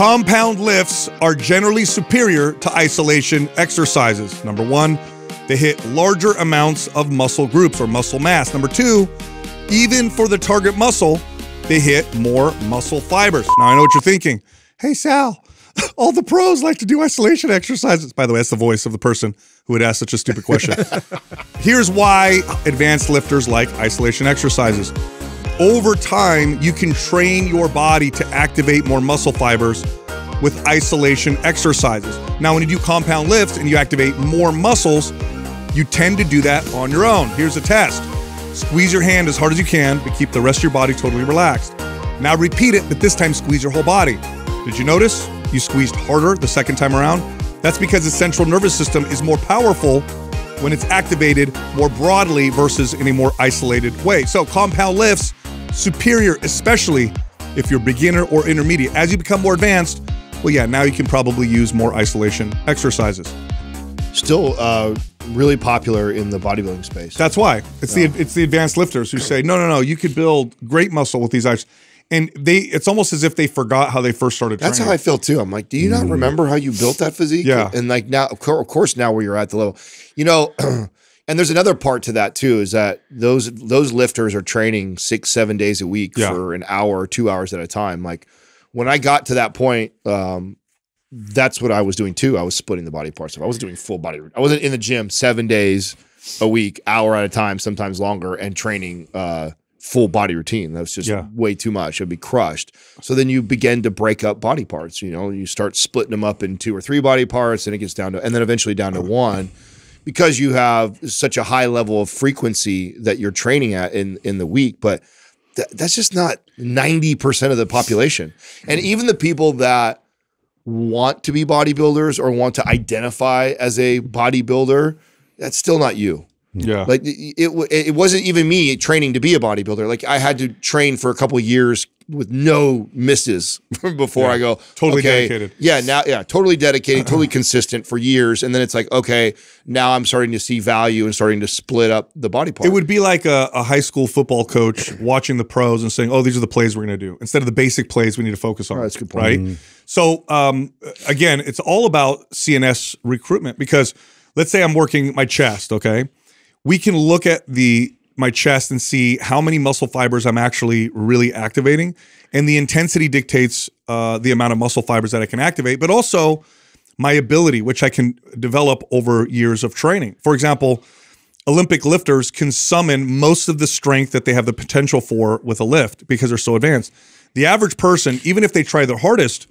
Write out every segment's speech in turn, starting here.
Compound lifts are generally superior to isolation exercises. Number one, they hit larger amounts of muscle groups or muscle mass. Number two, even for the target muscle, they hit more muscle fibers. Now, I know what you're thinking. Hey, Sal, all the pros like to do isolation exercises. By the way, that's the voice of the person who would ask such a stupid question. Here's why advanced lifters like isolation exercises. Over time, you can train your body to activate more muscle fibers with isolation exercises. Now, when you do compound lifts and you activate more muscles, you tend to do that on your own. Here's a test squeeze your hand as hard as you can, but keep the rest of your body totally relaxed. Now, repeat it, but this time squeeze your whole body. Did you notice you squeezed harder the second time around? That's because the central nervous system is more powerful when it's activated more broadly versus in a more isolated way. So, compound lifts superior, especially if you're beginner or intermediate. As you become more advanced, well, yeah, now you can probably use more isolation exercises. Still uh, really popular in the bodybuilding space. That's why it's yeah. the it's the advanced lifters who say, no, no, no, you could build great muscle with these eyes. And they, it's almost as if they forgot how they first started. That's training. how I feel too. I'm like, do you not mm. remember how you built that physique? Yeah. And like now, of course, now where you're at the level, you know. And there's another part to that too, is that those those lifters are training six, seven days a week yeah. for an hour or two hours at a time. Like when I got to that point, um, that's what I was doing too. I was splitting the body parts. I was doing full body. I wasn't in the gym seven days a week, hour at a time, sometimes longer, and training uh, full body routine. That was just yeah. way too much. I'd be crushed. So then you begin to break up body parts. You know, you start splitting them up in two or three body parts, and it gets down to, and then eventually down to one because you have such a high level of frequency that you're training at in in the week but th- that's just not 90% of the population and mm-hmm. even the people that want to be bodybuilders or want to identify as a bodybuilder that's still not you mm-hmm. yeah. Like it, it, it wasn't even me training to be a bodybuilder. Like I had to train for a couple years with no misses before yeah. I go totally okay, dedicated. Yeah, now yeah, totally dedicated, totally consistent for years, and then it's like okay, now I'm starting to see value and starting to split up the body part. It would be like a, a high school football coach watching the pros and saying, "Oh, these are the plays we're going to do," instead of the basic plays we need to focus on. Oh, that's good point. Right. Mm. So um, again, it's all about CNS recruitment because let's say I'm working my chest, okay we can look at the my chest and see how many muscle fibers I'm actually really activating. And the intensity dictates uh, the amount of muscle fibers that I can activate, but also my ability, which I can develop over years of training. For example, Olympic lifters can summon most of the strength that they have the potential for with a lift because they're so advanced. The average person, even if they try their hardest,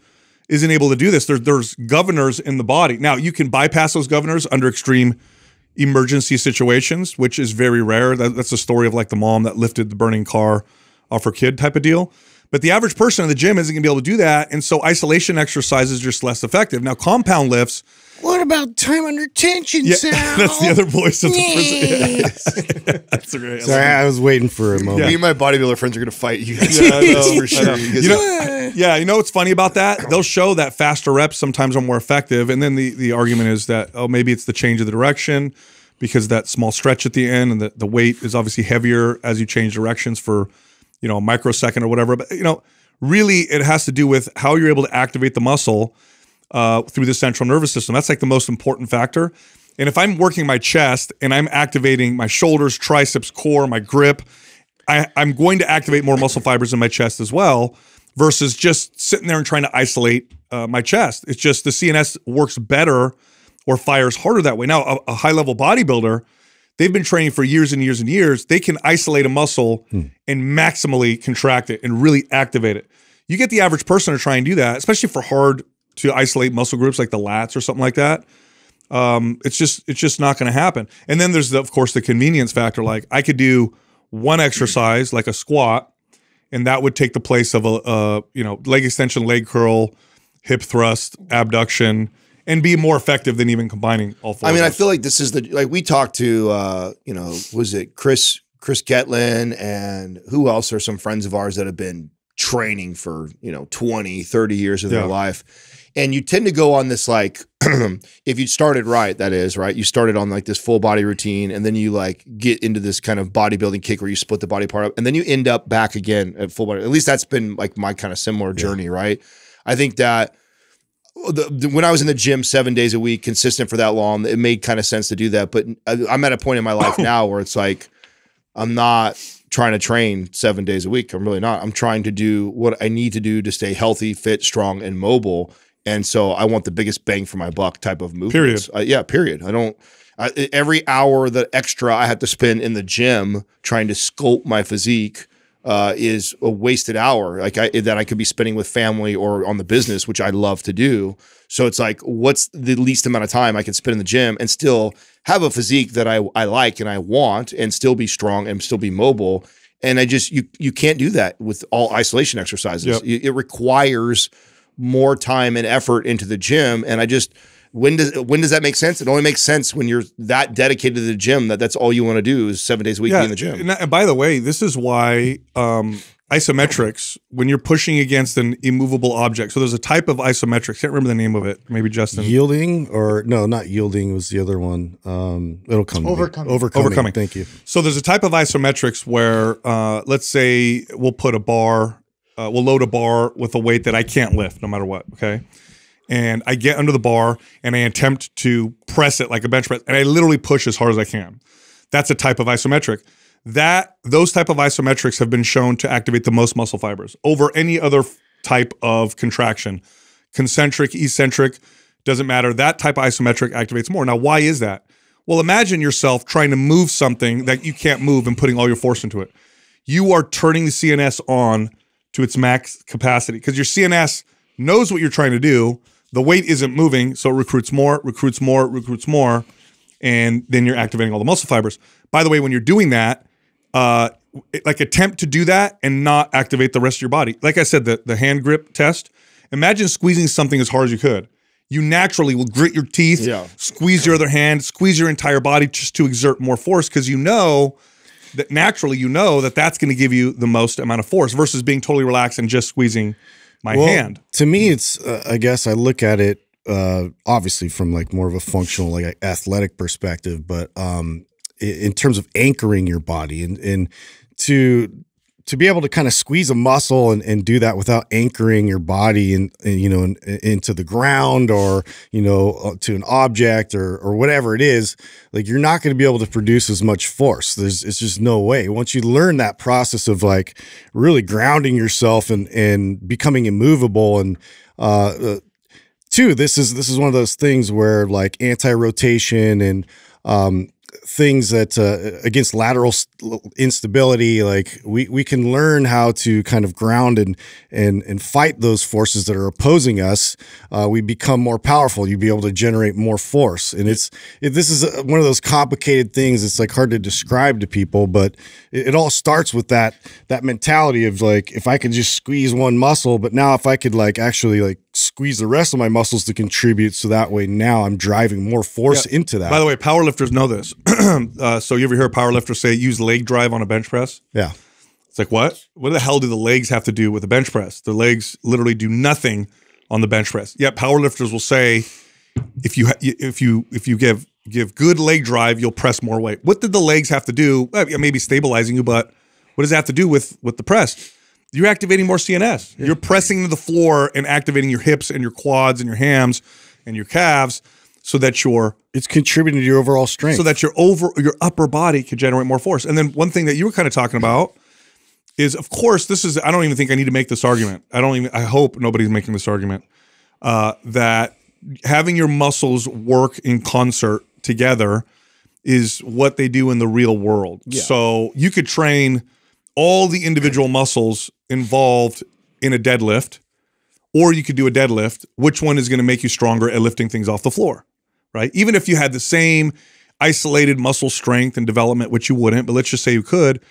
isn't able to do this. There's, there's governors in the body. Now, you can bypass those governors under extreme emergency situations, which is very rare. That, that's the story of like the mom that lifted the burning car off her kid type of deal. But the average person in the gym isn't going to be able to do that. And so isolation exercises are just less effective. Now, compound lifts. What about time under tension, yeah, Sal? That's the other voice of the person. Yeah. that's great. Sorry, I was waiting for a moment. Yeah. Me and my bodybuilder friends are going to fight you. yeah, for sure. You know, yeah, you know what's funny about that? They'll show that faster reps sometimes are more effective, and then the the argument is that oh maybe it's the change of the direction because that small stretch at the end and the, the weight is obviously heavier as you change directions for, you know, a microsecond or whatever. But, you know, really it has to do with how you're able to activate the muscle uh, through the central nervous system. That's like the most important factor. And if I'm working my chest and I'm activating my shoulders, triceps, core, my grip, I, I'm going to activate more muscle fibers in my chest as well versus just sitting there and trying to isolate uh, my chest. It's just the CNS works better or fires harder that way. Now, a, a high level bodybuilder, they've been training for years and years and years. They can isolate a muscle hmm. and maximally contract it and really activate it. You get the average person to try and do that, especially for hard to isolate muscle groups like the lats or something like that. Um, it's just it's just not going to happen. And then there's the, of course the convenience factor. Like I could do one exercise like a squat, and that would take the place of a, a you know leg extension, leg curl, hip thrust, abduction, and be more effective than even combining all four. I mean, I feel like this is the like we talked to uh, you know, was it Chris Chris Ketlin and who else are some friends of ours that have been training for, you know, 20, 30 years of yeah. their life. And you tend to go on this like if you started right, that is, right? You started on like this full body routine and then you like get into this kind of bodybuilding kick where you split the body part up and then you end up back again at full body. At least that's been like my kind of similar journey, yeah. right? I think that oh, the, the, when I was in the gym seven days a week, consistent for that long, it made kind of sense to do that. But I, I'm at a point in my life now where it's like I'm not trying to train seven days a week. I'm really not. I'm trying to do what I need to do to stay healthy, fit, strong, and mobile. And so I want the biggest bang for my buck type of movement. Period. Uh, yeah, period. I don't. I, every hour that extra I have to spend in the gym trying to sculpt my physique uh, is a wasted hour like I, that I could be spending with family or on the business, which I love to do. So it's like, what's the least amount of time I can spend in the gym and still have a physique that I, I like and I want and still be strong and still be mobile. And I just, you, you can't do that with all isolation exercises. Yep. It requires more time and effort into the gym. And I just, when does when does that make sense? It only makes sense when you're that dedicated to the gym that that's all you want to do is seven days a week yeah, be in the gym. And by the way, this is why um, isometrics when you're pushing against an immovable object. So there's a type of isometrics. Can't remember the name of it. Maybe Justin yielding or no, not yielding was the other one. Um, it'll come overcoming. overcoming. Overcoming. Thank you. So there's a type of isometrics where uh, let's say we'll put a bar, uh, we'll load a bar with a weight that I can't lift no matter what. Okay and I get under the bar and I attempt to press it like a bench press and I literally push as hard as I can. That's a type of isometric. That those type of isometrics have been shown to activate the most muscle fibers over any other type of contraction. Concentric, eccentric, doesn't matter. That type of isometric activates more. Now, why is that? Well, imagine yourself trying to move something that you can't move and putting all your force into it. You are turning the CNS on to its max capacity because your CNS knows what you're trying to do the weight isn't moving, so it recruits more, recruits more, recruits more, and then you're activating all the muscle fibers. By the way, when you're doing that, uh, like attempt to do that and not activate the rest of your body. Like I said, the the hand grip test. Imagine squeezing something as hard as you could. You naturally will grit your teeth, yeah. squeeze your other hand, squeeze your entire body just to exert more force because you know that naturally you know that that's going to give you the most amount of force versus being totally relaxed and just squeezing my well, hand. To me, it's uh, I guess I look at it uh, obviously from like more of a functional, like athletic perspective, but um, in terms of anchoring your body and and to to be able to kind of squeeze a muscle and, and do that without anchoring your body in you know in, into the ground or you know uh, to an object or or whatever it is like you're not going to be able to produce as much force. There's it's just no way. Once you learn that process of like really grounding yourself and and becoming immovable and uh, uh two this is this is one of those things where like anti-rotation and um things that uh, against lateral instability like we we can learn how to kind of ground and and and fight those forces that are opposing us uh, we become more powerful. You'd be able to generate more force. And it's it, this is a, one of those complicated things. It's like hard to describe to people but it, it all starts with that that mentality of like if i could just squeeze one muscle but now if i could like actually like squeeze the rest of my muscles to contribute so that way now I'm driving more force yeah. into that. By the way, powerlifters know this. uh, so you ever hear a powerlifter say use leg drive on a bench press? Yeah. It's like what? What the hell do the legs have to do with a bench press? The legs literally do nothing on the bench press. Yet powerlifters will say if you if you if you give give good leg drive, you'll press more weight. What did the legs have to do? Well, maybe stabilizing you, but what does that have to do with with the press? You're activating more CNS. Yeah. You're pressing to the floor and activating your hips and your quads and your hams and your calves so that your it's contributing to your overall strength. So that your over your upper body can generate more force. And then one thing that you were kind of talking about is of course this is I don't even think I need to make this argument. I don't even I hope nobody's making this argument uh, that having your muscles work in concert together is what they do in the real world. Yeah. So you could train all the individual muscles involved in a deadlift, or you could do a deadlift. Which one is going to make you stronger at lifting things off the floor, right? Even if you had the same isolated muscle strength and development, which you wouldn't, but let's just say you could,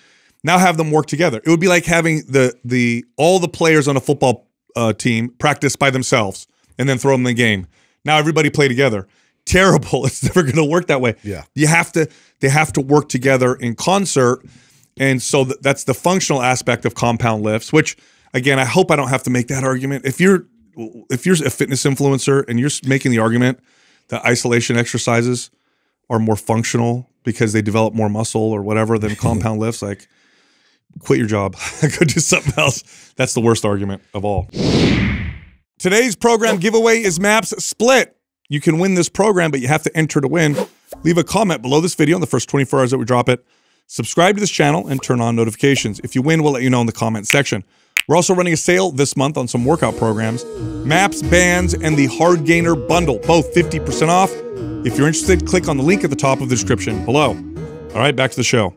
now have them work together. It would be like having the the all the players on a football uh, team practice by themselves and then throw them in the game. Now everybody play together. Terrible. It's never going to work that way. Yeah. You have to. They have to work together in concert and so th- that's the functional aspect of compound lifts, which again, I hope I don't have to make that argument. If you're if you're a fitness influencer and you're making the argument that isolation exercises are more functional because they develop more muscle or whatever than compound lifts, like quit your job, go do something else. That's the worst argument of all. Today's program giveaway is Maps Split. You can win this program, but you have to enter to win. Leave a comment below this video in the first 24 hours that we drop it. Subscribe to this channel and turn on notifications. If you win, we'll let you know in the comment section. We're also running a sale this month on some workout programs Maps, Bands, and the Hard Gainer Bundle, both 50% off. If you're interested, click on the link at the top of the description below. All right, back to the show.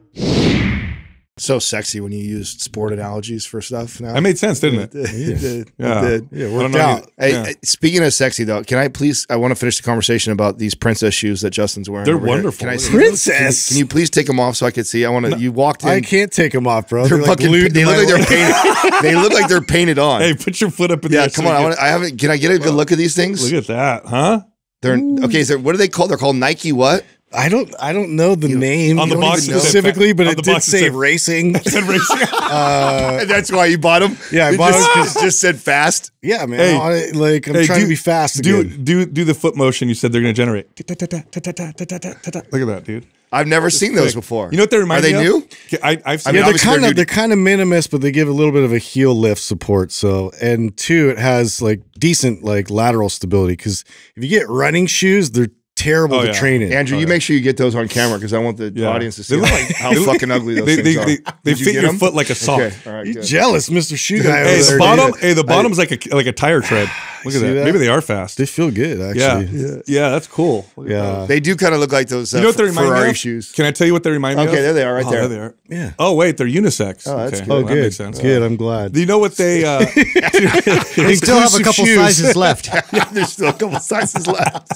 So sexy when you use sport analogies for stuff now. That made sense, didn't it? it did. Yeah. It did. Yeah, I don't worked know. out. Hey, Yeah. uh, speaking of sexy though, can I please? I want to finish the conversation about these princess shoes that Justin's wearing. They're over here. wonderful. Can I see Princess? those? Can, can you please take them off so I can see? I want to. You walked in. I can't take them off, bro. They're, They're, like fucking. glued they look like they're painted. they look like they're painted on. Hey, put your foot up in yeah, there. come so on. I, you want. I haven't. Can I get a good look at these things? Look at that, huh? They're okay. So what are they called? They're called Nike. What? I don't. I don't know the name On the box even said- specifically, but it did say said- racing. said racing. And that's why you bought them. Yeah, I It bought just, 'em 'cause- it just said fast. Yeah, man. Hey. I- like I'm Hey, trying do- to be fast do again. do do the foot motion you said they're going to generate. Look at that, dude. I've never seen those Sick. before. You know what they remind Are they new? I, I've seen I mean, yeah, they're they're kind new of they're kind of minimalist, but they give a little bit of a heel lift support. So, and two, it has like decent like lateral stability. Because if you get running shoes, they're terrible Oh, to yeah. train in. Andrew, oh, you make sure you get those on camera because I want the Yeah. audience to see how, like- how fucking ugly those they, things they, are. they, they you fit get your 'em? foot like a sock. Okay, all right, you good. jealous, Mister Shoe Guy? Hey, the bottom, dude. hey, the bottom's like a like a tire tread. Look at that. that? Maybe they are fast. They feel good, Yeah. actually. yeah, that's cool. Look Yeah. that. They do kind of look like those uh, You know what they remind Ferrari me of? shoes. Can I tell you what they remind me of? Okay, there they are right Oh, there. they are. Yeah. Oh wait, they're unisex. Oh, that's okay. good. Well, Oh, that makes sense. Good. I'm glad. Do you know what they? Uh, They still have a couple shoes. sizes left. yeah, there's still a couple sizes left.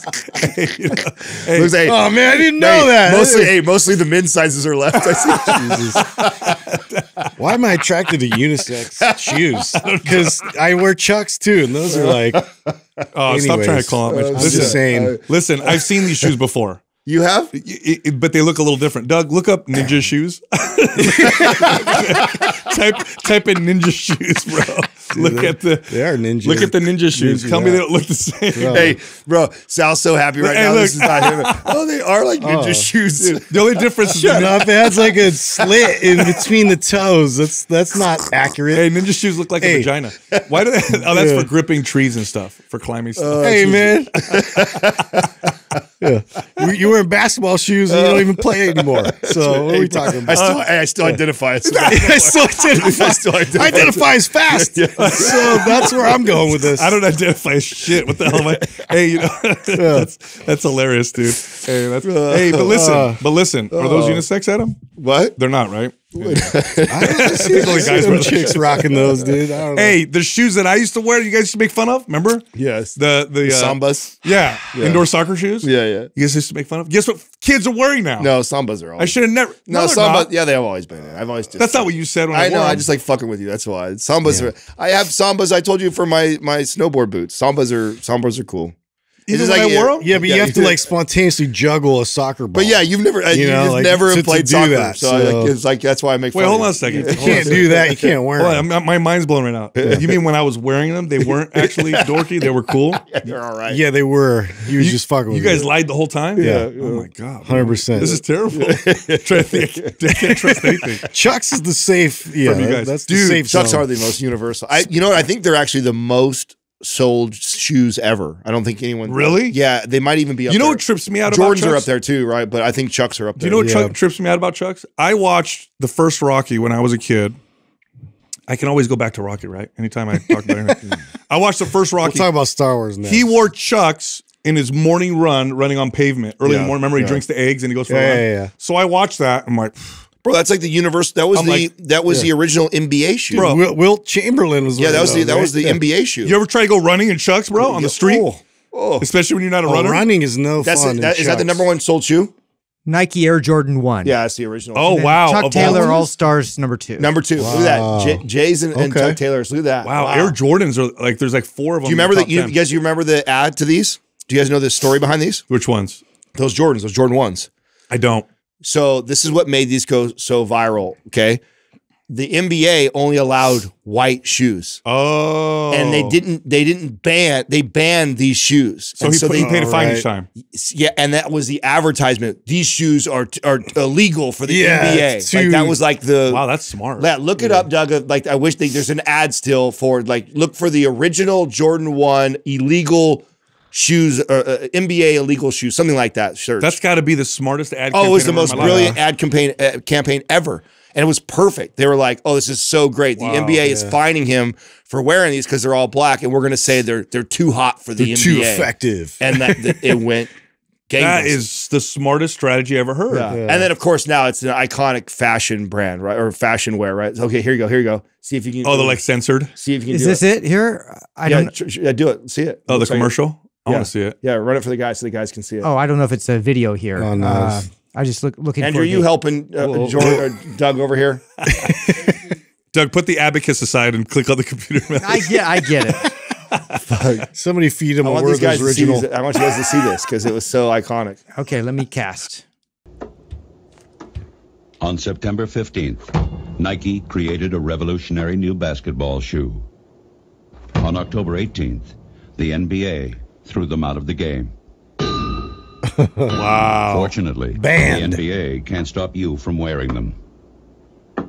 you know, hey, Looks like- Oh man, I didn't know hey, that. Mostly, hey, mostly the men's sizes are left. I see. Why am I attracted to unisex shoes? Because I wear Chucks too, and those are like. Oh, stop trying to call out my. Uh, I'm listen, just saying. listen, I've seen these shoes before. You have? Y- but they look a little different. Doug, look up ninja shoes. type type in ninja shoes, bro. look at the They are ninja. look at the ninja shoes. Ninja, Tell me they don't look the same. Hey, bro, Sal's so happy right Hey, now. look. This is not him. Oh, they are like oh. ninja shoes. The only difference is Shut the, up! It has like a slit in between the toes. That's that's not accurate. hey, ninja shoes look like a vagina. Why do they? Oh, that's Yeah. for gripping trees and stuff, for climbing stuff. Uh, hey man, yeah. you, you wear basketball shoes and you don't even play anymore. So what are we talking I about? still, I still identify as I still identify, I still identify- identify as fast. So that's where I'm going with this. I don't identify as shit. What the hell am I? Hey, you know, that's that's hilarious, dude. Hey, that's, hey, but listen, Uh, but listen, are those unisex, Adam? What? They're not, right? I don't see guys some chicks rocking those, dude. I don't know. Hey, the shoes that I used to wear, you guys used to make fun of. Remember Yes. the the, uh, Sambas? Yeah, indoor soccer shoes. Yeah, yeah. you guys used to make fun of. Guess what? Kids are wearing now. No, Sambas are all. I should have never. No, they're Samba. not. Yeah, they have always been. I've always. Just, That's not what you said when I, I know. I just like fucking with you. That's why Sambas are. I have Sambas. I told you for my my snowboard boots. Sambas are Sambas are cool. Even It's when like- I wore them. yeah, but Yeah, you have to like spontaneously juggle a soccer ball. But yeah, you've never. Uh, you, know, have like, never to- have played to soccer. that, so, so- like, it's like that's why I make. Wait, fun hold of on you. a second. you Hold on a can't do that. You can't wear Hold them. on, my mind's blown right now. You mean when I was wearing them, they weren't actually dorky? They were cool. You're all right. Yeah, they were. You was just fucking You with guys me. lied the whole time. Yeah. Oh my god. 100%. This is terrible. Try to think. I can't trust anything. Chucks is the safe. Yeah, you guys. that's Dude, the safe Chucks are the most universal. I, you know what? I think they're actually the most sold shoes ever. I don't think anyone Really? Yeah, they might even be. Up You know there. what trips me out Jordans about Chucks? are up there too, right? But I think Chucks are up there. Do there. you know what Yeah. Chuck, trips me out about Chucks? I watched the first Rocky when I was a kid. I can always go back to Rocky, right? Anytime I talk about anything. I watched the first We'll Rocky. talk about Star Wars next. he wore Chucks in his morning run, running on pavement early in the morning. Remember, he drinks the eggs and he goes for Yeah, a run. yeah, yeah. So I watched that. I'm like, bro? That's like the universe. That was I'm the like- that was the original NBA shoe. Bro. Wil- Wilt Chamberlain was. yeah, that was the that right? was the Yeah. NBA shoe. you ever try to go running in Chucks, bro, on the street? Oh, oh. Especially when you're not a Oh, runner. running is no That's fun. it. That, in is that the number one sold shoe? Nike Air Jordan 1. Yeah, that's the original. Oh wow! Chuck Of Taylor? All Stars number two. number two. Look at that. J- Jay's and, and Chuck Taylor's. Look at that. Wow, Air Jordans are like there's like four of them. Do you remember that? You, you guys, you remember the ad to these? Do you guys know the story behind these? Which ones? Those Jordans, those Jordan ones. I don't. So this is what made these go so viral. Okay. the NBA only allowed white shoes. Oh, And they didn't they didn't ban they banned these shoes. So And he, put, they he paid a fine Alright. each time. yeah, and that was the advertisement. These shoes are are illegal for the Yeah, NBA. it's like that was like the Wow, that's smart. Yeah, look it up, Doug. Like I wish they, there's an ad still for like look for the original Jordan One illegal shoes, uh, uh, NBA illegal shoes, something like that. Search. That's got to be the smartest ad. oh, it was the most ever in my life. brilliant ad campaign uh, campaign ever, and it was perfect. They were like, "Oh, this is so great." The Wow, NBA is fining him for wearing these because they're all black, and we're going to say they're they're too hot for the They're NBA, too effective. and that, that it went. That gangbusters. is the smartest strategy I ever heard. Yeah. And then of course now it's an iconic fashion brand, right? Or fashion wear, right? Okay, here you go. Here you go. See if you can. Oh, they're like censored. See if you can. Is do this it here? I yeah, don't. tr- tr- yeah, do it. See it. Oh, the Looks like- commercial. I Yeah. want to see it. yeah, run it for the guys so the guys can see it. Oh, I don't know if it's a video here. Oh, nice. Uh, I just look looking. Andrew, for you the- helping uh, Whoa. George, uh, Doug over here? Doug, put the abacus aside and click on the computer. mouse. I get. I get it. Somebody feed him I a want these guys Werther's see. original. I want you guys to see this because it was so iconic. Okay, let me cast. On September 15th, Nike created a revolutionary new basketball shoe. On October 18th, the NBA threw them out of the game. wow. Fortunately, Banned. the NBA can't stop you from wearing them.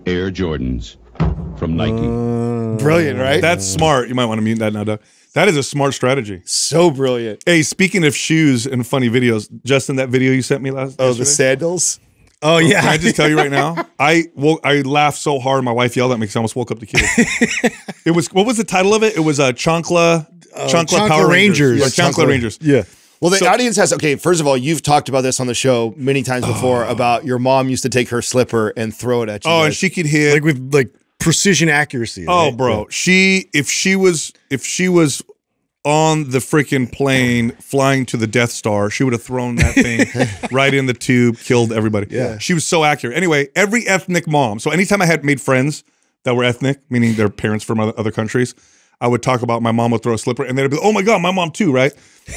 Air Jordans from Nike. Brilliant, right? That's smart. You might want to mute that now, Doug. That is a smart strategy. so brilliant. Hey, speaking of shoes and funny videos, Justin, that video you sent me last. Oh, the sandals. Oh yeah, Can I just tell you right now? I woke, I laughed so hard. My wife yelled at me because I almost woke up the kids. it was what was the title of it? It was a uh, Uh, Chancla, Chancla, Chancla Power Rangers, Rangers. or Yeah, Chancla Chancla. Rangers. yeah. Well, the So- audience has okay. First of all, you've talked about this on the show many times before oh. about your mom used to take her slipper and throw it at you. Oh, and she could hit. Like with like precision accuracy. oh, right? bro, she if she was if she was on the freaking plane flying to the Death Star, she would have thrown that thing right in the tube, killed everybody. Yeah. she was so accurate. Anyway, every ethnic mom. So anytime I had made friends that were ethnic, meaning their parents from other, other countries, I would talk about my mom would throw a slipper, and they'd be, like, "Oh my god, my mom too!" Right?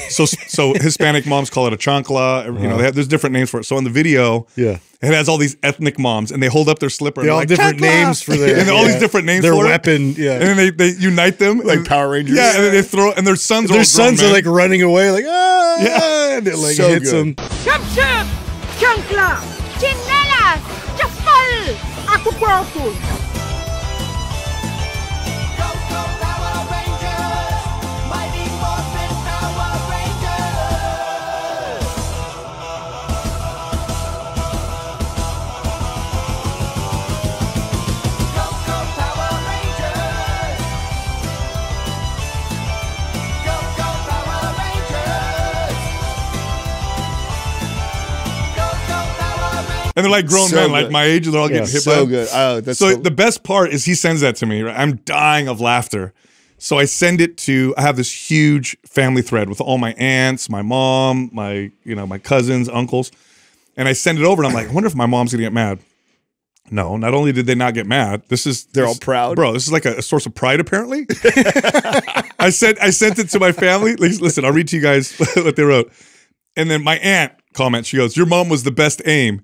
So, so Hispanic moms call it a chancla. You know, they have, there's different names for it. So in the video, Yeah. it has all these ethnic moms, and they hold up their slipper. They and all they're different "Chancla!" names for their and all these different names Their for it. weapon. Yeah. And then they, they unite them Like and- Power Rangers? Yeah, and then they throw and their sons are Their all grown sons are men. like running away, like ah, Yeah. and it like So hits good. them. Siap-siap! Chancla! Chinelas! Cepat! Aku pukul! And they're like grown So men, like my age, they're all getting hit by so them. good. Oh, that's So so, the best part is he sends that to me. Right? I'm dying of laughter. So I send it to. I have this huge family thread with all my aunts, my mom, my you know my cousins, uncles, and I send it over. And I'm like, I wonder if my mom's gonna get mad. No, not only did they not get mad, this is They're this- all proud? bro. This is like a, a source of pride, apparently. I sent I sent it to my family. Listen, listen, I'll read to you guys what they wrote. And then my aunt comments. She goes, "Your mom was the best aim."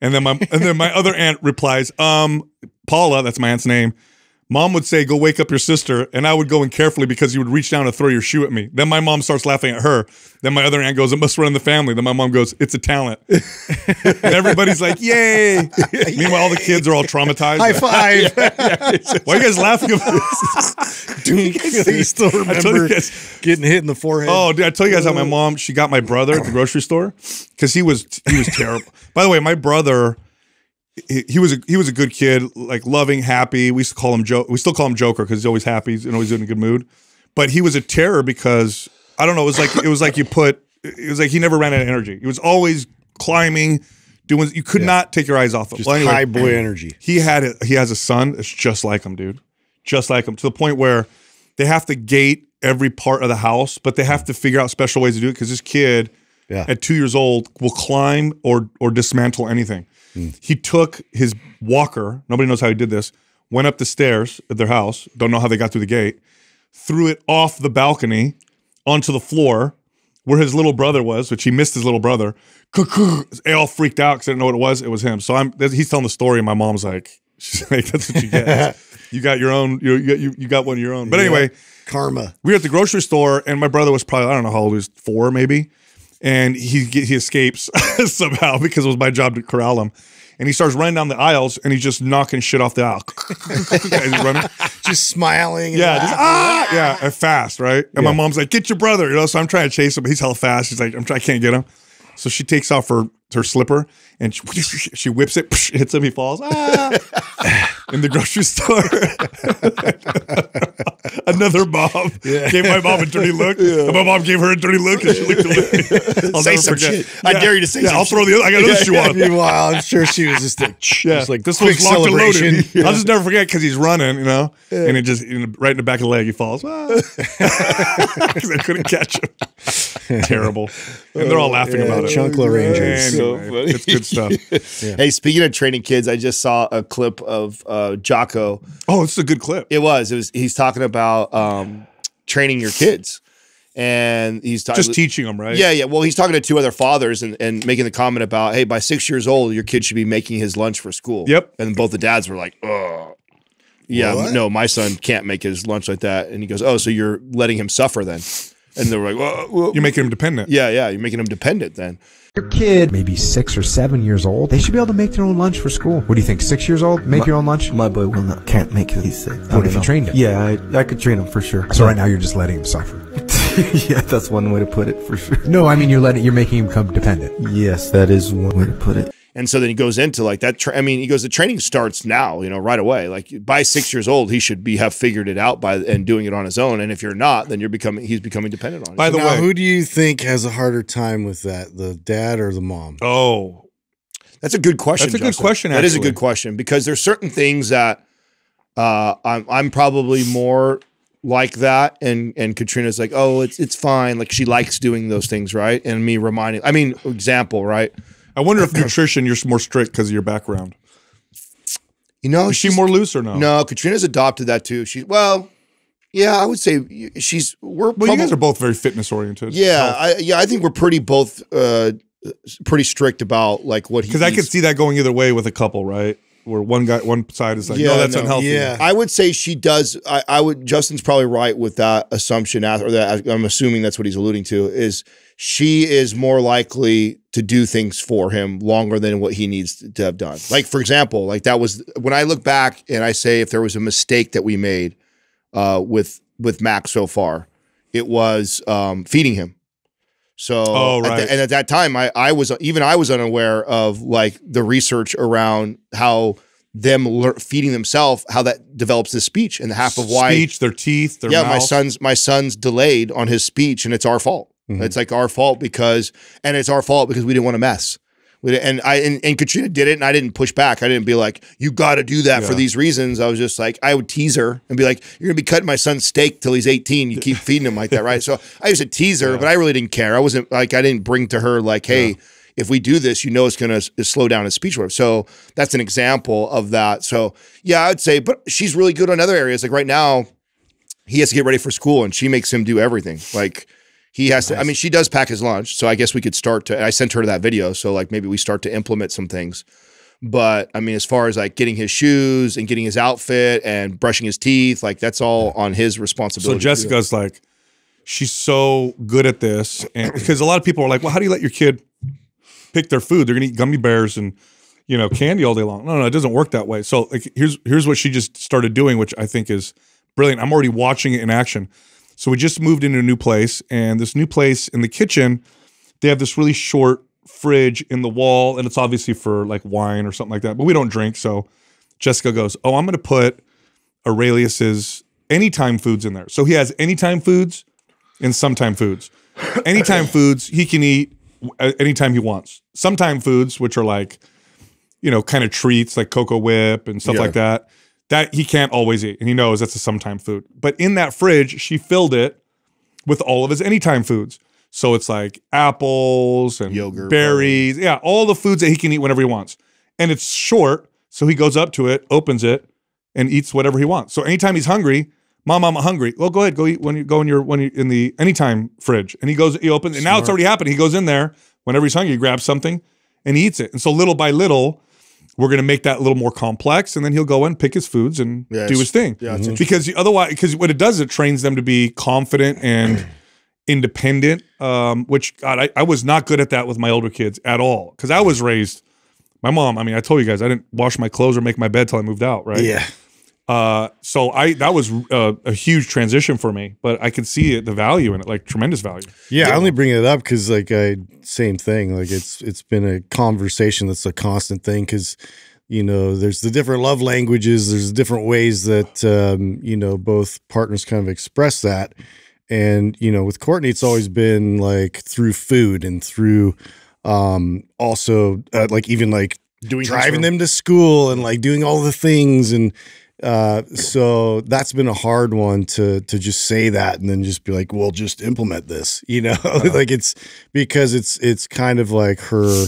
And then my and then my other aunt replies, "Um, Paula, that's my aunt's name. Mom would say, "Go wake up your sister," and I would go in carefully because you would reach down and throw your shoe at me. Then my mom starts laughing at her. Then my other aunt goes, "It must run in the family." Then my mom goes, "It's a talent," and everybody's like, "Yay!" Meanwhile, all the kids are all traumatized. High five. Why are you guys laughing about this? still I told you remember guys. getting hit in the forehead. Oh, dude, I tell you guys how my uh. mom she got my brother at the grocery store because he was he was terrible. By the way, my brother he, he was a he was a good kid, like loving, happy. We used to call him Joe. We still call him Joker because he's always happy and always in a good mood. But he was a terror because I don't know. It was like it was like you put. It was like he never ran out of energy. He was always climbing, doing. You could not take your eyes off him. Just Well, anyway, high boy energy. he had a, he has a son that's just like him, dude. Just like him to the point where they have to gate every part of the house, but they have to figure out special ways to do it because this kid Yeah. at two years old will climb or or dismantle anything. He took his walker. Nobody knows how he did this. Went up the stairs at their house. Don't know how they got through the gate. Threw it off the balcony onto the floor where his little brother was, which he missed his little brother. They all freaked out because they didn't know what it was. It was him. So I'm he's telling the story, and my mom's like, She's like, that's what you get. you got your own. You, you, you- you got one of your own. But anyway, Karma. we were at the grocery store, and my brother was probably I don't know how old he was, four maybe, and he he escapes somehow because it was my job to corral him, and he starts running down the aisles, and he's just knocking shit off the aisle. He's. Just smiling. and Yeah, just, ah, yeah, and fast, right? And my mom's like, "Get your brother," you know. So I'm trying to chase him, but he's hella fast. She's like, "I'm trying, I can't get him." So she takes off her her slipper and she, she whips it, hits him, he falls. Ah. In the grocery store, another mom gave my mom a dirty look, and my mom gave her a dirty look, and she looked at me. I'll Say never some forget. shit. I dare you to say Yeah, I'll throw the other. I got another shoe on. Meanwhile, I'm sure she was just like, Yeah, just like this was locked and loaded. I'll just never forget because he's running, you know, and it just right in the back of the leg he falls because I couldn't catch him. Terrible, and they're all laughing about it. Chancla Rangers. Anyway, it's good stuff. Hey, speaking of training kids, I just saw a clip of uh, Jocko. Oh, it's a good clip. It was. It was. He's talking about um, training your kids, and he's talking Just teaching them, right? Yeah, yeah. Well, he's talking to two other fathers and, and making the comment about, hey, by six years old, your kid should be making his lunch for school. Yep. And both the dads were like, oh, yeah, What? no, my son can't make his lunch like that. And he goes, oh, so you're letting him suffer then? And they were like, well, well You're making him dependent. yeah, yeah, you're making him dependent then. Your kid, maybe six or seven years old, they should be able to make their own lunch for school. What do you think? Six years old, make your own lunch. My boy will not can't make it. He's sick. What if you trained him? Yeah, I, I could train him for sure. So right now you're just letting him suffer. yeah, that's one way to put it for sure. No, I mean you're letting you're making him come dependent. Yes, that is one way to put it. And so then he goes into like that. Tra- I mean, he goes, the training starts now, you know, right away. Like by six years old, he should be have figured it out by and doing it on his own. And if you're not, then you're becoming he's becoming dependent on it. By the now, way, who do you think has a harder time with that, the dad or the mom? oh, That's a good question. That's a good Justin. question, That is a good question because there's certain things that uh, I'm I'm probably more like that, and and Katrina's like, oh, it's it's fine. Like she likes doing those things, right? And me reminding. I mean, example, right? I wonder if nutrition you're more strict because of your background. You know, Is she more loose or no? No, Katrina's adopted that too. She well, yeah, I would say she's we're Well, you guys are both very fitness oriented. yeah, I, yeah. I think we're pretty both uh, pretty strict about like what he because I could see that going either way with a couple, right? Where one guy, one side is like, Yeah, no, that's no. unhealthy. Yeah. I would say she does. I, I would. Justin's probably right with that assumption, or that I'm assuming that's what he's alluding to. Is she is more likely to do things for him longer than what he needs to have done. Like for example, like that was when I look back and I say if there was a mistake that we made uh, with with Max so far, it was um, feeding him. So, Oh, at the- and at that time, I, I was even I was unaware of like the research around how them lear- feeding themselves, how that develops the speech, and the half of why. speech, their teeth, their yeah, my son's my son's delayed on his speech, and it's our fault. Mm-hmm. It's like our fault because, and it's our fault because we didn't want to mess. And I and, and Katrina did it, and I didn't push back. I didn't be like, "You got to do that for these reasons." I was just like, I would tease her and be like, "You're gonna be cutting my son's steak till he's 18. You keep feeding him like that, right?" So I used to tease her, but I really didn't care. I wasn't like I didn't bring to her like, "Hey." If we do this, you know it's going to slow down his speech. wave. So that's an example of that. So yeah, I'd say, but she's really good on other areas. Like right now, he has to get ready for school and she makes him do everything. Like he has to, I mean, she does pack his lunch. So I guess we could start to, I sent her that video. So like maybe we start to implement some things. But I mean, as far as like getting his shoes and getting his outfit and brushing his teeth, like that's all on his responsibility. So. Jessica's like, she's so good at this, and because a lot of people are like, well, how do you let your kid pick their food? They're gonna eat gummy bears and you know candy all day long. No, no, it doesn't work that way. So like, here's here's what she just started doing, which I think is brilliant. I'm already watching it in action. So we just moved into a new place, and this new place in the kitchen, they have this really short fridge in the wall, and it's obviously for like wine or something like that. But we don't drink, so Jessica goes, "Oh, I'm going to put Aurelius's anytime foods in there." So he has anytime foods and sometime foods. Anytime foods he can eat anytime he wants. Sometime foods, which are like, you know, kind of treats like Cocoa Whip and stuff Yeah. like that, that he can't always eat, and he knows that's a sometime food. But in that fridge, she filled it with all of his anytime foods. So it's like apples and Yogurt, berries, yeah, all the foods that he can eat whenever he wants. And it's short, so he goes up to it, opens it, and eats whatever he wants. So anytime he's hungry, mom, I'm hungry. Well, go ahead, go eat when you go in your when you in the anytime fridge. And he goes, he opens, and now it's already happened. He goes in there whenever he's hungry, he grabs something and he eats it. And so little by little, we're going to make that a little more complex, and then he'll go and pick his foods and Yeah, do his thing. yeah, it's interesting. because otherwise, because what it does, is it trains them to be confident and independent. Um, which God, I, I was not good at that with my older kids at all because I was raised. My mom, I mean, I told you guys, I didn't wash my clothes or make my bed till I moved out, right? Yeah. Uh, so I that was uh, a huge transition for me, but I could see it, the value in it, like tremendous value. Yeah, I only bring it up because like I same thing. Like it's it's been a conversation that's a constant thing because you know there's the different love languages. There's different ways that um, you know both partners kind of express that, and you know with Courtney, it's always been like through food and through um also uh, like even like Doing driving for- them to school and like doing all the things and uh so that's been a hard one to to just say that and then just be like well just implement this you know? Like it's because it's it's kind of like her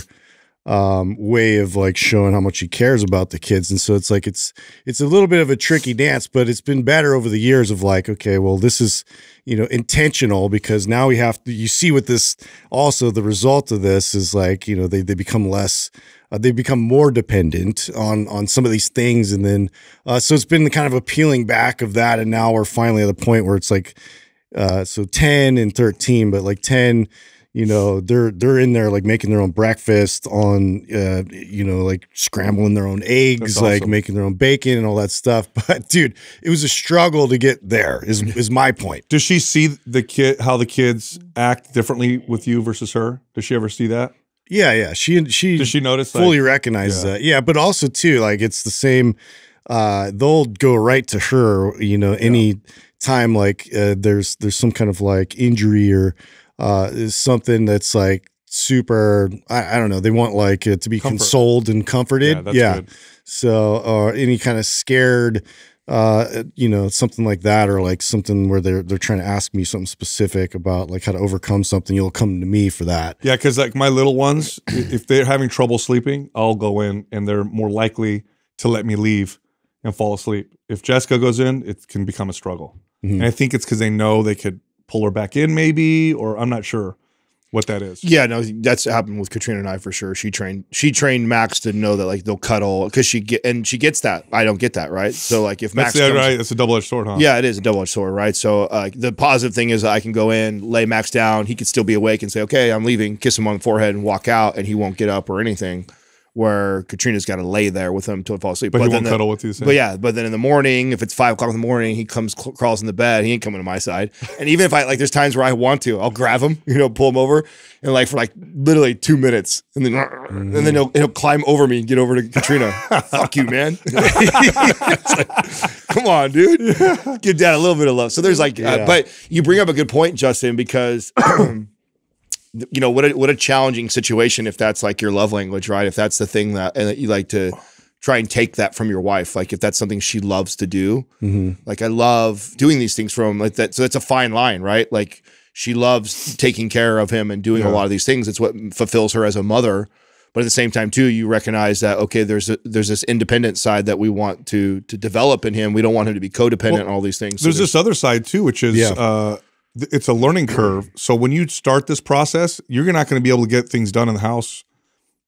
um way of like showing how much she cares about the kids. And so it's like it's it's a little bit of a tricky dance but it's been better over the years of like okay well this is you know intentional because now we have to you see what this also the result of this is like you know they they become less uh, they become more dependent on on some of these things and then uh, so it's been the kind of a peeling back of that and now we're finally at the point where it's like uh, so 10 and 13 but like 10 you know they're they're in there like making their own breakfast on uh, you know like scrambling their own eggs That's like making their own bacon and all that stuff but dude it was a struggle to get there is is my point Does she see the kid how the kids act differently with you versus her? Does she ever see that? Yeah, yeah. She she Does she notice, fully like- recognizes Yeah. that. Yeah, but also too, like it's the same. Uh, they'll go right to her. You know, any time like uh, there's there's some kind of like injury or uh, something that's like super. I, I don't know. They want like uh, to be Comfort. consoled and comforted. Yeah, that's yeah. good. So or any kind of scared. Uh, you know, something like that, or like something where they're they're trying to ask me something specific about like how to overcome something. You'll come to me for that. Yeah, because like my little ones, if they're having trouble sleeping, I'll go in and they're more likely to let me leave and fall asleep. If Jessica goes in, it can become a struggle. Mhm. And I think it's because they know they could pull her back in, maybe, or I'm not sure what that is. Yeah, no, that's happened with Katrina and I for sure. She trained she trained Max to know that like they'll cuddle because she get and she gets that. I don't get that right. So like if Max That's comes, right. That's a double edged sword, huh? Yeah, it is a double edged sword, right? So uh, the positive thing is I can go in, lay Max down. He could still be awake and say, "Okay, I'm leaving." Kiss him on the forehead and walk out, and he won't get up or anything. Where Katrina's got to lay there with him until he falls asleep. But he then won't the- cuddle with you. But yeah, but then in the morning, if it's five o'clock in the morning, he comes crawls in the bed. He ain't coming to my side. And even if I like, there's times where I want to, I'll grab him, you know, pull him over, and like for like literally two minutes, and then and then he'll he'll climb over me and get over to Katrina. Fuck you, man. Like, come on, dude. Give dad a little bit of love. So there's like, uh, but you bring up a good point, Justin, because. You know what? A, what a challenging situation if that's like your love language, right? If that's the thing that and that you like to try and take that from your wife, like if that's something she loves to do, Mm-hmm. like I love doing these things from like that. So that's a fine line, right? Like she loves taking care of him and doing a lot of these things. It's what fulfills her as a mother. But at the same time, too, you recognize that okay, there's a, there's this independent side that we want to to develop in him. We don't want him to be codependent Well, and all these things. So There's this other side too, which is Yeah. uh, it's a learning curve. So when you start this process, you're not going to be able to get things done in the house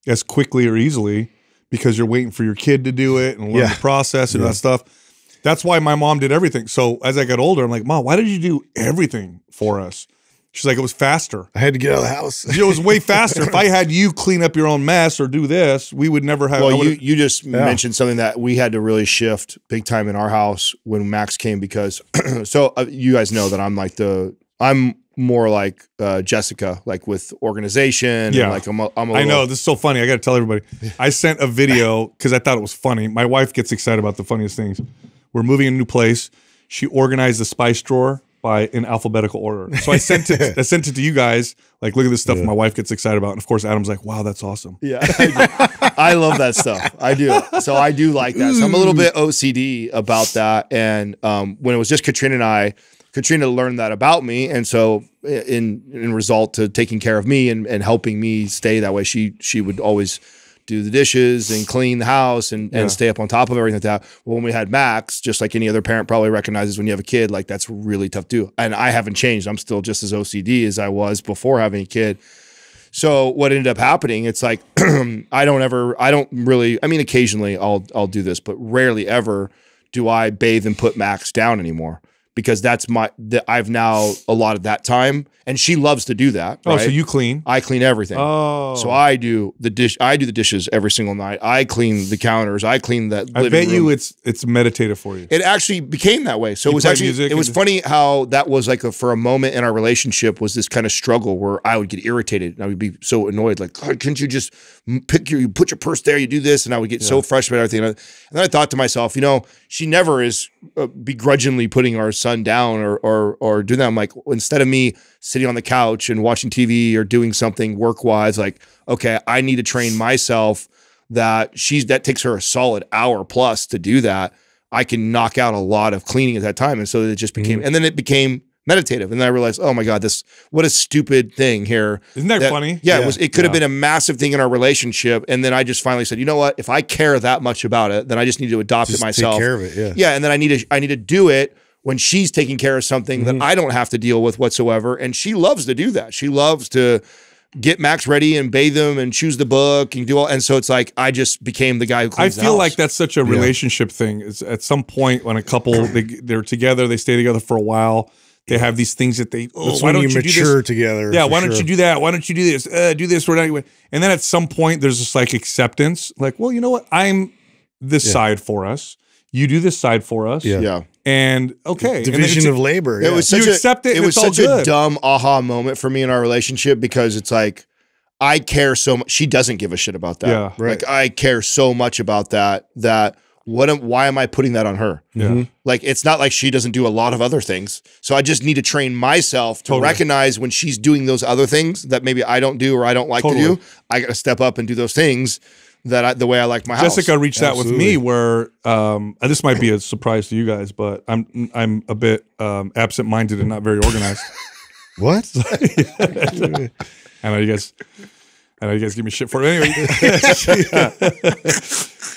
as quickly or easily because you're waiting for your kid to do it and learn Yeah. the process and that stuff. That's why my mom did everything. So as I got older, I'm like, Mom, why did you do everything for us? She's like, it was faster. I had to get out of the house. It was way faster. if I had you clean up your own mess or do this, we would never have. Well, you you just mentioned something that we had to really shift big time in our house when Max came because so uh, you guys know that I'm like the I'm more like uh, Jessica, like with organization. Yeah. and like I'm a, I'm a I little- know this is so funny. I got to tell everybody. I sent a video because I thought it was funny. My wife gets excited about the funniest things. We're moving a new place. She organized the spice drawer by in alphabetical order. So I sent it. I sent it to you guys. Like, look at this stuff. My wife gets excited about, and of course, Adam's like, "Wow, that's awesome." Yeah, I. I love that stuff. I do. So I do like that. So I'm a little bit OCD about that. And um, when it was just Katrina and I, Katrina learned that about me, and so in in result to taking care of me and, and helping me stay that way, she she would always do the dishes and clean the house and, and stay up on top of everything like that. Well, when we had Max, just like any other parent probably recognizes when you have a kid, like that's really tough to do. And I haven't changed. I'm still just as OCD as I was before having a kid. So what ended up happening, it's like I don't ever, I don't really. I mean, occasionally I'll I'll do this, but rarely ever do I bathe and put Max down anymore because that's my. that I've now a lot of that time, and she loves to do that. Oh, so you clean? I clean everything. Oh, So I do the dish. I do the dishes every single night. I clean the counters. I clean that. I bet you it's it's meditative for you. It actually became that way. So You it was actually it was funny how that was like a, for a moment in our relationship was this kind of struggle where I would get irritated and I would be so annoyed like God, couldn't you just pick your you put your purse there you do this and I would get so frustrated with everything and then I thought to myself you know she never is uh, begrudgingly putting our son down or or or doing that I'm like instead of me sitting on the couch and watching TV or doing something work wise like okay I need to train myself that she's that takes her a solid hour plus to do that I can knock out a lot of cleaning at that time. And so it just became, Mm-hmm. and then it became meditative. And then I realized, oh my God, this, what a stupid thing here. Isn't that funny? Yeah, Yeah. it was, it could have been a massive thing in our relationship. And then I just finally said, you know what? If I care that much about it, then I just need to adopt Just it take myself. care of it, yeah. Yeah. And then I need to, I need to do it when she's taking care of something Mm-hmm. that I don't have to deal with whatsoever. And she loves to do that. She loves to, Get Max ready and bathe him and choose the book and do all. And so it's like I just became the guy who I cleans the feel house. like that's such a relationship thing. It's at some point when a couple they they're together, they stay together for a while. They have these things that they. Oh, That's why when don't you you mature this? together. Yeah, for why don't you do that? Why don't you do this? Uh, do this. We're not. And then at some point, there's just like acceptance. Like, well, you know what? I'm this side for us. You do this side for us. Yeah. yeah. And okay, And division it's- of labor? It yeah. was You such a, accept it It was it's all such a good. dumb aha moment for me in our relationship because it's like I care so much. She doesn't give a shit about that. Yeah. Right. Like I care so much about that that what am why am I putting that on her? Yeah. Mm-hmm. Like it's not like she doesn't do a lot of other things. So I just need to train myself to Totally. recognize when she's doing those other things that maybe I don't do or I don't like to do. I got to step up and do those things that I, the way I like my house. Jessica reached out with me where um, and this might be a surprise to you guys, but I'm I'm a bit um, absent-minded and not very organized. what? I know you guys. I know you guys give me shit for it. Anyway, she, uh,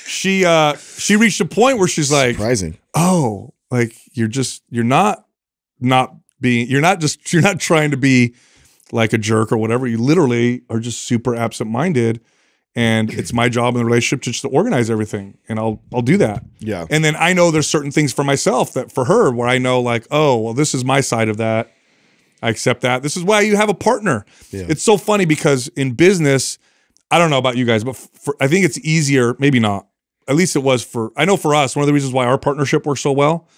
she uh, she reached a point where she's like, Surprising. "Oh, like you're just you're not not being you're not just you're not trying to be like a jerk or whatever. You literally are just super absent-minded." And it's my job in the relationship just to organize everything, and I'll I'll do that. Yeah. And then I know there's certain things for myself that for her where I know like, oh, well, this is my side of that. I accept that. This is why you have a partner. Yeah. It's so funny because in business, I don't know about you guys, but for, I think it's easier, maybe not. At least it was for I know for us, one of the reasons why our partnership works so well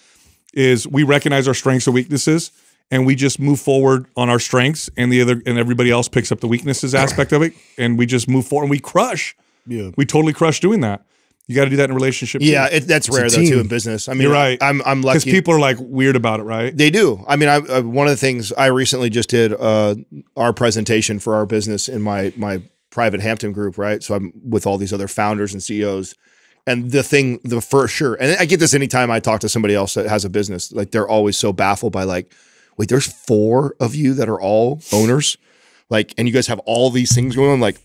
is we recognize our strengths and weaknesses and we just move forward on our strengths and the other and everybody else picks up the weaknesses aspect of it and we just move forward and we crush. Yeah. We totally crush doing that. You got to do that in a relationship. yeah, it, that's a rare though too in business. I mean, You're right. I'm I'm lucky because people are like weird about it, right? They do. I mean, I, I one of the things I recently just did uh, our presentation for our business in my my private Hampton group, right? So I'm with all these other founders and CEOs, and the thing, the for sure, and I get this anytime I talk to somebody else that has a business, like they're always so baffled by like, wait, there's four of you that are all owners, like, and you guys have all these things going on, like,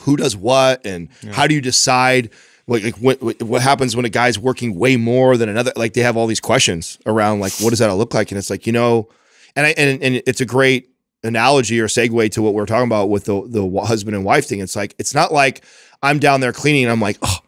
who does what, and how do you decide? Like, like what, what happens when a guy's working way more than another? Like they have all these questions around like what does that all look like? And it's like you know, and I and, and it's a great analogy or segue to what we're talking about with the the husband and wife thing. It's like it's not like I'm down there cleaning and I'm like oh.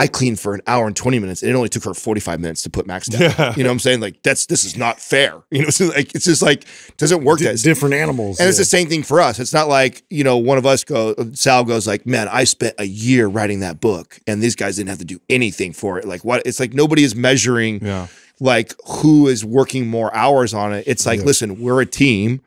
I cleaned for an hour and 20 minutes and it only took her 45 minutes to put Max down. Yeah. You know what I'm saying? Like that's this is not fair. You know, so like it's just like doesn't work D- that different animals. and it's the same thing for us. It's not like, you know, one of us go, Sal goes like, man, I spent a year writing that book and these guys didn't have to do anything for it. Like what? It's like nobody is measuring Yeah. like who is working more hours on it. It's like, listen, we're a team.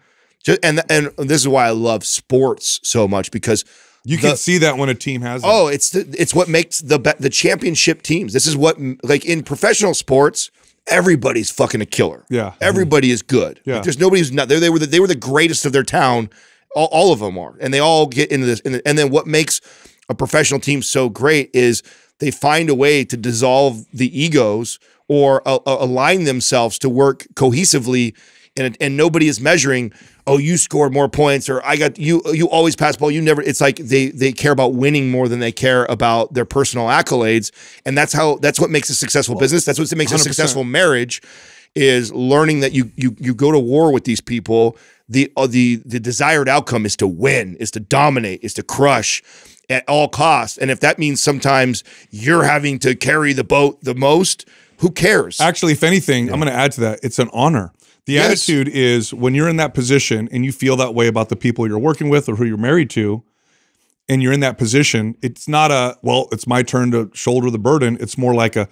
Just, and, and this is why I love sports so much because You can see that when a team has it. Oh, it's the, it's what makes the the championship teams. This is what like in professional sports, everybody's fucking a killer. Yeah. everybody is good. Yeah. Like, there's nobody who's not. They, they were the, they were the greatest of their town. All, all of them are, and they all get into this. And, and then what makes a professional team so great is they find a way to dissolve the egos or uh, align themselves to work cohesively and and nobody is measuring oh you scored more points or i got you you always pass ball you never it's like they they care about winning more than they care about their personal accolades and that's how that's what makes a successful business that's what makes a 100%. successful marriage is learning that you you you go to war with these people the uh, the the desired outcome is to win, is to dominate, is to crush at all costs. And if that means sometimes you're having to carry the boat the most, who cares? Actually, if anything, I'm going to add to that. It's an honor. The Yes. attitude is when you're in that position and you feel that way about the people you're working with or who you're married to, and you're in that position, it's not a, well, it's my turn to shoulder the burden. It's more like a,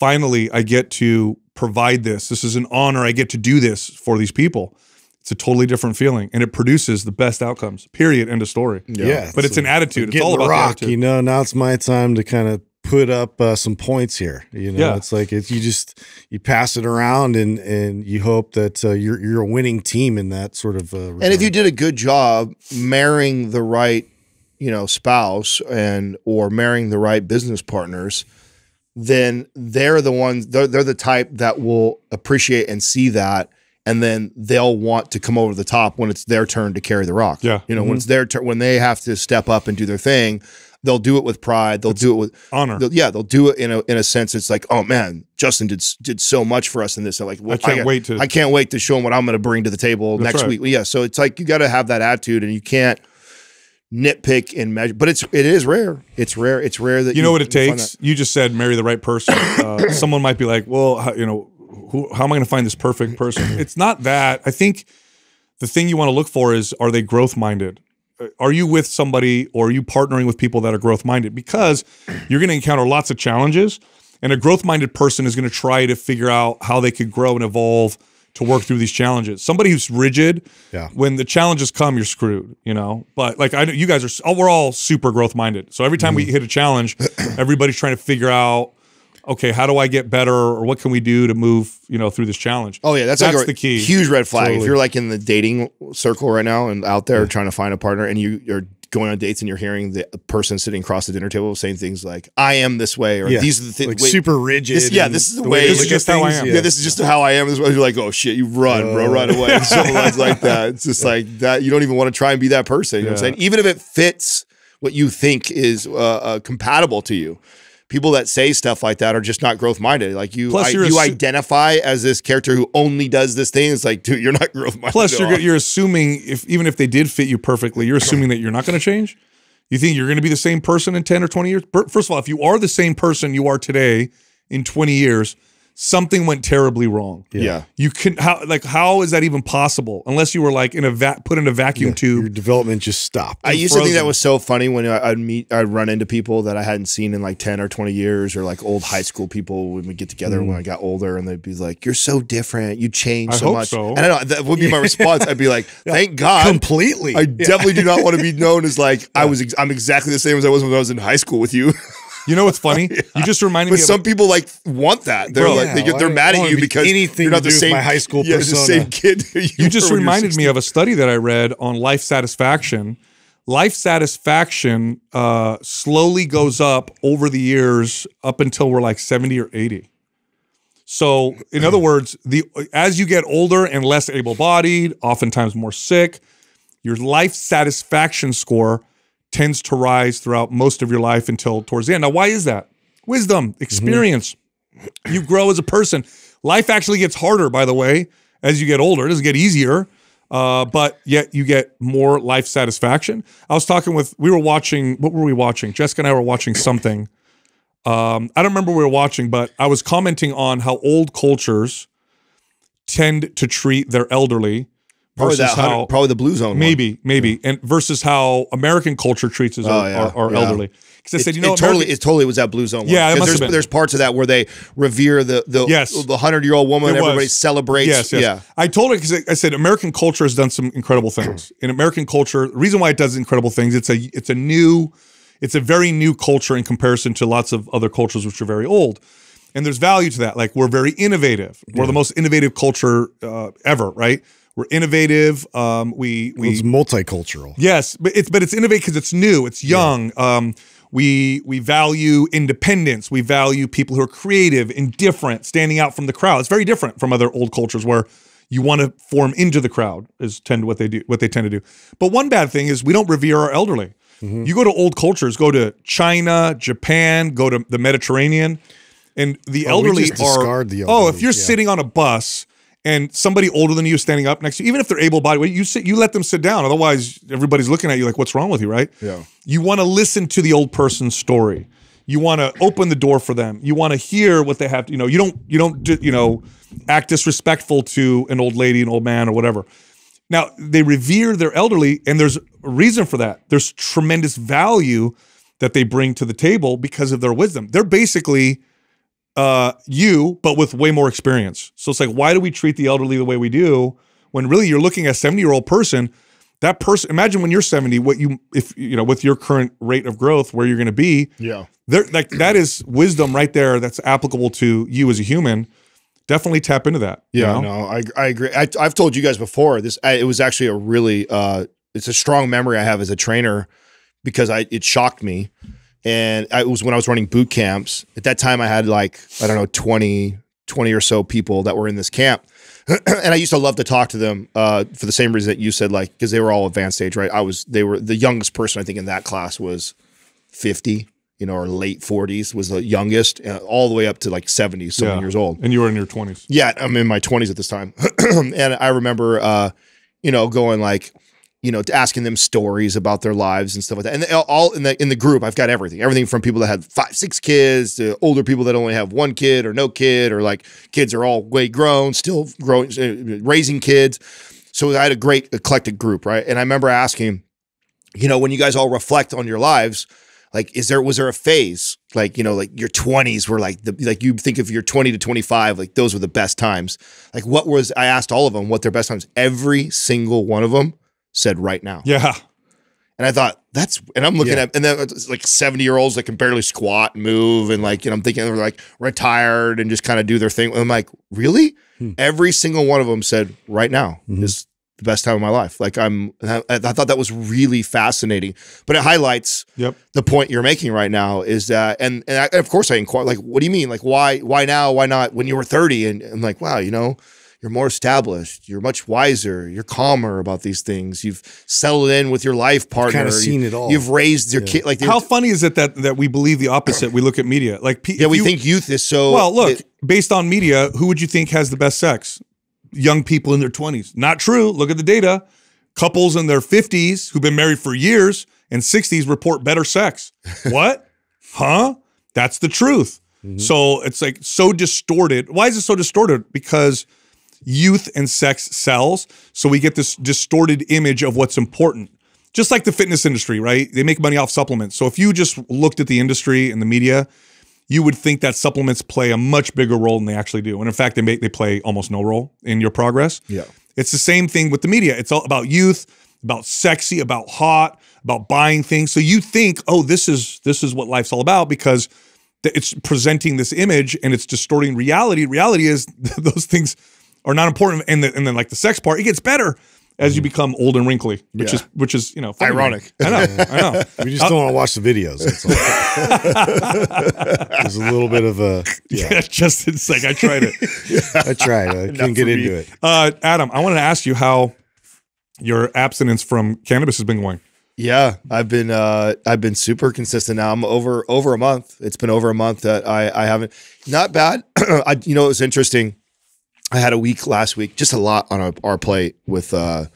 finally, I get to provide this. This is an honor. I get to do this for these people. It's a totally different feeling and it produces the best outcomes, period. End of story. Yeah, But it's an attitude. It's all the about the rock. attitude. You know, now it's my time to kind of put up uh, some points here. You know, Yeah. it's like if you just you pass it around and and you hope that uh, you're you're a winning team in that sort of. Uh, And if you did a good job marrying the right, you know, spouse and or marrying the right business partners, then they're the ones they're, they're the type that will appreciate and see that and then they'll want to come over the top when it's their turn to carry the rock. Yeah. You know, when it's their turn when they have to step up and do their thing, they'll do it with pride. They'll do it with honor. they'll- yeah, they'll do it in a in a sense. It's like, oh man, Justin did did so much for us in this. Like, well, can't got- wait to- I can't wait to show him what I'm going to bring to the table That's next right. week. Yeah, so it's like you got to have that attitude, and you can't nitpick and measure. But it's it is rare. It's rare. It's rare that you know what it you takes. You just said marry the right person. Uh, someone might be like, well, how, you know, who, how am I going to find this perfect person? It's not that. I think the thing you want to look for is are they growth minded? Are you with somebody or are you partnering with people that are growth minded? Because you're going to encounter lots of challenges, and a growth minded person is going to try to figure out how they could grow and evolve to work through these challenges. Somebody who's rigid, Yeah. when the challenges come, you're screwed, you know. But like I, know you guys are, oh, we're all super growth minded. So every time we mm-hmm. hit a challenge, everybody's trying to figure out, okay, how do I get better, or what can we do to move, you know, through this challenge? Oh yeah, that's, that's like a the key. Huge red flag. If you're like in the dating circle right now and out there trying to find a partner, and you you're going on dates and you're hearing the person sitting across the dinner table saying things like "I am this way" or Yeah. "These are the things." Like super rigid This, yeah, this is the the way. way This is just how I am. Yeah. this is just how I am. This is you're like. Oh shit, you run, bro, run away. Something like like that. It's just like that. You don't even want to try and be that person. You know what I'm saying? Even if it fits what you think is uh, uh, compatible to you. People that say stuff like that are just not growth minded. Like you, Plus I, you identify as this character who only does this thing. It's like, dude, you're not growth minded. Plus, you're you're assuming if even if they did fit you perfectly, you're assuming that you're not going to change. You think you're going to be the same person in ten or twenty years? First of all, if you are the same person you are today in twenty years, something went terribly wrong. Yeah. You can how like how is that even possible? Unless you were like in a va- put in a vacuum your tube. development just stopped. I used to think that was so funny when I- I'd meet, I'd run into people that I hadn't seen in like 10 or 20 years or like old high school people when we get together when mm. I got older and they'd be like, you're so different. You changed I so hope much. so. And I know that would be my response. I'd be like, thank God. completely. I definitely do not want to be known as like, I was, ex- I'm exactly the same as I was when I was in high school with you. You know what's funny? You just reminded but me. But some of, people like want that. They're Bro, like, they get, they're mad at you because anything you're not the same my high school yeah, the same kid. you just when were reminded me of a study that I read on life satisfaction. Life satisfaction uh, slowly goes up over the years up until we're like 70 or 80. So, in other words, the as you get older and less able-bodied, oftentimes more sick, your life satisfaction score tends to rise throughout most of your life until towards the end. Now, why is that? Wisdom, experience. You grow as a person. Life actually gets harder, by the way, as you get older. It doesn't get easier, uh, but yet you get more life satisfaction. I was talking with, we were watching, what were we watching? Jessica and I were watching something. Um, I don't remember what we were watching, but I was commenting on how old cultures tend to treat their elderly versus how probably the blue zone. one. maybe maybe and versus how American culture treats us Oh, our, yeah. our, our Yeah. elderly. Because I It, said, you know, it totally, American- it totally was that blue zone. One. Yeah, there's, there's parts of that where they revere the the Yes. the hundred year old woman. Everybody celebrates. Yes, yes. Yeah, I told it because I said American culture has done some incredible things. In American culture, the reason why it does incredible things, it's a it's a new, it's a very new culture in comparison to lots of other cultures which are very old. And there's value to that. Like we're very innovative. We're the most innovative culture uh, ever, right? We're innovative. Um, we we it's multicultural. Yes, but it's but it's innovative because it's new, it's young. Um, we we value independence. We value people who are creative and different, standing out from the crowd. It's very different from other old cultures where you want to form into the crowd is tend to what they do what they tend to do. But one bad thing is we don't revere our elderly. You go to old cultures, go to China, Japan, go to the Mediterranean, and the Oh, elderly are the oh, if you're yeah. sitting on a bus and somebody older than you standing up next to you, even if they're able-bodied, you sit, you let them sit down. Otherwise, everybody's looking at you like, "What's wrong with you?" Right? Yeah. You want to listen to the old person's story. You want to open the door for them. You want to hear what they have. To, you know, you don't you don't you know act disrespectful to an old lady, an old man, or whatever. Now they revere their elderly, and there's a reason for that. There's tremendous value that they bring to the table because of their wisdom. They're basically uh, you, but with way more experience. So it's like, why do we treat the elderly the way we do when really you're looking at a 70 year old person? That person, imagine when you're 70, what you, if you know, with your current rate of growth, where you're going to be. Yeah. There, like that is wisdom right there. That's applicable to you as a human. Definitely tap into that. you Yeah, know? no, I I agree. I, I've told you guys before. This I, it was actually a really uh, it's a strong memory I have as a trainer because I it shocked me, and I, it was when I was running boot camps. At that time, I had like I don't know 20, 20 or so people that were in this camp, and I used to love to talk to them uh, for the same reason that you said, like because they were all advanced age, right? I was they were the youngest person I think in that class was fifty. You know, or late forties was the youngest, uh, all the way up to like seventy something Yeah. years old. And you were in your 20s. Yeah, I'm in my 20s at this time. and I remember uh, you know, going like, you know, to asking them stories about their lives and stuff like that. And all- in the in the group, I've got everything. Everything from people that had five, six kids to older people that only have one kid or no kid, or like kids are all way grown, still growing, uh, raising kids. So I had a great eclectic group, right? And I remember asking, you know, when you guys all reflect on your lives, like is there was there a phase like you know like your 20s were like the like you think of your 20 to 25 like those were the best times like what was i asked all of them what their best times every single one of them said right now Yeah. and i thought that's and i'm looking Yeah. at and then it's like 70 year olds that can barely squat and move and like you know i'm thinking they're like retired and just kind of do their thing i'm like really hmm. every single one of them said right now mm-hmm. is the best time of my life like i'm I, I thought that was really fascinating but it highlights Yep. the point you're making right now is that, and and, I, and of course I inquire, like, what do you mean? Like, why why now? Why not when you were 30? And I'm like, wow, you know, you're more established, you're much wiser, you're calmer about these things. You've settled in with your life partner. kinda seen you, it all. You've raised your kid. Like, How funny is it that that we believe the opposite? We look at media like yeah, we you- think youth is so. Well, look, it- based on media, who would you think has the best sex? Young people in their 20s. Not true. Look at the data. Couples in their 50s who've been married for years and 60s report better sex. What? huh? That's the truth. Mm-hmm. So it's like so distorted. Why is it so distorted? Because youth and sex sells. So we get this distorted image of what's important. Just like the fitness industry, right? They make money off supplements. So if you just looked at the industry and the media, you would think that supplements play a much bigger role than they actually do. And in fact, they make they play almost no role in your progress. Yeah. It's the same thing with the media. It's all about youth, about sexy, about hot, about buying things. So you think, oh, this is this is what life's all about because it's presenting this image and it's distorting reality. Reality is those things are not important. And, the, and then like the sex part, it gets better as you become old and wrinkly, which Yeah. is which is you know. Ironic. I know, I know. We just don't want to watch the videos. There's a little bit of a yeah. Yeah, just it's like I tried it. I tried. I couldn't get for me. into it. Uh, Adam, I wanted to ask you how your abstinence from cannabis has been going. Yeah, I've been uh I've been super consistent now. I'm over over a month. It's been over a month that I I haven't not bad. I you know it was interesting. I had a week last week, just a lot on our, our plate with uh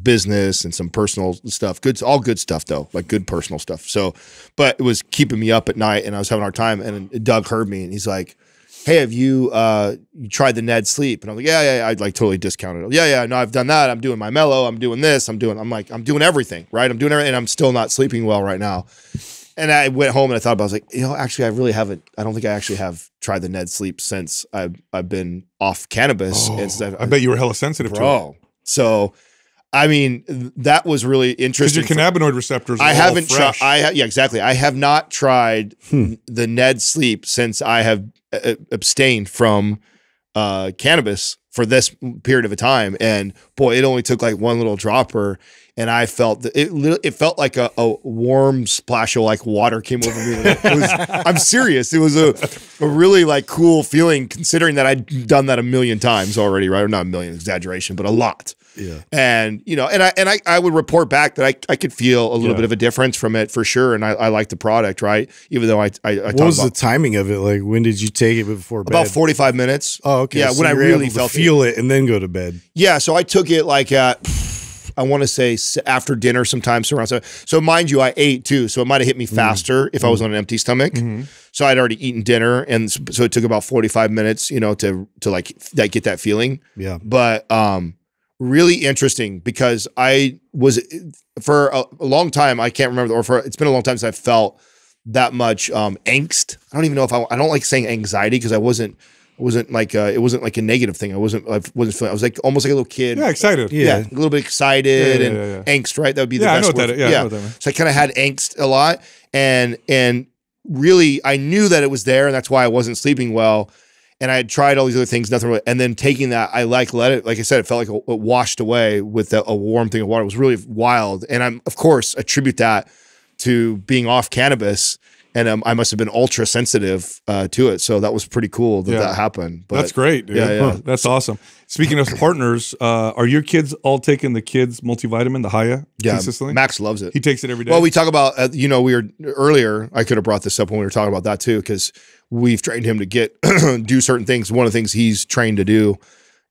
business and some personal stuff. Good all good stuff though, like good personal stuff. So, but it was keeping me up at night and I was having hard time and Doug heard me and he's like Hey, have you uh you tried the Ned sleep? And I'm like, yeah, yeah, yeah. I'd like totally discounted it. Yeah, yeah, no, I've done that. I'm doing my mellow. I'm doing this. I'm doing. I'm like, I'm doing everything, right? I'm doing everything. And I'm still not sleeping well right now. And I went home and I thought about. it. I was like, you know, actually, I really haven't. I don't think I actually have tried the Ned sleep since I've I've been off cannabis. and stuff. I bet you were hella sensitive to it bro. So, I mean, that was really interesting. because your cannabinoid receptors. Are I haven't tried. I ha- yeah, exactly. I have not tried the Ned Sleep since I have uh, abstained from uh, cannabis for this period of a time. And boy, it only took like one little dropper, and I felt that it. It felt like a, a warm splash of like water came over me. It was, I'm serious. It was a, a really like cool feeling, considering that I'd done that a million times already. Right, or not a million exaggeration, but a lot. Yeah. And you know, and I and I, I would report back that I, I could feel a little Yeah. bit of a difference from it for sure. And I, I like the product, right? Even though I I, I What was the timing of it? Like, when did you take it before bed? about forty five minutes. Oh, okay. Yeah, So when I really felt it. feel it. and then go to bed. Yeah, so I took it like at I want to say after dinner sometimes so around seven. So mind you, I ate too, so it might have hit me Mm. faster if I was on an empty stomach. Mm-hmm. So I'd already eaten dinner, and so it took about forty five minutes, you know, to to like that get that feeling. Yeah. But um, really interesting because I was for a, a long time. I can't remember, or for it's been a long time since I felt that much um angst. I don't even know if I I don't like saying anxiety because I wasn't. It wasn't like uh, it wasn't like a negative thing. I wasn't. I wasn't feeling. I was like almost like a little kid. Yeah, excited. Yeah, Yeah. a little bit excited Yeah, yeah, and yeah, yeah. angst, right? That would be the Yeah, I best know what word that for- Yeah, I know that. So I kind of had angst a lot, and and really, I knew that it was there, and that's why I wasn't sleeping well. And I had tried all these other things, nothing. Really, and then taking that, I like let it. Like I said, it felt like it washed away with a, a warm thing of water. It was really wild, and I'm of course attribute that to being off cannabis. And um, I must have been ultra sensitive uh, to it, so that was pretty cool that Yeah. that happened. But That's great, dude. Yeah, yeah. That's awesome. Speaking of partners, uh, are your kids all taking the kids multivitamin, the Hiya, yeah, consistently? Max loves it. he takes it every day. Well, we talk about, uh, you know, we were earlier, I could have brought this up when we were talking about that too, because we've trained him to get, do certain things. One of the things he's trained to do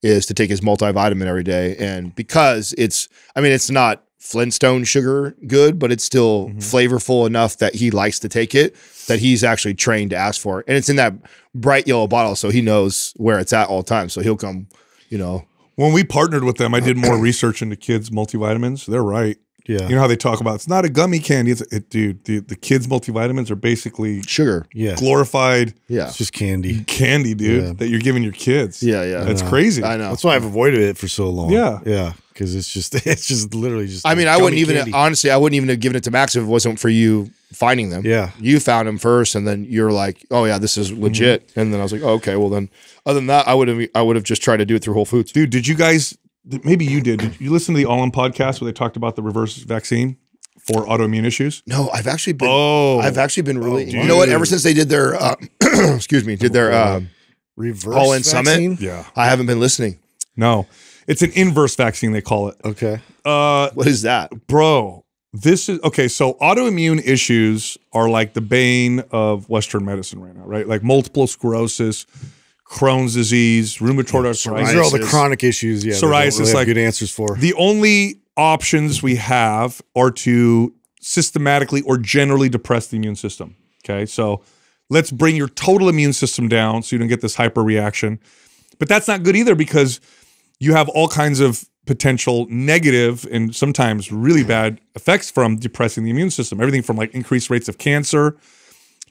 is to take his multivitamin every day. And because it's, I mean, it's not Flintstone sugar good, but it's still Mm-hmm. flavorful enough that he likes to take it, that he's actually trained to ask for it. And it's in that bright yellow bottle, so he knows where it's at all times. So he'll come, you know, when we partnered with them, I did more research into kids multivitamins. They're right. Yeah. You know how they talk about it's not a gummy candy. It's it, dude. The, the kids multivitamins are basically sugar. yeah. glorified Yeah. It's just candy. candy, dude, Yeah. that you're giving your kids. Yeah. Yeah. that's know. crazy. I know. That's why I've avoided it for so long. Yeah. Yeah. Because it's just, it's just literally just. I mean, I wouldn't even candy. honestly, I wouldn't even have given it to Max if it wasn't for you finding them. Yeah. you found them first, and then you're like, "Oh yeah, this is legit." Mm-hmm. And then I was like, oh, "Okay, well then." Other than that, I would have, I would have just tried to do it through Whole Foods. Dude, did you guys? Maybe you did. Did you listen to the All In podcast where they talked about the reverse vaccine for autoimmune issues? No, I've actually been, Oh, I've actually been really, Oh, you know what? Ever since they did their, uh, excuse me, did their, uh, reverse All in Summit? yeah. I haven't been listening. No, it's an inverse vaccine. They call it. Okay. Uh, What is that? bro this is okay so autoimmune issues are like the bane of western medicine right now right like multiple sclerosis crohn's disease rheumatoid These arthritis are all the chronic issues. Yeah. Psoriasis, really have like- good answers for. the only options we have are to systematically or generally depress the immune system okay so let's bring your total immune system down so you don't get this hyperreaction. but that's not good either because you have all kinds of potential negative and sometimes really bad effects from depressing the immune system. Everything from like increased rates of cancer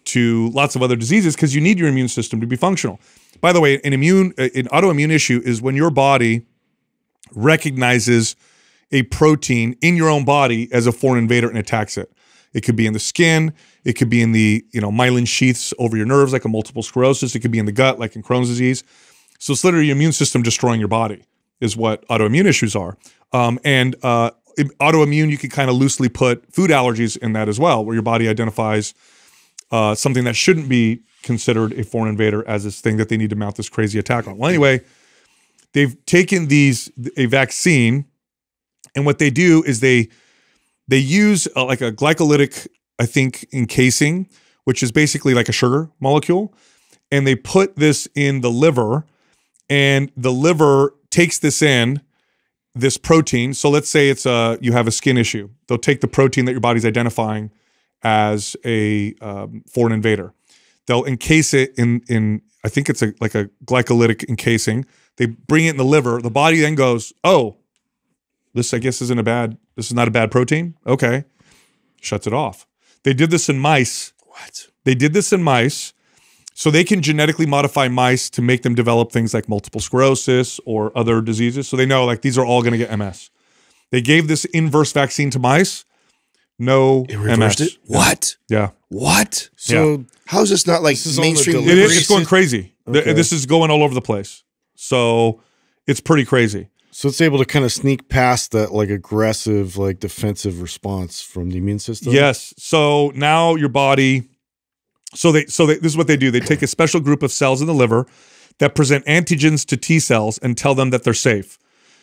to lots of other diseases because you need your immune system to be functional. By the way, an immune an autoimmune issue is when your body recognizes a protein in your own body as a foreign invader and attacks it. It could be in the skin, it could be in the, you know, myelin sheaths over your nerves like a multiple sclerosis, it could be in the gut like in Crohn's disease. So it's literally your immune system destroying your body is what autoimmune issues are. Um, and uh, autoimmune, you can kind of loosely put food allergies in that as well, where your body identifies uh, something that shouldn't be considered a foreign invader as this thing that they need to mount this crazy attack on. Well, anyway, they've taken these a vaccine, and what they do is they they use uh, like a glycolytic, I think, encasing, which is basically like a sugar molecule, and they put this in the liver, and the liver takes this in this protein. So let's say it's a you have a skin issue. They'll take the protein that your body's identifying as a um, foreign invader. They'll encase it in in I think it's a like a glycolytic encasing. They bring it in the liver. The body then goes, "Oh, this I guess isn't a bad. This is not a bad protein. Okay, shuts it off." They did this in mice. What? They did this in mice. So they can genetically modify mice to make them develop things like multiple sclerosis or other diseases. So they know like these are all going to get MS. They gave this inverse vaccine to mice. No It reversed MS. it? What? Yeah. What? so How is this not like This is on the mainstream? It is. It's going crazy. Okay. This is going all over the place. So it's pretty crazy. so it's able to kind of sneak past that like aggressive like defensive response from the immune system. Yes. So now your body. So they. So they, this is what they do. They take a special group of cells in the liver that present antigens to T cells and tell them that they're safe.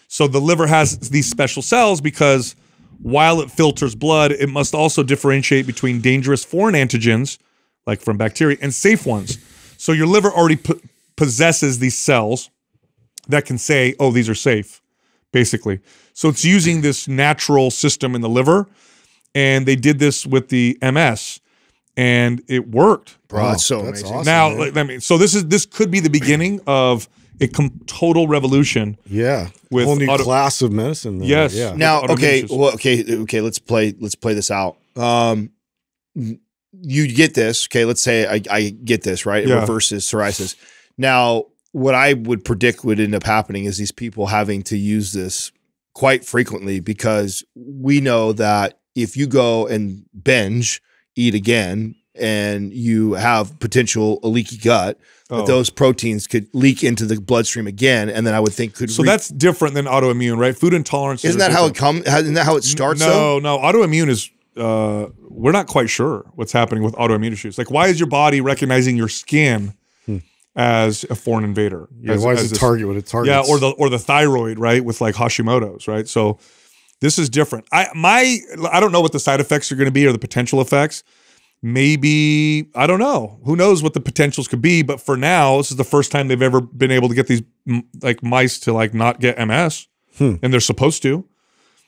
So the liver has these special cells because while it filters blood, it must also differentiate between dangerous foreign antigens, like from bacteria, and safe ones. So your liver already po- possesses these cells that can say, oh, these are safe, basically. So it's using this natural system in the liver. And they did this with the MS and it worked. Bro, that's so that's amazing. awesome. now, man. like, I mean, so this is this could be the beginning of a com- total revolution. yeah, with whole new auto- class of medicine. then. Yes. yeah. now okay well okay okay let's play let's play this out um you get this okay let's say i, I get this right it Yeah. reverses psoriasis now what i would predict would end up happening is these people having to use this quite frequently because we know that if you go and binge eat again and you have potential a leaky gut Oh. that those proteins could leak into the bloodstream again and then i would think could So that's different than autoimmune, right? Food intolerance. isn't that how it comes isn't that how it starts though? No, no. Autoimmune is. Uh, we're not quite sure what's happening with autoimmune issues. Like, why is your body recognizing your skin as a foreign invader? Hmm. Yeah, As- why is it this- target what it targets? Yeah, or the or the thyroid, right? With like Hashimoto's, right? So this is different. I my I don't know what the side effects are going to be or the potential effects. Maybe I don't know. Who knows what the potentials could be? But for now, this is the first time they've ever been able to get these like mice to like not get MS, Hmm. and they're supposed to.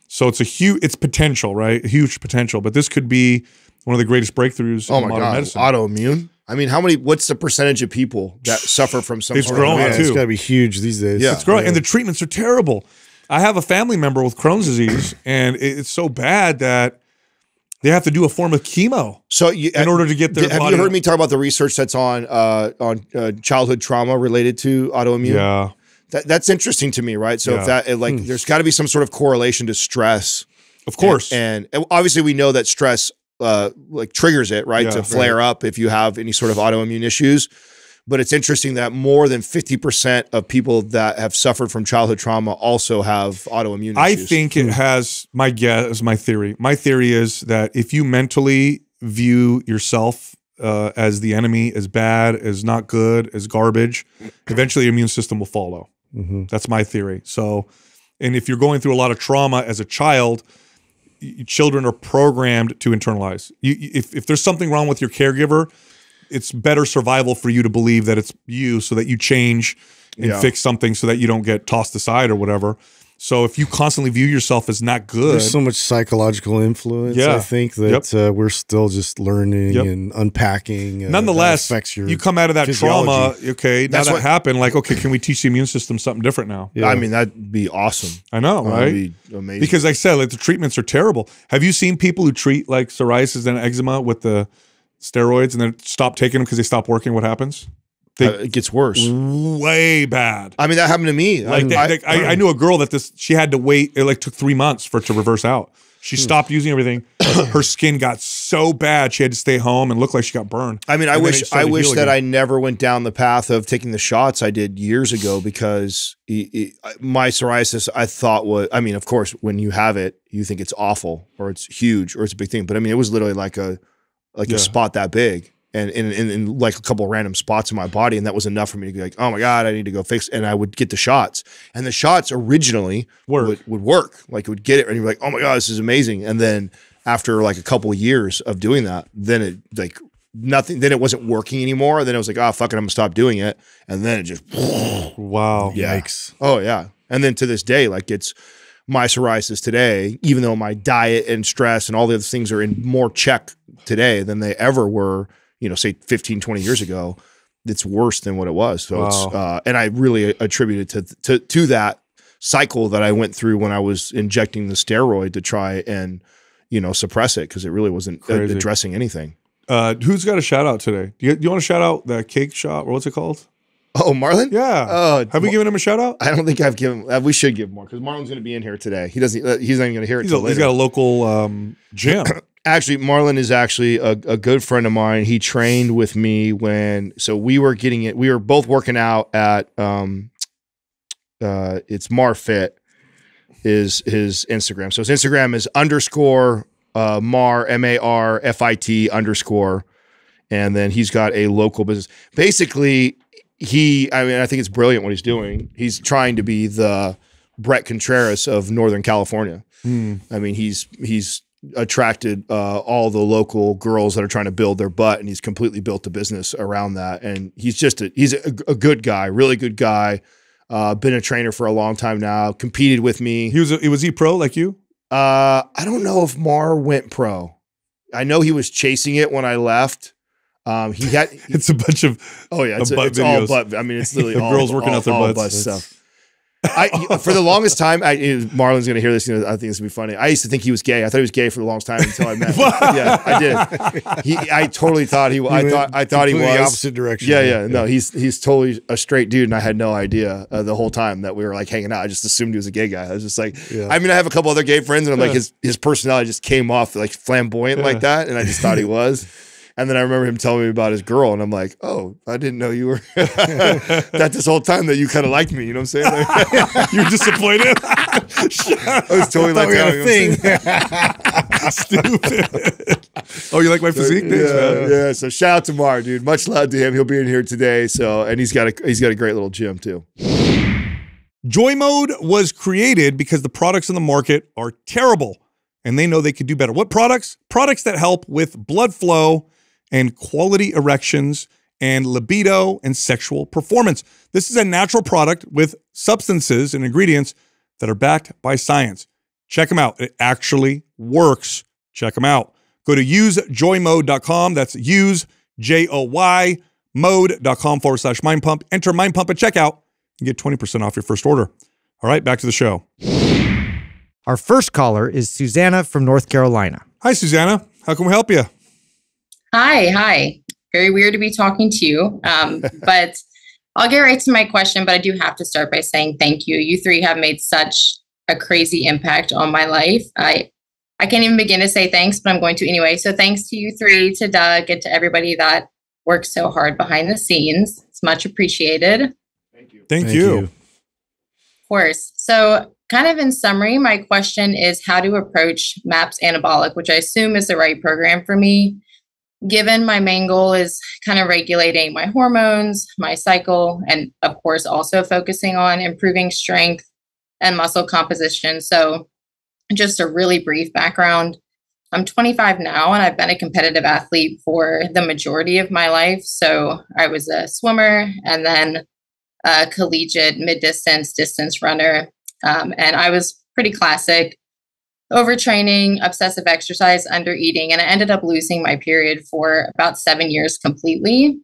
So it's a huge, it's potential, right? A huge potential. But this could be one of the greatest breakthroughs Oh in my modern god, medicine. autoimmune. I mean, how many? What's the percentage of people that suffer from some? It's growing, yeah, too. it's got to be huge these days. Yeah. It's growing, and the treatments are terrible. I have a family member with Crohn's disease, and it's so bad that they have to do a form of chemo So you, in order to get their have you heard me talk about the research that's on uh, on uh, childhood trauma related to autoimmune? Yeah, that, that's interesting to me, right? So Yeah. if that it, like, there's got to be some sort of correlation to stress, of course. and, and obviously we know that stress uh, like triggers it, right, Yeah, to flare up if you have any sort of autoimmune issues. But it's interesting that more than 50% of people that have suffered from childhood trauma also have autoimmune I issues. think it has my guess, my theory. My theory is that if you mentally view yourself uh, as the enemy, as bad, as not good, as garbage, eventually your immune system will follow. Mhm. That's my theory. So, and if you're going through a lot of trauma as a child, children are programmed to internalize. You, you- if, if there's something wrong with your caregiver, it's better survival for you to believe that it's you so that you change and Yeah. fix something so that you don't get tossed aside or whatever. So if you constantly view yourself as not good, There's so much psychological influence. Yeah. I think that uh, we're still just learning Yep. and unpacking. uh, nonetheless, affects your you come out of that trauma. Okay, now That's that what- happened, like, okay, can we teach the immune system something different now? Yeah. I mean, that'd be awesome. I know, That'd right? be amazing. Because like I said, like the treatments are terrible. Have you seen people who treat like psoriasis and eczema with the steroids and then stop taking them because they stop working? What happens? They, Uh, it gets worse. way bad. I mean, that happened to me. Like they, I, they- I, I knew a girl that this she had to wait. It like took three months for it to reverse out. Hmm. She stopped using everything. Her skin got so bad she had to stay home and look like she got burned. I mean, I And wish I wish that again. I never went down the path of taking the shots I did years ago because it, it, my psoriasis I thought was. I mean, of course, when you have it, you think it's awful or it's huge or it's a big thing. But I mean, it was literally like a like Yeah. a spot that big. And in, in, in like a couple of random spots in my body, and that was enough for me to be like, "Oh my god, I need to go fix." And I would get the shots, and the shots originally Work. would, would work. Like it would get it, and you're like, "Oh my god, this is amazing!" And then after like a couple of years of doing that, then it like nothing. Then it wasn't working anymore. Then it was like, "Oh fuck it, I'm gonna stop doing it." And then it just, Wow. Yikes. oh yeah. And then to this day, like it's my psoriasis today, even though my diet and stress and all the other things are in more check today than they ever were, you know, say 15, 20 years ago, it's worse than what it was. So it's, uh, and I really attribute it to, to, to that cycle that I went through when I was injecting the steroid to try and, you know, suppress it because it really wasn't uh, Crazy. addressing anything. Uh, who's got a shout out today? Do you, do you want to shout out the cake shop or what's it called? Oh, Marlon? Yeah. Oh, Have we given him a shout out? I don't think I've given. Uh, we should give more because Marlon's going to be in here today. He doesn't. Uh, he's not even going to hear it. He's, a, he's got a local um, gym. actually marlon is actually a, a good friend of mine. He trained with me when so we were getting it we were both working out at um uh it's marfit is his instagram. So his instagram is underscore uh mar m-a-r f-i-t underscore. And then he's got a local business. Basically he i mean i think it's brilliant what he's doing. He's trying to be the Bret Contreras of Northern California. Hmm. I mean, he's he's attracted uh, all the local girls that are trying to build their butt, and he's completely built a business around that. And he's just a, he's a, a good guy, really good guy. Uh, been a trainer for a long time now. Competed with me. He was a, was he pro like you? Uh, I don't know if Mar went pro. I know he was chasing it when I left. Um, he had It's a bunch of oh yeah, it's, of butt it's all butt. I mean, it's literally all Girls working all, out their all butts. butt stuff. I for the longest time, I Marlon's gonna hear this. You know, I think this would be funny. I used to think he was gay. I thought he was gay for the longest time until I met. him. yeah, I did. He, I totally thought he. I thought. I thought he was the opposite direction. Yeah, Yeah, yeah. No, he's he's totally a straight dude, and I had no idea uh, the whole time that we were like hanging out. I just assumed he was a gay guy. I was just like, Yeah. I mean, I have a couple other gay friends, and I'm like, his his personality just came off like flamboyant like that, and I just thought he was. And then I remember him telling me about his girl, and I'm like, "Oh, I didn't know you were that this whole time that you kind of liked me." You know what I'm saying? Like, You're disappointed. I was totally like, we had a you know what Stupid. oh, you like my physique? Thanks, yeah, yeah. So shout out to Mar, dude. Much love to him. He'll be in here today. So, and he's got a he's got a great little gym too. Joy Mode was created because the products in the market are terrible and they know they could do better. What products? Products that help with blood flow and quality erections and libido and sexual performance. This is a natural product with substances and ingredients that are backed by science. Check them out. It actually works. Check them out. Go to usejoymode.com. That's use, J O Y, mode.com forward slash mind pump. Enter mind pump at checkout and get 20% off your first order. All right, back to the show. Our first caller is Susanna from North Carolina. Hi, Susanna. How can we help you? Hi, hi. Very weird to be talking to you. Um, but I'll get right to my question, but I do have to start by saying thank you. You three have made such a crazy impact on my life. I I can't even begin to say thanks, but I'm going to anyway. So thanks to you three, to Doug, and to everybody that works so hard behind the scenes. It's much appreciated. Thank, you. Thank you. Of course. So, kind of in summary, my question is how to approach MAPS Anabolic, which I assume is the right program for me. Given my main goal is kind of regulating my hormones, my cycle, and of course, also focusing on improving strength and muscle composition. So, just a really brief background. I'm 25 now and I've been a competitive athlete for the majority of my life. So, I was a swimmer and then a collegiate mid distance distance runner. Um, and I was pretty classic overtraining, obsessive exercise, under eating, and I ended up losing my period for about seven years completely.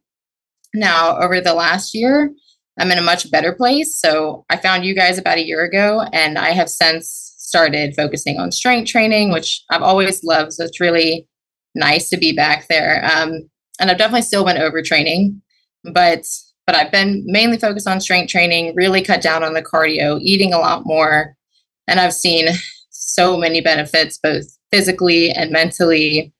Now, over the last year, I'm in a much better place. So I found you guys about a year ago, and I have since started focusing on strength training, which I've always loved. So it's really nice to be back there. Um, and I've definitely still been overtraining, but but I've been mainly focused on strength training, really cut down on the cardio, eating a lot more, and I've seen so many benefits both physically and mentally,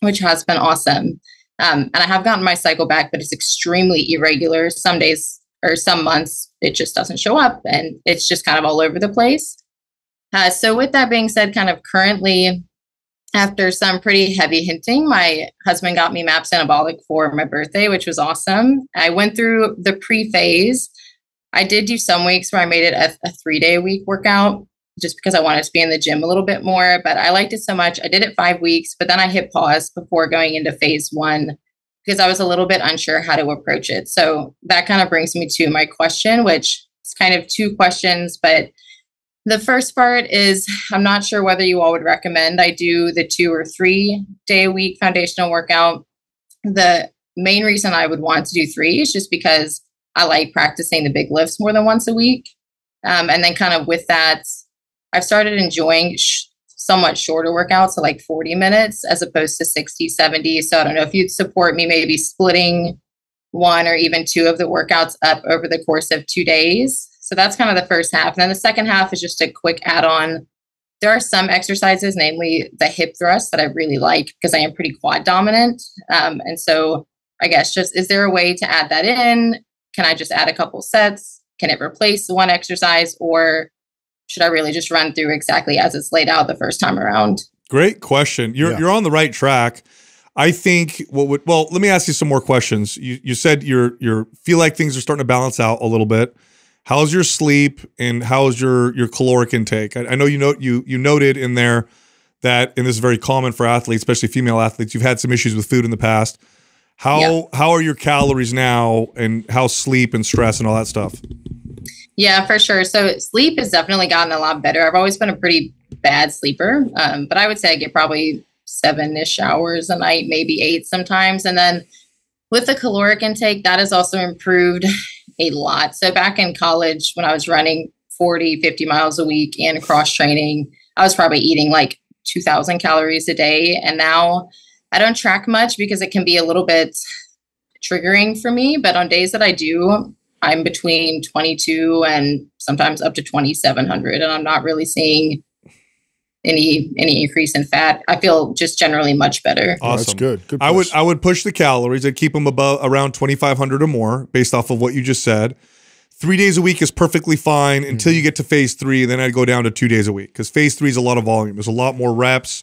which has been awesome. Um, and I have gotten my cycle back, but it's extremely irregular. Some days or some months it just doesn't show up, and it's just kind of all over the place. Uh, so, with that being said, kind of currently, after some pretty heavy hinting, my husband got me MAPS Anabolic for my birthday, which was awesome. I went through the pre phase. I did do some weeks where I made it a, a three day a week workout just because I wanted to be in the gym a little bit more, but I liked it so much. I did it five weeks, but then I hit pause before going into phase one because I was a little bit unsure how to approach it. So that kind of brings me to my question, which is kind of two questions, but the first part is I'm not sure whether you all would recommend I do the two or three day a week foundational workout. The main reason I would want to do three is just because I like practicing the big lifts more than once a week. Um, and then, kind of with that, I've started enjoying sh- somewhat shorter workouts, so like 40 minutes as opposed to 60, 70. So I don't know if you'd support me maybe splitting one or even two of the workouts up over the course of two days. So that's kind of the first half. And then the second half is just a quick add on. There are some exercises, namely the hip thrust, that I really like because I am pretty quad dominant. Um, and so I guess just is there a way to add that in? Can I just add a couple sets? Can it replace one exercise? Or should I really just run through exactly as it's laid out the first time around? Great question. You're Yeah. you're on the right track. I think what would well, let me ask you some more questions. You you said you're you're feel like things are starting to balance out a little bit. How's your sleep and how's your your caloric intake? I, I know you note you you noted in there that, and this is very common for athletes, especially female athletes. You've had some issues with food in the past. How Yeah. how are your calories now, and how sleep and stress and all that stuff? Yeah, for sure. So sleep has definitely gotten a lot better. I've always been a pretty bad sleeper, um, but I would say I get probably seven ish hours a night, maybe eight sometimes. And then with the caloric intake, that has also improved a lot. So back in college, when I was running 40, 50 miles a week and cross training, I was probably eating like 2,000 calories a day. And now I don't track much because it can be a little bit triggering for me. But on days that I do, I'm between 22 and sometimes up to 2,700, and I'm not really seeing any any increase in fat. I feel just generally much better. Oh, that's good. Good I would push. I would push the calories. I'd keep them above around 2,500 or more, based off of what you just said. Three days a week is perfectly fine until Mm-hmm. you get to phase three. Then I'd go down to two days a week because phase three is a lot of volume. There's a lot more reps,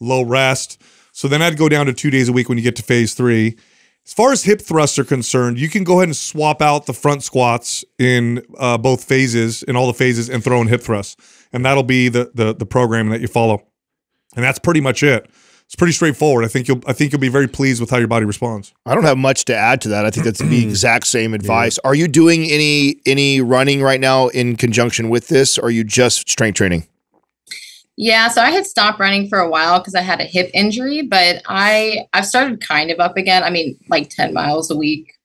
low rest. So then I'd go down to two days a week when you get to phase three. As far as hip thrusts are concerned, you can go ahead and swap out the front squats in uh, both phases, in all the phases, and throw in hip thrusts, and that'll be the the the program that you follow, and that's pretty much it. It's pretty straightforward. I think you'll I think you'll be very pleased with how your body responds. I don't have much to add to that. I think that's the exact same advice. Are you doing any any running right now in conjunction with this? Or are you just strength training? Yeah, so I had stopped running for a while because I had a hip injury, but I I've started kind of up again. I mean, like 10 miles a week,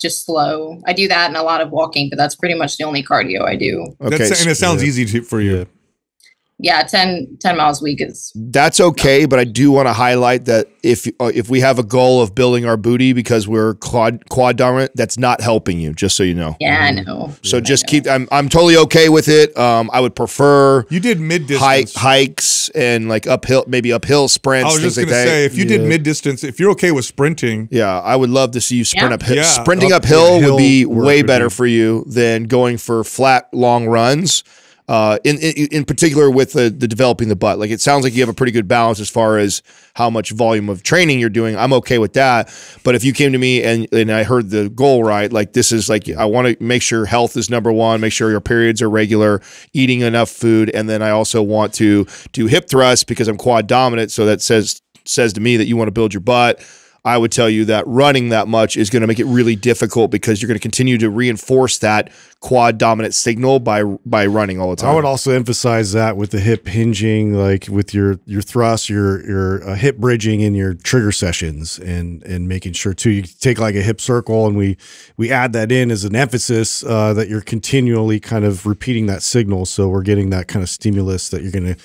just slow. I do that and a lot of walking, but that's pretty much the only cardio I do. That's, and it sounds easy to, for you. Yeah, 10, 10 miles a week is That's okay, but I do want to highlight that if uh, if we have a goal of building our booty because we're quad quad dominant, that's not helping you. Just so you know. yeah, I know. So just keep. I'm I'm totally okay with it. Um, I would prefer you did mid hike, hikes and like uphill, maybe uphill sprints. I was just gonna that. say if you did mid distance, if you're okay with sprinting, Yeah, I would love to see you sprint Yeah. uphill. Yeah, Sprinting up- uphill yeah, would be way better for you than going for flat long runs. Uh, in, in in particular with the the developing the butt, like it sounds like you have a pretty good balance as far as how much volume of training you're doing. I'm okay with that. But if you came to me and and I heard the goal right, like this is like I want to make sure health is number one, make sure your periods are regular, eating enough food, and then I also want to do hip thrusts because I'm quad dominant. So that says says to me that you want to build your butt. I would tell you that running that much is going to make it really difficult because you're going to continue to reinforce that quad dominant signal by by running all the time. I would also emphasize that with the hip hinging, like with your your thrust, your your uh, hip bridging in your trigger sessions, and and making sure too you take like a hip circle, and we we add that in as an emphasis uh, that you're continually kind of repeating that signal, so we're getting that kind of stimulus that you're going to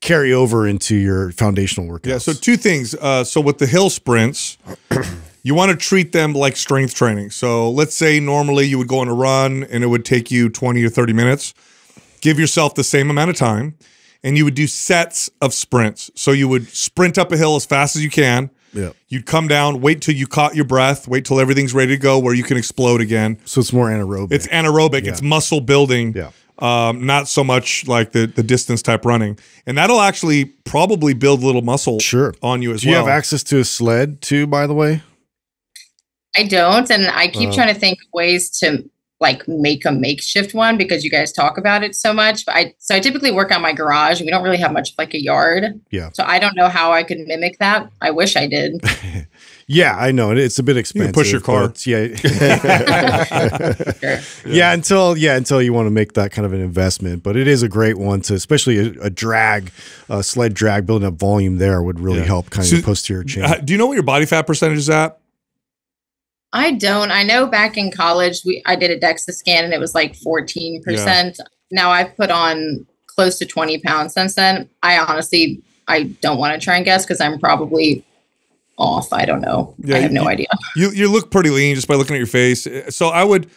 carry over into your foundational workout. Yeah. So two things. Uh, so with the hill sprints, you want to treat them like strength training. So let's say normally you would go on a run and it would take you 20 or 30 minutes. Give yourself the same amount of time and you would do sets of sprints. So you would sprint up a hill as fast as you can. Yeah. You'd come down, wait till you caught your breath, wait till everything's ready to go where you can explode again. So it's more anaerobic. It's anaerobic. Yeah. It's muscle building. Yeah. Um, not so much like the the distance type running, and that'll actually probably build little muscle sure on you as well. Do you have access to a sled too? By the way. I don't, and I keep Oh. trying to think of ways to like make a makeshift one because you guys talk about it so much. But I so I typically work on my garage. And we don't really have much like a yard, Yeah. so I don't know how I could mimic that. I wish I did. Yeah, I know it's a bit expensive. push your car. but Yeah, yeah. Until yeah, until you want to make that kind of an investment, but it is a great one to, especially a, a drag, a sled drag, building up volume there would really Yeah. help kind So, of posterior chain. Uh, do you know what your body fat percentage is at? I don't. I know back in college, we I did a DEXA scan and it was like fourteen percent. Now I've put on close to twenty pounds since then. I honestly I don't want to try and guess because I'm probably off. I don't know. Yeah, I have no you, idea. You you look pretty lean just by looking at your face. Uh, so I would.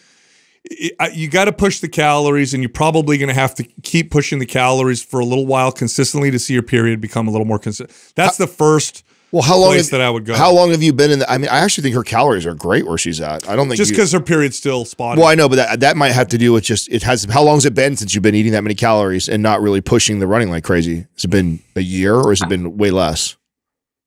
You got to push the calories, and you're probably going to have to keep pushing the calories for a little while consistently to see your period become a little more consistent. That's the first well, how long place have, that I would go. How long have you been in? The, I mean, I actually think her calories are great where she's at. I don't think just because her period's still spotty. Well, I know, but that that might have to do with just it has. How long has it been since you've been eating that many calories and not really pushing the running like crazy? Has it been a year or has it uh, been way less?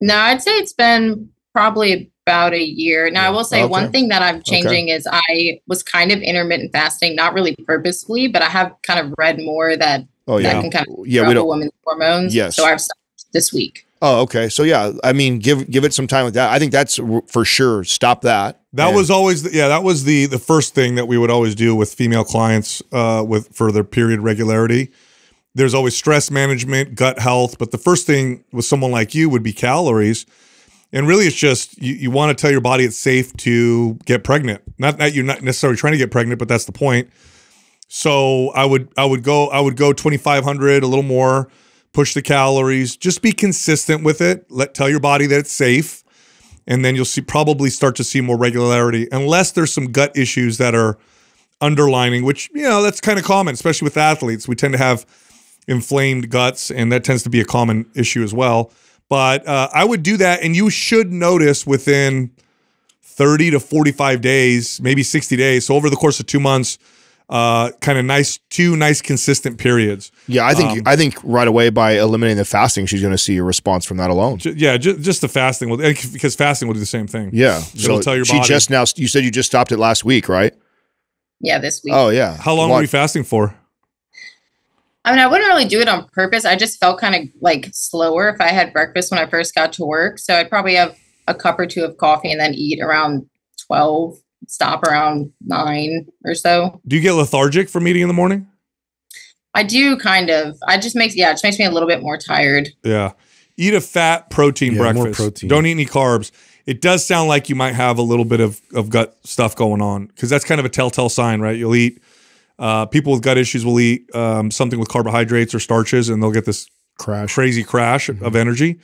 No, I'd say it's been probably about a year. Now, I will say one thing that I'm changing is I was kind of intermittent fasting, not really purposefully, but I have kind of read more that Oh yeah, that can kind of yeah. We trouble don't. women's hormones. Yes. So I've stopped this week. Oh, okay. So yeah, I mean, give give it some time with that. I think that's r- for sure. Stop that. That And- was always the, yeah, that was the the first thing that we would always do with female clients uh, with for their period regularity. There's always stress management, gut health, but the first thing with someone like you would be calories. And really, it's just you, you want to tell your body it's safe to get pregnant. Not that you're not necessarily trying to get pregnant, but that's the point. So I would I would go I would go 2500 a little more, push the calories, just be consistent with it. Let tell your body that it's safe and then you'll see probably start to see more regularity unless there's some gut issues that are underlining which you know that's kind of common especially with athletes we tend to have inflamed guts and that tends to be a common issue as well but uh, i would do that and you should notice within 30 to 45 days maybe 60 days so over the course of two months uh, kind of nice two nice consistent periods Yeah, I think Um, I think right away by eliminating the fasting, she's going to see a response from that alone. Ju- yeah ju- just the fasting will because fasting will do the same thing Yeah, it'll tell your she body just now. You said you just stopped it last week, right? Yeah, this week. Oh yeah. how long What- were you fasting for I mean, I wouldn't really do it on purpose. I just felt kind of like slower if I had breakfast when I first got to work. So I'd probably have a cup or two of coffee and then eat around 12, stop around nine or so. Do you get lethargic from eating in the morning? I do kind of. I just makes yeah, it just makes me a little bit more tired. Yeah. Eat a fat protein Yeah, more breakfast. protein. Don't eat any carbs. It does sound like you might have a little bit of, of gut stuff going on because that's kind of a telltale sign, right? You'll eat, uh, people with gut issues will eat um, something with carbohydrates or starches and they'll get this Crash. crazy crash Mm-hmm. of energy.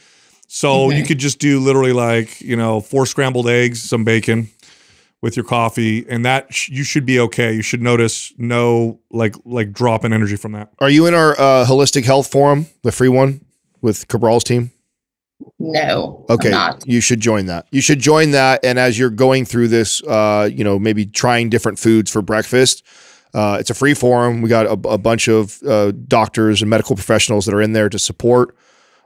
So you could just do literally like, you know, four scrambled eggs, some bacon with your coffee, and that sh- you should be okay. You should notice no like like drop in energy from that. Are you in our uh, holistic health forum, the free one with Cabral's team? No. I'm Okay, not. you should join that. You should join that, and as you're going through this, uh, you know, maybe trying different foods for breakfast. Uh, it's a free forum. We got a, a bunch of uh, doctors and medical professionals that are in there to support.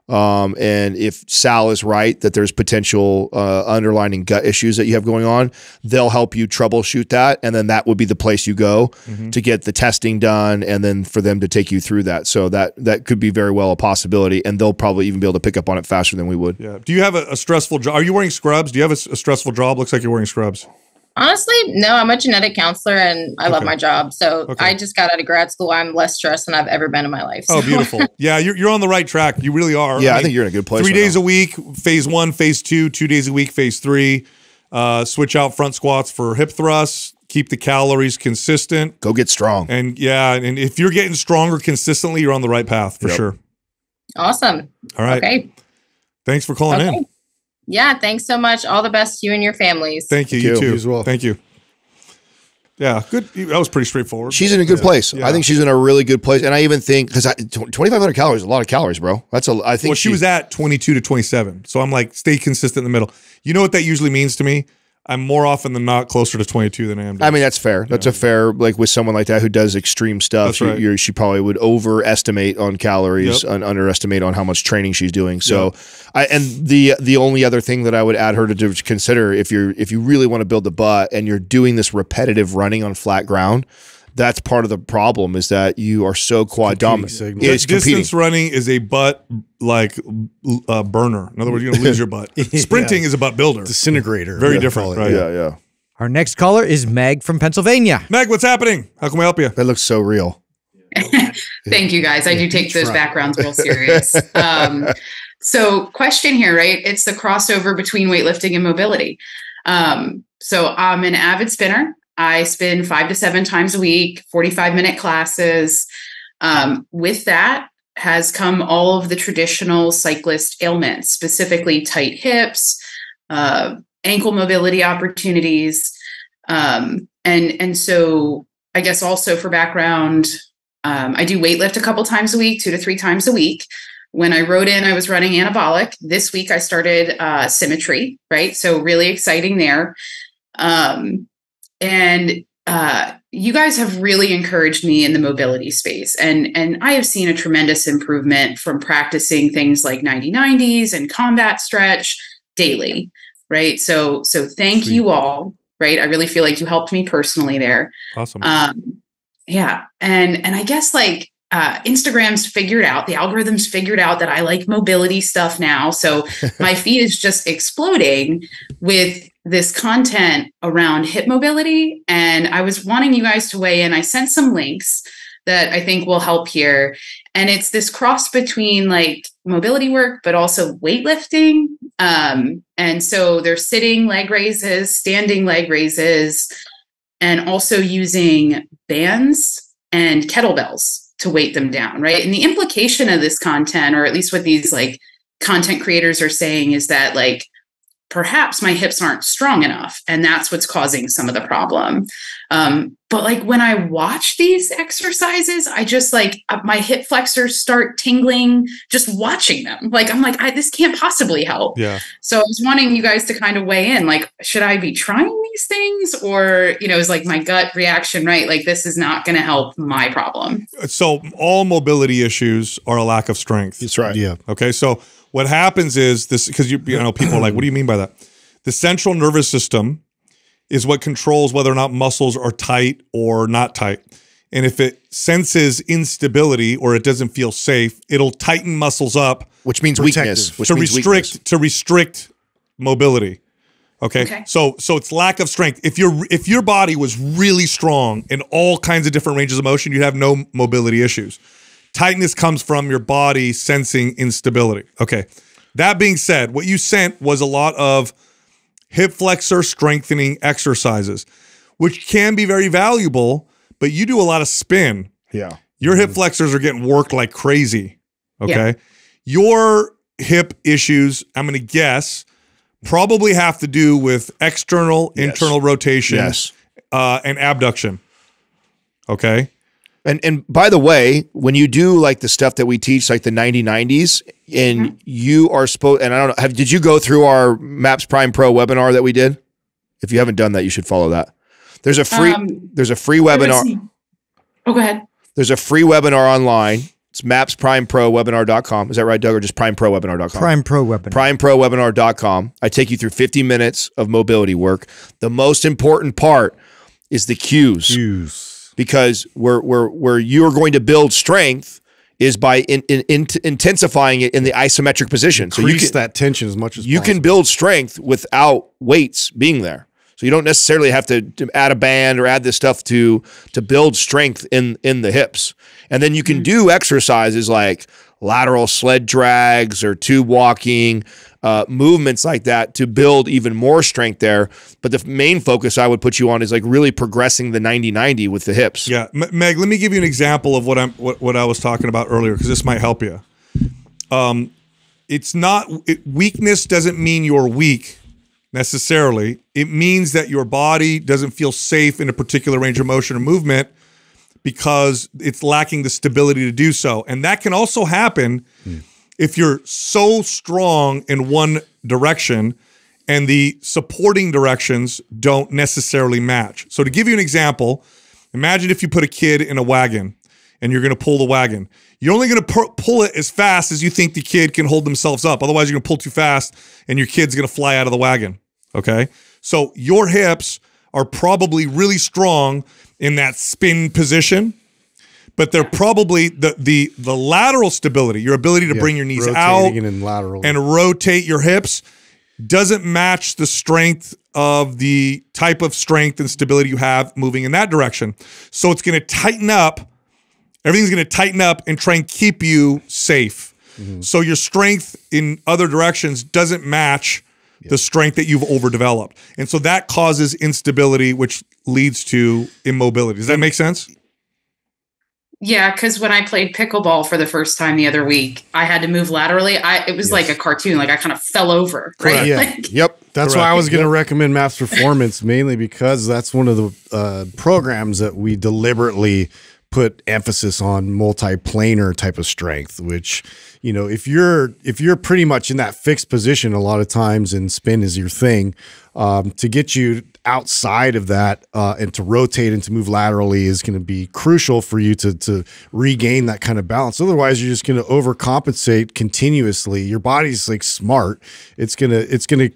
Um, and if Sal is right that there's potential uh, underlining gut issues that you have going on, they'll help you troubleshoot that, and then that would be the place you go to get the testing done, and then for them to take you through that. So that that could be very well a possibility, and they'll probably even be able to pick up on it faster than we would. Yeah. Do you have a, a stressful job? Are you wearing scrubs? Do you have a stressful job? Looks like you're wearing scrubs. Honestly, no, I'm a genetic counselor and I love my job. So Okay. I just got out of grad school. I'm less stressed than I've ever been in my life. Oh, beautiful. yeah, you're, you're on the right track. You really are. Yeah, I, mean, think you're in a good place. three right days now. a week, phase one, phase two, two days a week, phase three. Uh, switch out front squats for hip thrusts. Keep the calories consistent. Go get strong. And yeah, and if you're getting stronger consistently, you're on the right path for Yep. sure. awesome. All right. Okay. Thanks for calling Okay. in. Yeah. Thanks so much. All the best to you and your families. Thank you. You you. too. You as well. Thank you. Yeah, good. That was pretty straightforward. She's in a good place. Yeah. I think she's in a really good place, and I even think because 2,500 calories is a lot of calories, bro. That's a. I think well, she was at 22 to 27. So I'm like, stay consistent in the middle. You know what that usually means to me? I'm more often than not closer to 22 than I am. to- I mean, that's fair. That's a fair like with someone like that who does extreme stuff. Right. you're, she probably would overestimate on calories Yep. and underestimate on how much training she's doing. So, I and the the only other thing that I would add her to, to consider if you're if you really want to build the butt and you're doing this repetitive running on flat ground. That's part of the problem is that you are so quad dominant. signal. It's distance competing. running is a butt like uh, burner. In other words, you're gonna lose your butt. Sprinting is a butt builder. Disintegrator. Very yeah, different, right? Yeah, yeah. Our next caller is Meg from Pennsylvania. Meg, what's happening? How can we help you? That looks so real. Thank you guys. I do take those backgrounds real serious. Um, so, question here, right? It's the crossover between weightlifting and mobility. Um, so, I'm an avid spinner. I spin five to seven times a week, 45 minute classes. Um, with that has come all of the traditional cyclist ailments, specifically tight hips, uh, ankle mobility opportunities. Um, and, and so, I guess also for background, um, I do weightlift a couple times a week, two to three times a week. When I rode in, I was running anabolic. This week, I started uh, symmetry, right? So, really exciting there. Um, and uh, you guys have really encouraged me in the mobility space, and and I have seen a tremendous improvement from practicing things like 90 90s and combat stretch daily. right? So so thank you all, right? I really feel like you helped me personally there. Awesome. Um, yeah, and and I guess like uh, Instagram's figured out the algorithms figured out that I like mobility stuff now, so my feed is just exploding with this content around hip mobility. And I was wanting you guys to weigh in. I sent some links that I think will help here. And it's this cross between like mobility work, but also weightlifting. Um, and so they're sitting leg raises, standing leg raises, and also using bands and kettlebells to weight them down, right? And the implication of this content, or at least what these like content creators are saying, is that like perhaps my hips aren't strong enough and that's what's causing some of the problem. Um, but like when i watch these exercises i just like uh, my hip flexors start tingling just watching them. Like i'm like I, this can't possibly help. Yeah. So i was wanting you guys to kind of weigh in like should i be trying these things? Or you know is like my gut reaction right like this is not going to help my problem? So all mobility issues are a lack of strength. That's right. Yeah. Okay so what happens is this because you, you know people are like, what do you mean by that? The central nervous system is what controls whether or not muscles are tight or not tight. And if it senses instability or it doesn't feel safe, it'll tighten muscles up, which means weakness, which to means restrict weakness. to restrict mobility. Okay? Okay. So so it's lack of strength. If your if your body was really strong in all kinds of different ranges of motion, you'd have no mobility issues. Tightness comes from your body sensing instability. Okay. That being said, what you sent was a lot of hip flexor strengthening exercises, which can be very valuable, but you do a lot of spin. Yeah. Your hip flexors are getting worked like crazy. Okay. Yeah. Your hip issues, I'm going to guess, probably have to do with external, Yes. internal rotation Yes. uh, and abduction. Okay. And and by the way, when you do like the stuff that we teach, like the 90 90s, and you are supposed and I don't know, have did you go through our Maps Prime Pro webinar that we did? If you haven't done that, you should follow that. There's a free Um, there's a free webinar. oh go ahead There's a free webinar online. It's mapsprimeprowebinar.com. Is that right, Doug? Or just primeprowebinar.com? Prime Pro webinar. primeprowebinar.com. I take you through 50 minutes of mobility work. The most important part is the cues. Cues. Because where where where you're going to build strength is by in, in, in- intensifying it in the isometric position. So you Increase can, that tension as much as you can build strength without weights being there. So you don't necessarily have to, to add a band or add this stuff to to build strength in in the hips. And then you can hmm. do exercises like lateral sled drags or tube walking, uh, movements like that to build even more strength there. But the main focus I would put you on is like really progressing the 90-90 with the hips. Yeah, M- Meg, let me give you an example of what I'm what, what I was talking about earlier because this might help you. Um, it's not it, weakness doesn't mean you're weak necessarily. It means that your body doesn't feel safe in a particular range of motion or movement because it's lacking the stability to do so. And that can also happen if you're so strong in one direction and the supporting directions don't necessarily match. So to give you an example, imagine if you put a kid in a wagon and you're going to pull the wagon. You're only going to pull it as fast as you think the kid can hold themselves up. Otherwise, you're going to pull too fast and your kid's going to fly out of the wagon. Okay? So your hips are probably really strong in that spin position but they're probably the the the lateral stability, your ability to Yeah, bring your knees out and lateral. and rotate your hips doesn't match the strength of the type of strength and stability you have moving in that direction. So it's going to tighten up. Everything's going to tighten up and try and keep you safe. Mm-hmm. So your strength in other directions doesn't match the strength that you've overdeveloped. And so that causes instability, which leads to immobility. Does that make sense? Yeah, because when I played pickleball for the first time the other week, I had to move laterally. I it was like a cartoon, like I kind of fell over. Right? Yeah. Like, Yep. That's why I was going to recommend Maps Performance mainly because that's one of the uh, programs that we deliberately put emphasis on multiplanar type of strength, which you know if you're if you're pretty much in that fixed position a lot of times and spin is your thing, um, to get you outside of that uh, and to rotate and to move laterally is going to be crucial for you to to regain that kind of balance. Otherwise, you're just going to overcompensate continuously. Your body's like smart. It's gonna it's gonna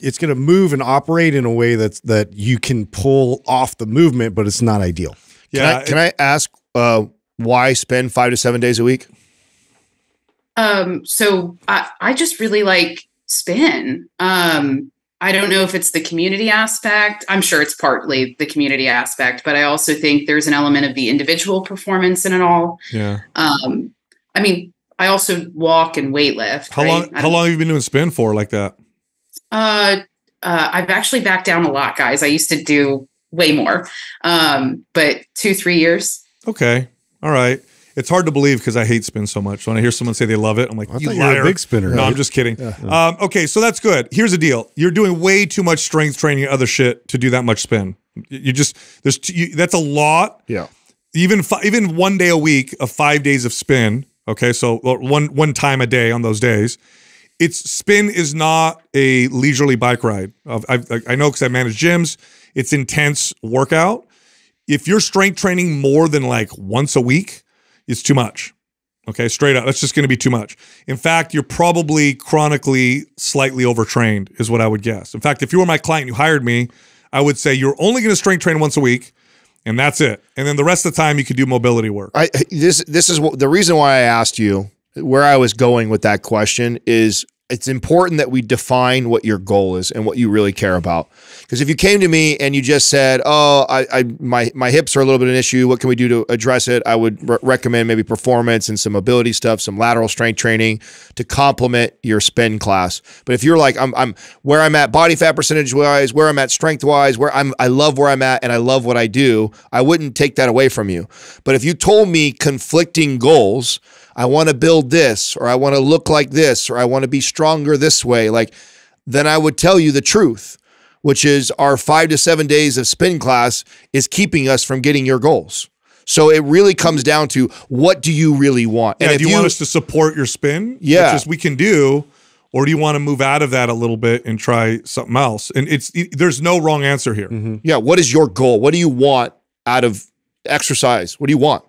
it's gonna move and operate in a way that's that you can pull off the movement, but it's not ideal. Yeah, Can I, can I ask uh, why spend five to seven days a week? Um, so I, I just really like spin. Um, I don't know if it's the community aspect. I'm sure it's partly the community aspect, but I also think there's an element of the individual performance in it all. Yeah. Um, I mean, I also walk and weightlift. How right? long? How long have you been doing spin for like that? Uh, uh, I've actually backed down a lot, guys. I used to do way more, um, but two, three years. Okay. All right. It's hard to believe because I hate spin so much. When I hear someone say they love it, I'm like, I you thought you were a liar. big spinner. No, Yeah. I'm just kidding. Um, okay, so that's good. Here's the deal: you're doing way too much strength training and other shit to do that much spin. You you just there's t- you, that's a lot. Yeah. Even fi- even one day a week of five days of spin. Okay, so one one time a day on those days. It's spin is not a leisurely bike ride. I've, I've, I know because I manage gyms. It's intense workout. If you're strength training more than like once a week, it's too much. Okay, straight up. That's just going to be too much. In fact, you're probably chronically slightly overtrained, is what I would guess. In fact, if you were my client, you hired me, I would say you're only going to strength train once a week, and that's it. And then the rest of the time, you could do mobility work. I this this is what the reason why I asked you where I was going with that question is it's important that we define what your goal is and what you really care about. Because if you came to me and you just said, "Oh, I, I my my hips are a little bit of an issue. What can we do to address it?" I would re- recommend maybe performance and some mobility stuff, some lateral strength training to complement your spin class. But if you're like, "I'm I'm where I'm at body fat percentage wise, where I'm at strength wise, where I'm I love where I'm at and I love what I do," I wouldn't take that away from you. But if you told me conflicting goals, I want to build this, or I want to look like this, or I want to be stronger this way, like, then I would tell you the truth, which is our five to seven days of spin class is keeping us from getting your goals. So it really comes down to what do you really want? Yeah, if do you, want us to support your spin? Yeah. Which is we can do, or do you want to move out of that a little bit and try something else? And it's it- there's no wrong answer here. Mm-hmm. yeah, what is your goal? What do you want out of exercise? What do you want?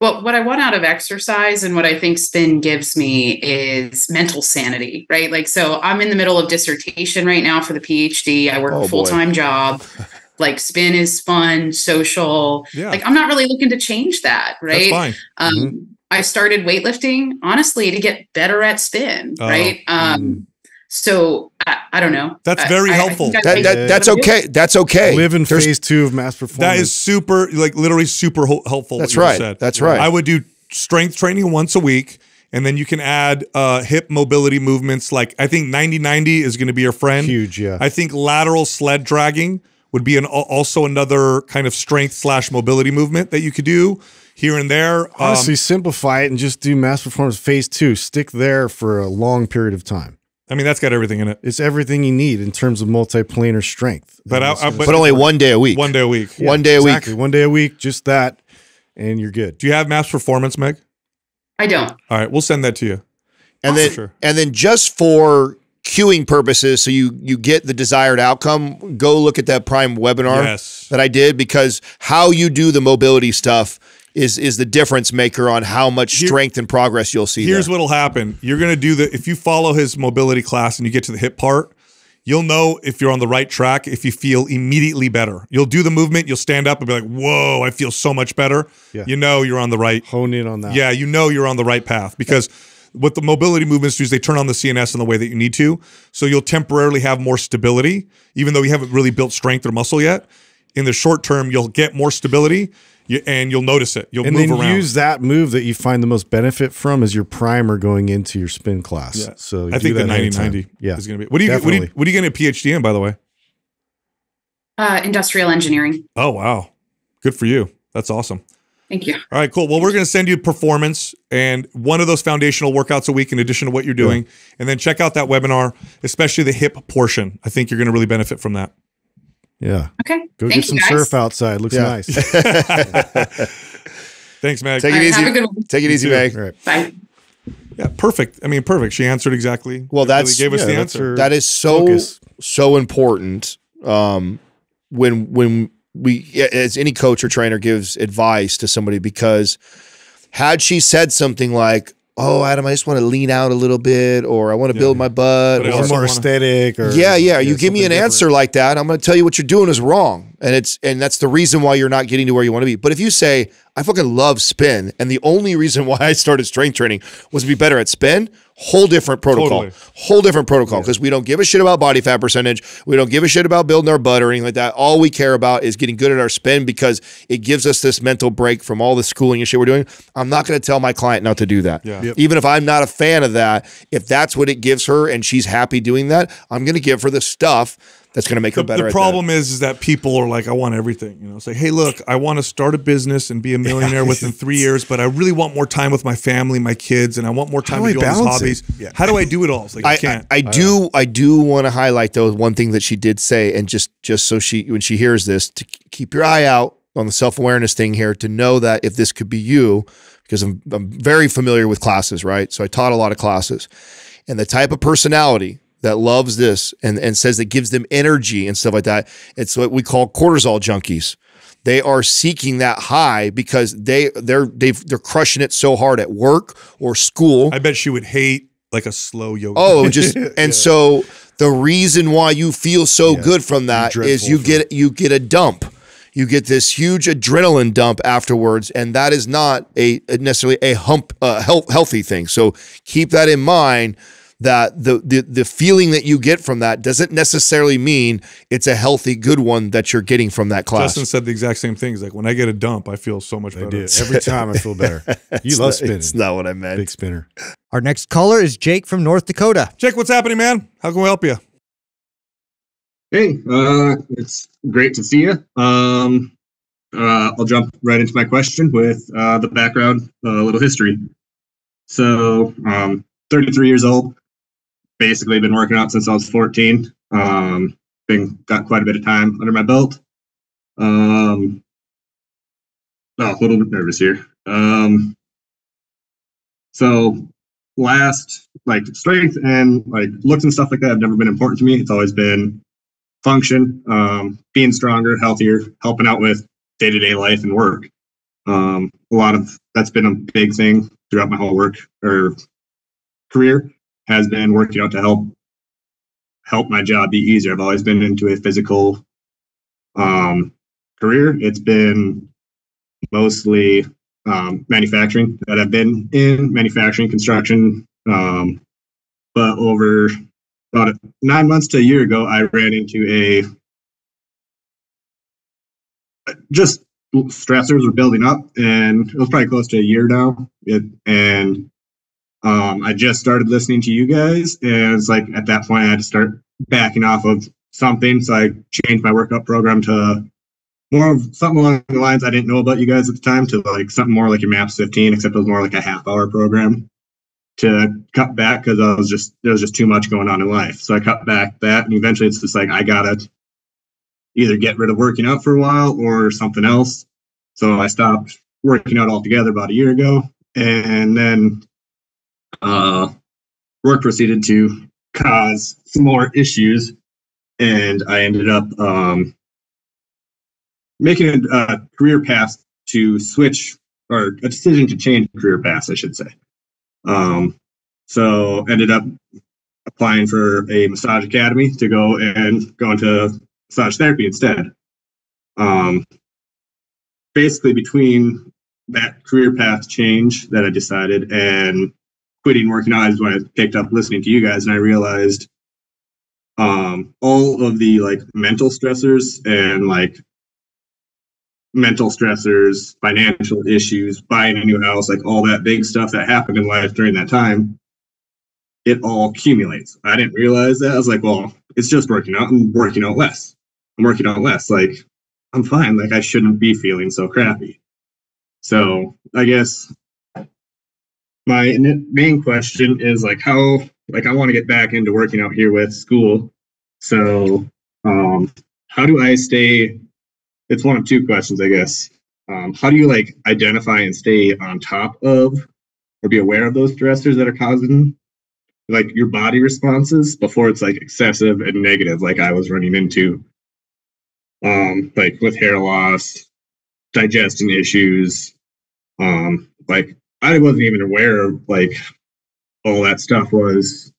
Well, what I want out of exercise and what I think spin gives me is mental sanity, right? Like, so I'm in the middle of dissertation right now for the PhD. I work Oh, a full time job. Like, spin is fun, social. Yeah. Like, I'm not really looking to change that, right? That's fine. Um, I started weightlifting honestly to get better at spin, Oh, right? Um, so I, I don't know. That's very I- I helpful. think I That, that, that's what I do. okay. That's okay. Live in There's- phase two of Maps Performance. That is super, like literally super helpful. That's right. said. That's right. I would do strength training once a week, and then you can add uh, hip mobility movements. Like I think 90 90 is going to be your friend. huge. Yeah. I think lateral sled dragging would be an also another kind of strength slash mobility movement that you could do here and there. Um, Honestly, simplify it and just do Maps Performance phase two. Stick there for a long period of time. I mean, that's got everything in it. It's everything you need in terms of multiplanar strength. But I- I- but only one day a week. One day a week. One day a week. One day a week, just that, and you're good. Do you have Maps Performance, Meg? I don't. All right, we'll send that to you. and then Sure. and then just for queuing purposes so you you get the desired outcome go look at that prime webinar Yes. that i did because how you do the mobility stuff is is the difference maker on how much Here- strength and progress you'll see Here's there. what'll happen. You're gonna do the if you follow his mobility class and you get to the hip part, you'll know if you're on the right track if you feel immediately better. You'll do the movement, you'll stand up and be like, "Whoa, I feel so much better." Yeah. You know you're on the right. Hone in on that. Yeah, you know you're on the right path because what the mobility movements do is they turn on the CNS in the way that you need to. So you'll temporarily have more stability, even though you haven't really built strength or muscle yet. In the short term, you'll get more stability you, and you'll notice it. You'll and move then around. use that move that you find the most benefit from as your primer going into your spin class. Yeah. So I do think the that ahead 90 of time. 90 yeah. is going to be. What do you what do you, what are you getting a PhD in by the way? Uh, industrial engineering. Oh wow. Good for you. That's awesome. Thank you. All right, cool. Well, we're going to send you performance and one of those foundational workouts a week in addition to what you're doing. And then check out that webinar, especially the hip portion. I think you're going to really benefit from that. Yeah. Okay. Go Thank get some guys. surf outside. Looks Yeah. nice. Thanks, Meg. Take it right, have easy. a good one. Take it easy, too. Meg. Right. Bye. Yeah, perfect. I mean, perfect. She answered exactly. Well, really gave us yeah, the answer. That is so Focus. so important. Um, when when we as any coach or trainer gives advice to somebody because had she said something like, "Oh, Adam, I just want to lean out a little bit," or "I want to Yeah. build my butt," But or, Or more wanna- aesthetic or yeah, yeah, you give me an different. answer like that, I'm going to tell you what you're doing is wrong, and it's and that's the reason why you're not getting to where you want to be. But if you say, "I fucking love spin," and the only reason why I started strength training was to be better at spin, whole different protocol, Totally. whole different protocol, because we don't give a shit about body fat percentage, we don't give a shit about building our butt or anything like that. All we care about is getting good at our spin because it gives us this mental break from all the schooling and shit we're doing. I'm not going to tell my client not to do that, Yeah. Yep. even if I'm not a fan of that. If that's what it gives her and she's happy doing that, I'm going to give her the stuff that's going to make her better. the at problem is, is that people are like, I want everything. You know, say, hey, look, I want to start a business and be a millionaire within three years, but I really want more time with my family, my kids, and I want more time do to I do all these hobbies. Yeah. How do I do it all? It's like I, I, can't. I, I do I do want to highlight though one thing that she did say and just just so she when she hears this to keep your eye out on the self-awareness thing here to know that if this could be you because I'm I'm very familiar with classes right so I taught a lot of classes and the type of personality that loves this and and says it gives them energy and stuff like that it's what we call cortisol junkies they are seeking that high because they they're they've they're crushing it so hard at work or school I bet she would hate like a slow yoga. Oh, just and so the reason why you feel so good from that is you get you get a dump. You get this huge adrenaline dump afterwards, and that is not a necessarily a hump uh, health, healthy thing. So keep that in mind. That the, the the feeling that you get from that doesn't necessarily mean it's a healthy, good one that you're getting from that class. Justin said the exact same thing. He's like, when I get a dump, I feel so much I better. do. Every time I feel better. You love not- spinning. It's not what I meant. Big spinner. Our next caller is Jake from North Dakota. Jake, what's happening, man? How can we help you? Hey, uh, it's great to see you. Um, uh, I'll jump right into my question with uh, the background, a little history. So, um, 33 years old. Basically, been working out since I was 14. Um, been got quite a bit of time under my belt. Um, oh, a little bit nervous here. Um, so last like strength and like looks and stuff like that have never been important to me. It's always been function, um, being stronger, healthier, helping out with day to day life and work. Um, a lot of that's been a big thing throughout my whole work or career has been working out to help help my job be easier. I've always been into a physical um, career. It's been mostly um, manufacturing that I've been in, manufacturing, construction. Um, but over about nine months to a year ago, I ran into a just stressors were building up, and it was probably close to a year now. It, and um, I just started listening to you guys, and it's like at that point I had to start backing off of something. So I changed my workout program to more of something along the lines I didn't know about you guys at the time to like something more like your Maps 15, except it was more like a half hour program to cut back because I was just there was just too much going on in life. So I cut back that, and eventually it's just like I gotta either get rid of working out for a while or something else. So I stopped working out altogether about a year ago, and then uh, work proceeded to cause some more issues, and I ended up um, making a, a career path to switch or a decision to change career paths, I should say. Um, so ended up applying for a massage academy to go and go into massage therapy instead. Um, basically, between that career path change that I decided and quitting working out is when I picked up listening to you guys, and I realized um, all of the like mental stressors and like mental stressors, financial issues, buying a new house, like all that big stuff that happened in life during that time, it all accumulates. I didn't realize that. I was like, well, it's just working out. I'm working out less. I'm working out less. Like, I'm fine. Like, I shouldn't be feeling so crappy. So, I guess my main question is like, how, like, I want to get back into working out here with school. So, um, how do I stay? It's one of two questions, I guess. Um, how do you like identify and stay on top of or be aware of those stressors that are causing like your body responses before it's like excessive and negative, like I was running into, um, like with hair loss, digestion issues, um, like I wasn't even aware of like all that stuff was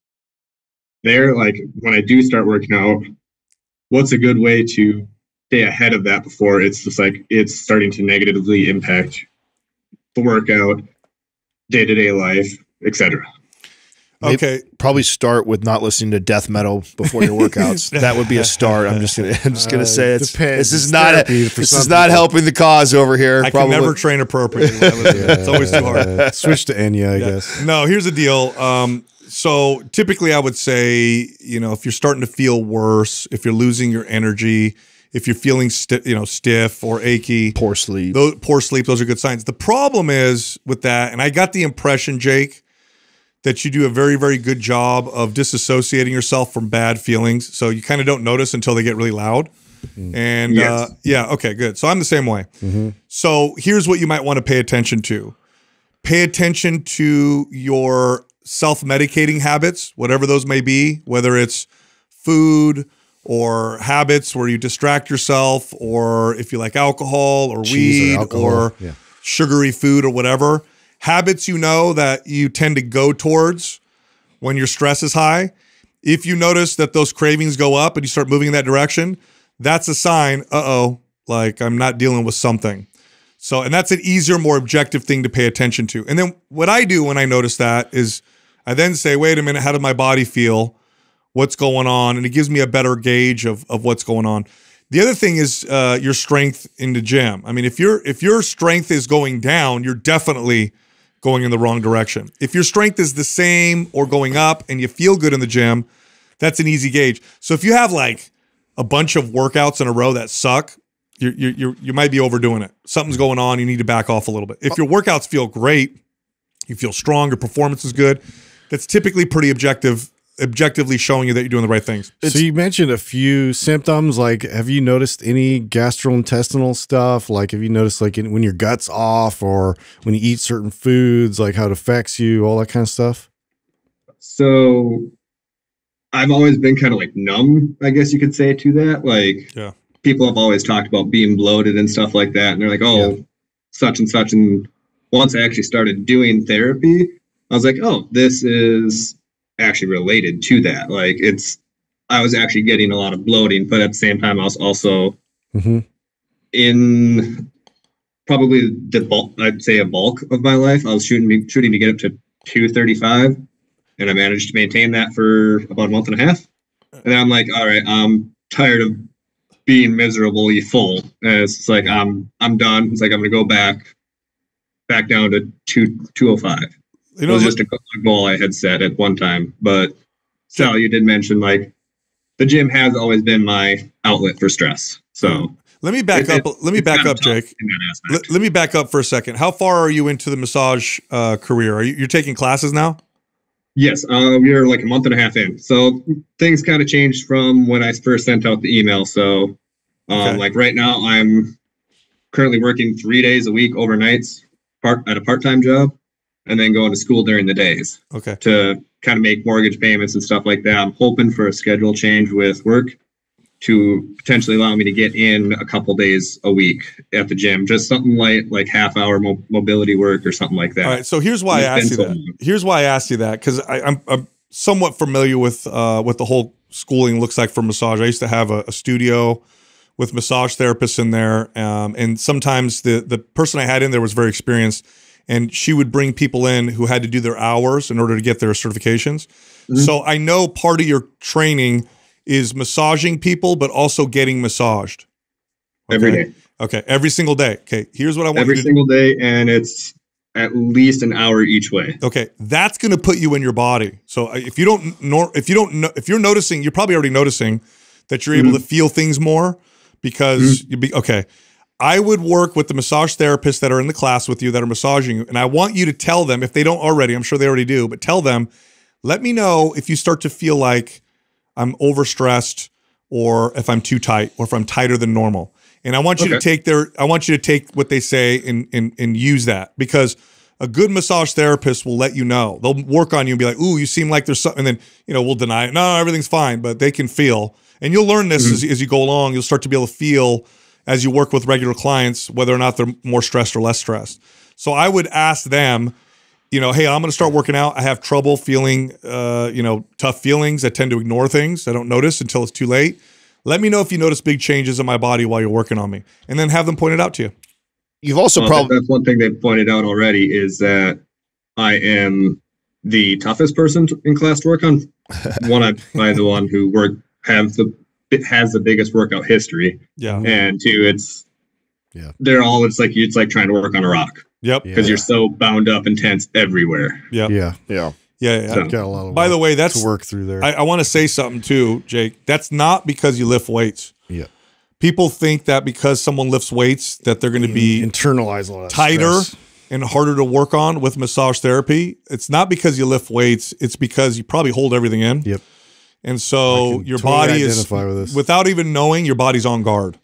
there. Like when I do start working out, what's a good way to stay ahead of that before it's just like it's starting to negatively impact the workout, day to day life, etc. Maybe- Okay. probably start with not listening to death metal before your workouts. that would be a start. I'm just gonna, I'm just gonna Uh, say it's depends. this is It's not a, this is not helping the cause over here. I probably. can never train appropriately. it's always too hard. Switch to Enya, I guess. No, here's the deal. Um, so typically, I would say, you know, if you're starting to feel worse, if you're losing your energy, if you're feeling, sti- you know, stiff or achy, poor sleep, those, poor sleep, those are good signs. The problem is with that, and I got the impression, Jake, that you do a very, very good job of disassociating yourself from bad feelings. So you kind of don't notice until they get really loud. And Yes. uh, yeah, okay, good. So I'm the same way. Mm-hmm. So here's what you might want to pay attention to pay attention to your self medicating habits, whatever those may be, whether it's food or habits where you distract yourself, or if you like alcohol or Cheese or weed alcohol, or, yeah. sugary food or whatever. Habits you know that you tend to go towards when your stress is high. If you notice that those cravings go up and you start moving in that direction, that's a sign, uh oh, like I'm not dealing with something. So, and that's an easier, more objective thing to pay attention to. And then what I do when I notice that is I then say, wait a minute, how does my body feel? What's going on? And it gives me a better gauge of, of what's going on. The other thing is uh, your strength in the gym. I mean, if your if your strength is going down, you're definitely going in the wrong direction. If your strength is the same or going up and you feel good in the gym, that's an easy gauge. So if you have like a bunch of workouts in a row that suck, you you you might be overdoing it. Something's going on. You need to back off a little bit. If your workouts feel great, you feel strong, your performance is good. That's typically pretty objective, objectively showing you that you're doing the right things. so you mentioned a few symptoms. Like, have you noticed any gastrointestinal stuff? Like, have you noticed like in, when your gut's off, or when you eat certain foods, like how it affects you, all that kind of stuff? So I've always been kind of like numb, I guess you could say to that. Like Yeah. people have always talked about being bloated and stuff like that. And they're like, oh, such and such. And once I actually started doing therapy, I was like, oh, this is actually related to that. Like it's, I was actually getting a lot of bloating, but at the same time, I was also Mm-hmm. in probably the bulk, I'd say a bulk of my life. I was shooting, shooting to get up to 235 and I managed to maintain that for about a month and a half. And then I'm like, all right, I'm tired of being miserably full. And it's like I'm I'm done. It's like I'm gonna go back back down to two two oh five. You It was just a go- a goal I had set at one time. But Sal, you did mention like the gym has always been my outlet for stress. So let me back It- up. it- let me back up, Jake. in that aspect. Let, let me back up for a second. How far are you into the massage uh, career? Are you you're taking classes now? Yes, uh, we are like a month and a half in. So things kind of changed from when I first sent out the email. So, um, Okay. like right now, I'm currently working three days a week overnights part at a part-time job, and then going to school during the days Okay. to kind of make mortgage payments and stuff like that. I'm hoping for a schedule change with work to potentially allow me to get in a couple days a week at the gym, just something light like half hour mo- mobility work or something like that. All right. So here's why I asked you that. long. Here's why I asked you that because I'm I'm somewhat familiar with uh, what the whole schooling looks like for massage. I used to have a, a studio with massage therapists in there, um, and sometimes the the person I had in there was very experienced, and she would bring people in who had to do their hours in order to get their certifications. Mm-hmm. So I know part of your training is massaging people, but also getting massaged. Every Okay? day. Okay, every single day. Okay, here's what I want every you single day, and it's at least an hour each way. Okay, that's going to put you in your body. So uh, if you don't nor if you don't know if you're noticing, you're probably already noticing that you're able to feel things more because you'd be okay. I would work with the massage therapists that are in the class with you that are massaging you, and I want you to tell them if they don't already. I'm sure they already do, but tell them, let me know if you start to feel like I'm overstressed or if I'm too tight, or if I'm tighter than normal. And I want you to take their, I want you to take what they say and and and use that because a good massage therapist will let you know. They'll work on you and be like, "Ooh, you seem like there's something." And then you know we'll deny it. No, everything's fine, but they can feel, and you'll learn this mm-hmm. as, as you go along. You'll start to be able to feel as you work with regular clients whether or not they're more stressed or less stressed. So I would ask them, you know, hey, I'm going to start working out. I have trouble feeling, uh, you know, tough feelings. I tend to ignore things. I don't notice until it's too late. Let me know if you notice big changes in my body while you're working on me, and then have them point it out to you. You've also Well, probably that's one thing they pointed out already is that I am the toughest person in class to work on. one, I, I the one who work have the has the biggest workout history, Yeah. and two, it's Yeah. they're all it's like it's like trying to work on a rock Yep. because you're so bound up and tense everywhere. Yep. Yeah. yeah. Yeah. yeah. So- Got a lot of By the way, that's to work through there. I, I want to say something too, Jake. That's not because you lift weights. yeah. People think that because someone lifts weights that they're going to be internalize a lot tighter stress. and harder to work on with massage therapy. It's not because you lift weights. It's because you probably hold everything in. Yep. And so your totally body is with this. without even knowing your body's on guard.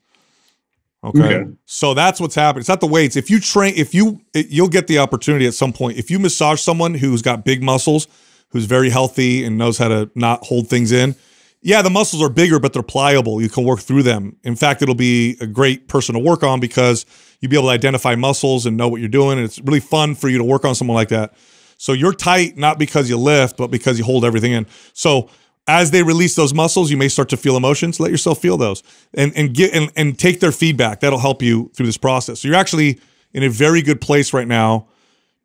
Okay. Okay. So that's what's happening. It's not the weights. If you train, if you, it, you'll get the opportunity at some point. If you massage someone who's got big muscles, who's very healthy and knows how to not hold things in, yeah, the muscles are bigger, but they're pliable. You can work through them. In fact, it'll be a great person to work on because you'll be able to identify muscles and know what you're doing. And it's really fun for you to work on someone like that. So you're tight, not because you lift, but because you hold everything in. So as they release those muscles, you may start to feel emotions. Let yourself feel those and and get and, and take their feedback. That'll help you through this process. So you're actually in a very good place right now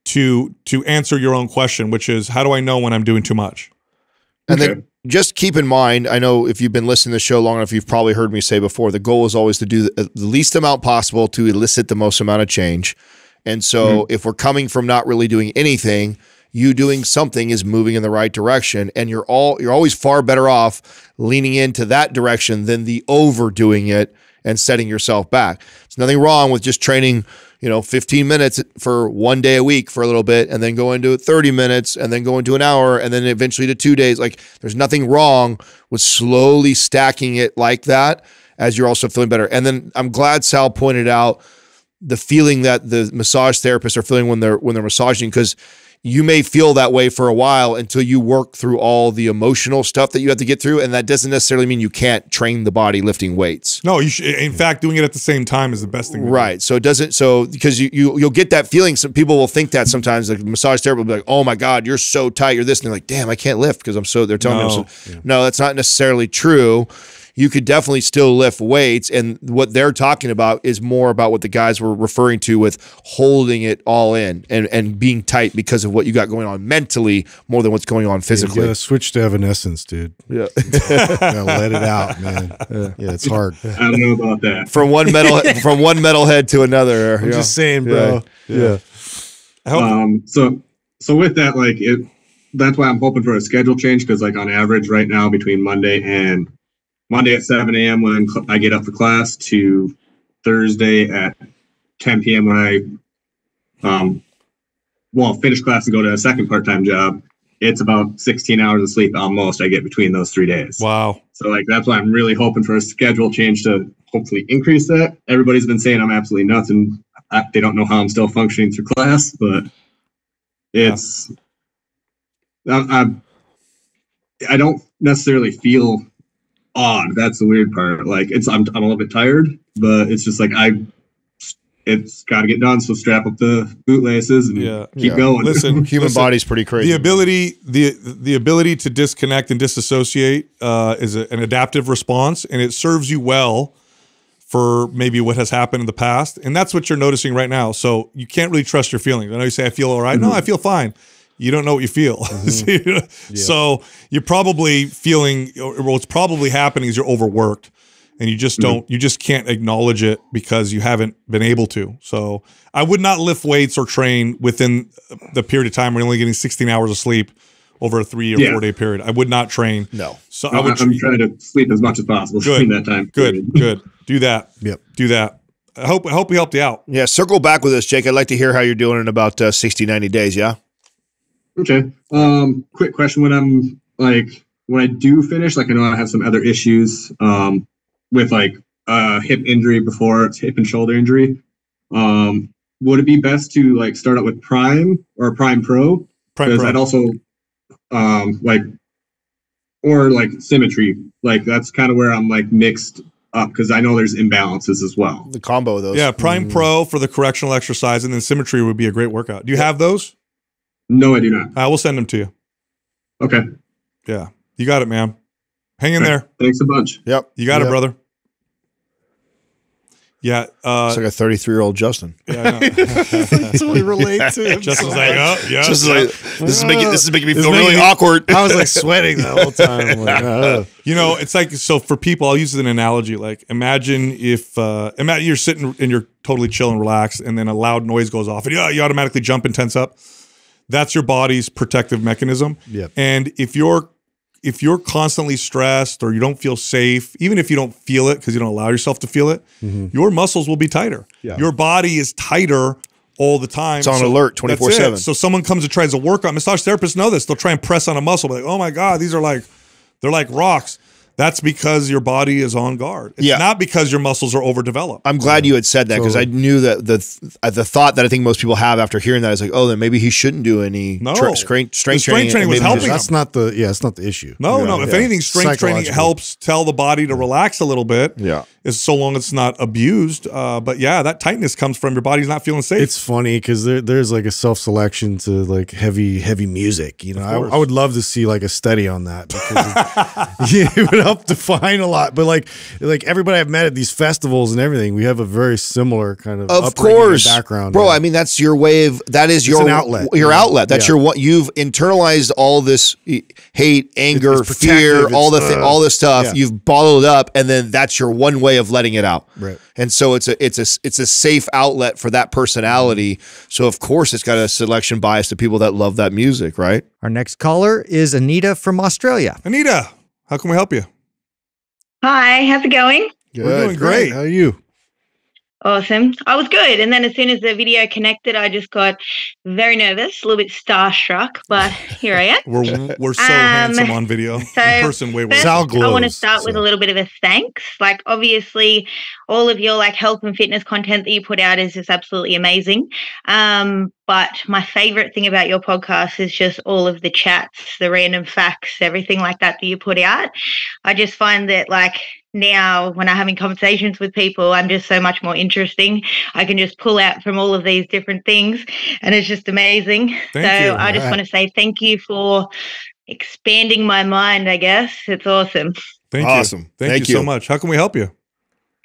to to answer your own question, which is how do I know when I'm doing too much? And Okay. then just keep in mind, I know if you've been listening to the show long enough, you've probably heard me say before, the goal is always to do the uh, the least amount possible to elicit the most amount of change. And so mm-hmm. if we're coming from not really doing anything, you doing something is moving in the right direction and you're all you're always far better off leaning into that direction than the overdoing it and setting yourself back. There's nothing wrong with just training, you know, 15 minutes for one day a week for a little bit and then go into 30 minutes and then go into an hour and then eventually to 2 days. Like there's nothing wrong with slowly stacking it like that as you're also feeling better. And then I'm glad Sal pointed out the feeling that the massage therapists are feeling when they're when they're massaging because you may feel that way for a while until you work through all the emotional stuff that you have to get through and that doesn't necessarily mean you can't train the body lifting weights No, you should. In fact, doing it at the same time is the best thing. right so it doesn't so because you, you you'll get that feeling some people will think that sometimes like massage therapist will be like oh my god you're so tight you're this and they're like damn i can't lift because i'm so they're telling me No. I'm so, no that's not necessarily true you could definitely still lift weights and what they're talking about is more about what the guys were referring to with holding it all in and and being tight because of what you got going on mentally more than what's going on physically gotta switch to Evanescence, dude. yeah gotta let it out, man. Yeah, it's hard. I don't know about that. from one metal from one metalhead to another I'm yeah. just saying, bro. yeah. Yeah. Um, so so with that, like it, that's why I'm hoping for a schedule change because like on average right now between Monday and Monday at 7 a.m. when cl- I get up for class to Thursday at 10 p.m. when I um well finish class and go to a second part-time job. It's about 16 hours of sleep almost I get between those three days. wow. So like that's why I'm really hoping for a schedule change to hopefully increase that. Everybody's been saying I'm absolutely nuts and I, they don't know how I'm still functioning through class, but it's I, I I don't necessarily feel odd. That's the weird part. Like it's I'm I'm a little bit tired, but it's just like I it's got to get done. So strap up the bootlaces and Yeah. keep Yeah. going. Listen, human listen, body's pretty crazy The ability the the ability to disconnect and disassociate uh, is a, an adaptive response, and it serves you well for maybe what has happened in the past, and that's what you're noticing right now. So you can't really trust your feelings. I know you say I feel all right. No, I feel fine. You don't know what you feel. So you're probably feeling, or what's probably happening is you're overworked, and you just don't, you just can't acknowledge it because you haven't been able to. So I would not lift weights or train within the period of time where you're only getting 16 hours of sleep over a three or Yeah. four day period. I would not train. no So I I would. am trying to sleep as much as possible Good. during that time. Good, good. Do that. Yep. Do that. I hope. I hope we helped you out. Yeah, circle back with us, Jake. I'd like to hear how you're doing in about uh, 60, 90 days. Yeah. Okay. Um, quick question: When I'm like when I do finish, like I know I have some other issues um, with like uh, hip injury before hip and shoulder injury. Um, would it be best to like start out with Prime or Prime Pro? Prime Because Pro. I'd also um, like or like Symmetry. Like that's kind of where I'm like mixed up because I know there's imbalances as well. The combo of those. Yeah, Prime Pro for the correctional exercise, and then Symmetry would be a great workout. Do you have those? No, I do not. I will send them to you. Okay. Yeah, you got it, man. Hang in there. Thanks a bunch. Yep. You got it, brother. Yeah. Uh, It's like a 33 year old Justin. Yeah, I know. totally relate to him. Justin's so like, oh, yeah. Just like this is making this is making me It's feel really me- awkward. I was like sweating the whole time. Like, oh. You know, it's like so for people. I'll use an analogy. Like, imagine if uh, imagine you're sitting and you're totally chill and relaxed, and then a loud noise goes off, and you, you automatically jump and tense up. That's your body's protective mechanism. Yep. And if you're if you're constantly stressed or you don't feel safe, even if you don't feel it because you don't allow yourself to feel it, mm-hmm. your muscles will be tighter. Yeah. Your body is tighter all the time. It's on alert 24/7. So someone comes and tries to work on massage therapists know this. They'll try and press on a muscle, like, oh my God, these are like they're like rocks. That's because your body is on guard. It's Yeah. not because your muscles are overdeveloped. I'm glad you had said that because I knew that the uh, the thought that I think most people have after hearing that is like, oh, then maybe he shouldn't do any No. tra- strength, The strength strength training. training was helping just- That's not the yeah. It's not the issue. No, Yeah, no. If yeah. anything, strength training helps tell the body to relax a little bit. Yeah. Is so long as it's not abused. Uh, but yeah, that tightness comes from your body's not feeling safe. It's funny because there, there's like a self selection to like heavy heavy music. You know. I, I would love to see like a study on that because it, it would help define a lot. But like like everybody I've met at these festivals and everything, we have a very similar kind of Of course, background, bro. yeah. I mean, that's your way of that is It's your an outlet. Your Yeah. outlet. That's Yeah. your what you've internalized all this hate, anger, it's fear, all the it's, thi- uh, all this stuff. yeah. You've bottled up, and then that's your one way of letting it out. Right. And so it's a it's a it's a safe outlet for that personality. So of course, it's got a selection bias to people that love that music, right? Our next caller is Anita from Australia. Anita, how can we help you? Hi, how's it going? We're doing great. How are you? Awesome. I was good. And then as soon as the video connected, I just got very nervous, a little bit starstruck, but here I am. We're we're so Um, handsome on video. so In person, way worse. First, I want to start with a little bit of a thanks. Like, obviously, all of your like health and fitness content that you put out is just absolutely amazing. Um, but my favorite thing about your podcast is just all of the chats, the random facts, everything like that that you put out. I just find that like now when I'm having conversations with people, I'm just so much more interesting. I can just pull out from all of these different things, and it's just amazing. Thank so you. I just Alright. want to say thank you for expanding my mind. I guess it's awesome. Thank Awesome. you. Thank, Thank you so much. How can we help you?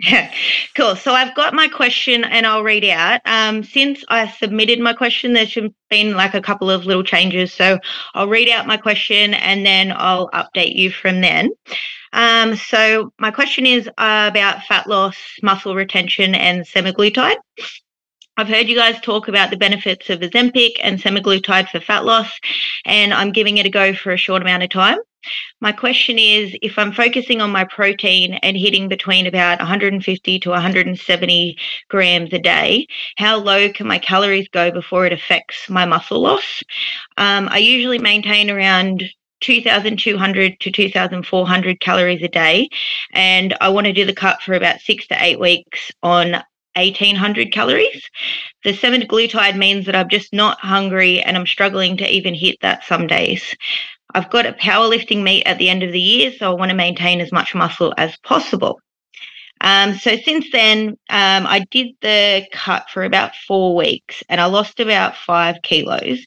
cool. So I've got my question and I'll read out. Um, since I submitted my question, there's been like a couple of little changes. So I'll read out my question and then I'll update you from then. Um, so my question is about fat loss, muscle retention, and semaglutide. I've heard you guys talk about the benefits of Ozempic and semaglutide for fat loss, and I'm giving it a go for a short amount of time. My question is if I'm focusing on my protein and hitting between about 150 to 170 grams a day, how low can my calories go before it affects my muscle loss? Um, I usually maintain around 2,200 to 2,400 calories a day, and I want to do the cut for about six to eight weeks on 1800 calories. The semaglutide means that I'm just not hungry and I'm struggling to even hit that some days. I've got a powerlifting meet at the end of the year, so I want to maintain as much muscle as possible. Um, so since then, um, I did the cut for about four weeks and I lost about five kilos.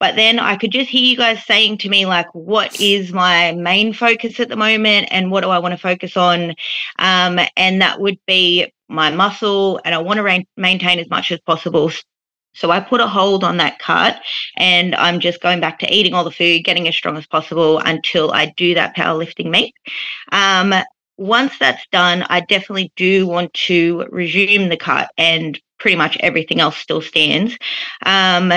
But then I could just hear you guys saying to me, like, what is my main focus at the moment and what do I want to focus on? Um, and that would be my muscle, and I want to maintain as much as possible. So I put a hold on that cut and I'm just going back to eating all the food, getting as strong as possible until I do that powerlifting meet. Um, once that's done, I definitely do want to resume the cut and pretty much everything else still stands. Um,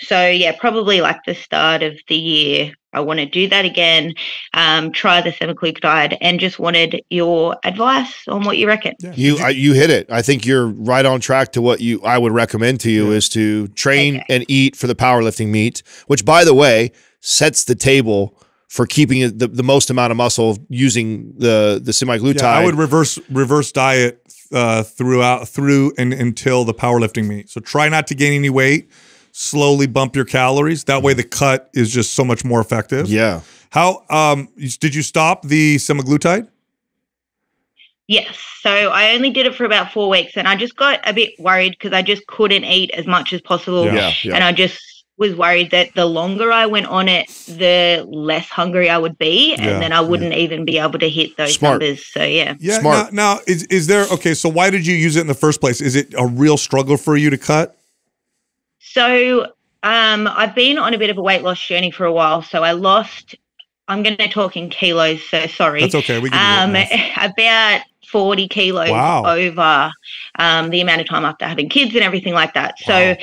so yeah, probably like the start of the year, I want to do that again, um, try the semaglutide and just wanted your advice on what you reckon. You I, you hit it. I think you're right on track to what you I would recommend to you is to train and eat for the powerlifting meet, which by the way sets the table for keeping the, the most amount of muscle using the the semaglutide. Yeah, I would reverse reverse diet uh, throughout through and until the powerlifting meet. So try not to gain any weight. Slowly bump your calories. That way, the cut is just so much more effective. Yeah. How um did you stop the semaglutide? Yes. So I only did it for about four weeks and I just got a bit worried because I just couldn't eat as much as possible. Yeah, yeah. And I just was worried that the longer I went on it, the less hungry I would be. And Yeah, then I wouldn't even be able to hit those Smart. numbers. So yeah. Yeah. Now, now is is there okay? So why did you use it in the first place? Is it a real struggle for you to cut? So um, I've been on a bit of a weight loss journey for a while. So I lost, I'm going to talk in kilos. So sorry. That's okay. We can um, about 40 kilos Wow. over um, the amount of time after having kids and everything like that. So,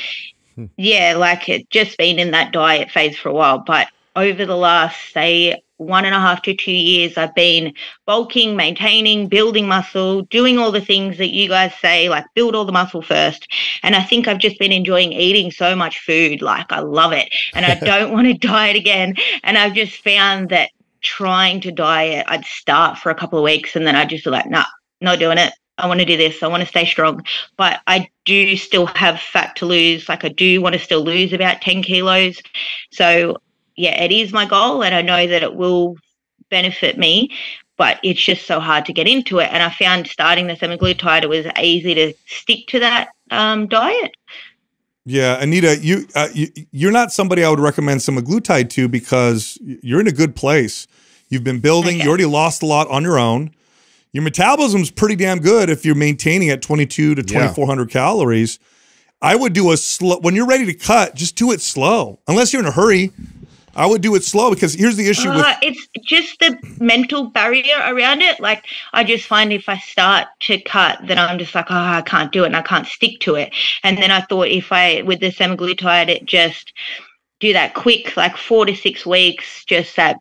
yeah, like it just been in that diet phase for a while. But over the last, say, one and a half to two years, I've been bulking, maintaining, building muscle, doing all the things that you guys say, like build all the muscle first. And I think I've just been enjoying eating so much food. Like I love it. And I don't want to diet again. And I've just found that trying to diet, I'd start for a couple of weeks and then I'd just be like, nah, not doing it. I want to do this. I want to stay strong. But I do still have fat to lose. Like I do want to still lose about 10 kilos. So yeah, it is my goal and I know that it will benefit me, but it's just so hard to get into it. And I found starting the semaglutide, it was easy to stick to that um, diet. Yeah, Anita, you, uh, you you're not somebody I would recommend semaglutide to because you're in a good place. You've been building. You already lost a lot on your own. Your metabolism's pretty damn good if you're maintaining at 22 to Yeah. 2400 calories. I would do a slow when you're ready to cut. Just do it slow, unless you're in a hurry. I would do it slow because here's the issue with Uh, it's just the mental barrier around it. Like I just find if I start to cut, then I'm just like, oh, I can't do it, and I can't stick to it. And then I thought if I with the semaglutide, it just do that quick, like four to six weeks, just that,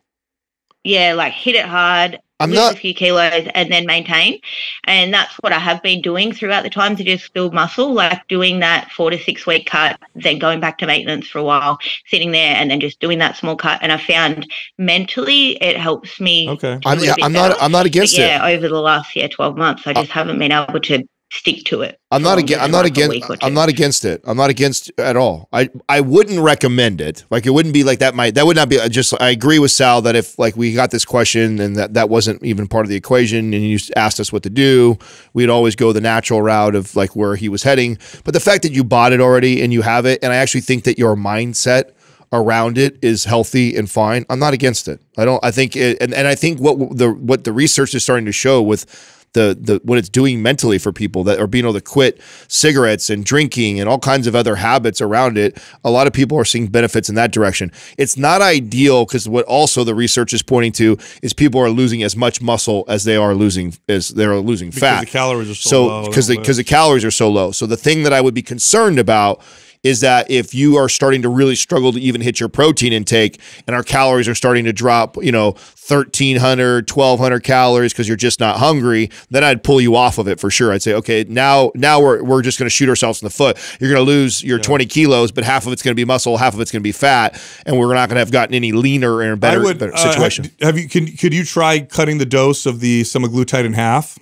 yeah, like hit it hard. I'm lose not- a few kilos and then maintain, and that's what I have been doing throughout the time to just build muscle, like doing that four to six week cut, then going back to maintenance for a while, sitting there, and then just doing that small cut. And I found mentally it helps me. Okay. I'm, yeah, I'm not. I'm not against But it. yeah, over the last yeah twelve months, I just haven't been able to stick to it. I'm not against. I'm not like against. I'm not against it. I'm not against at all. I I wouldn't recommend it. Like it wouldn't be like that. Might that would not be just. I agree with Sal that if like we got this question and that that wasn't even part of the equation and you asked us what to do, we'd always go the natural route of like where he was heading. But the fact that you bought it already and you have it, and I actually think that your mindset around it is healthy and fine. I'm not against it. I don't. I think it, and and I think what the what the research is starting to show with the the what it's doing mentally for people that are being able to quit cigarettes and drinking and all kinds of other habits around it. A lot of people are seeing benefits in that direction. It's not ideal because what also the research is pointing to is people are losing as much muscle as they are losing as they're losing Because fat. the calories are so so low, because the because the calories are so low. So the thing that I would be concerned about is that if you are starting to really struggle to even hit your protein intake and our calories are starting to drop, you know, 1300, 1200 calories because you're just not hungry, then I'd pull you off of it for sure. I'd say, okay, now now we're we're just going to shoot ourselves in the foot. You're going to lose your 20 kilos, but half of it's going to be muscle, half of it's going to be fat, and we're not going to have gotten any leaner and better, would, better uh, situation. have you can could you try cutting the dose of the semaglutide in half?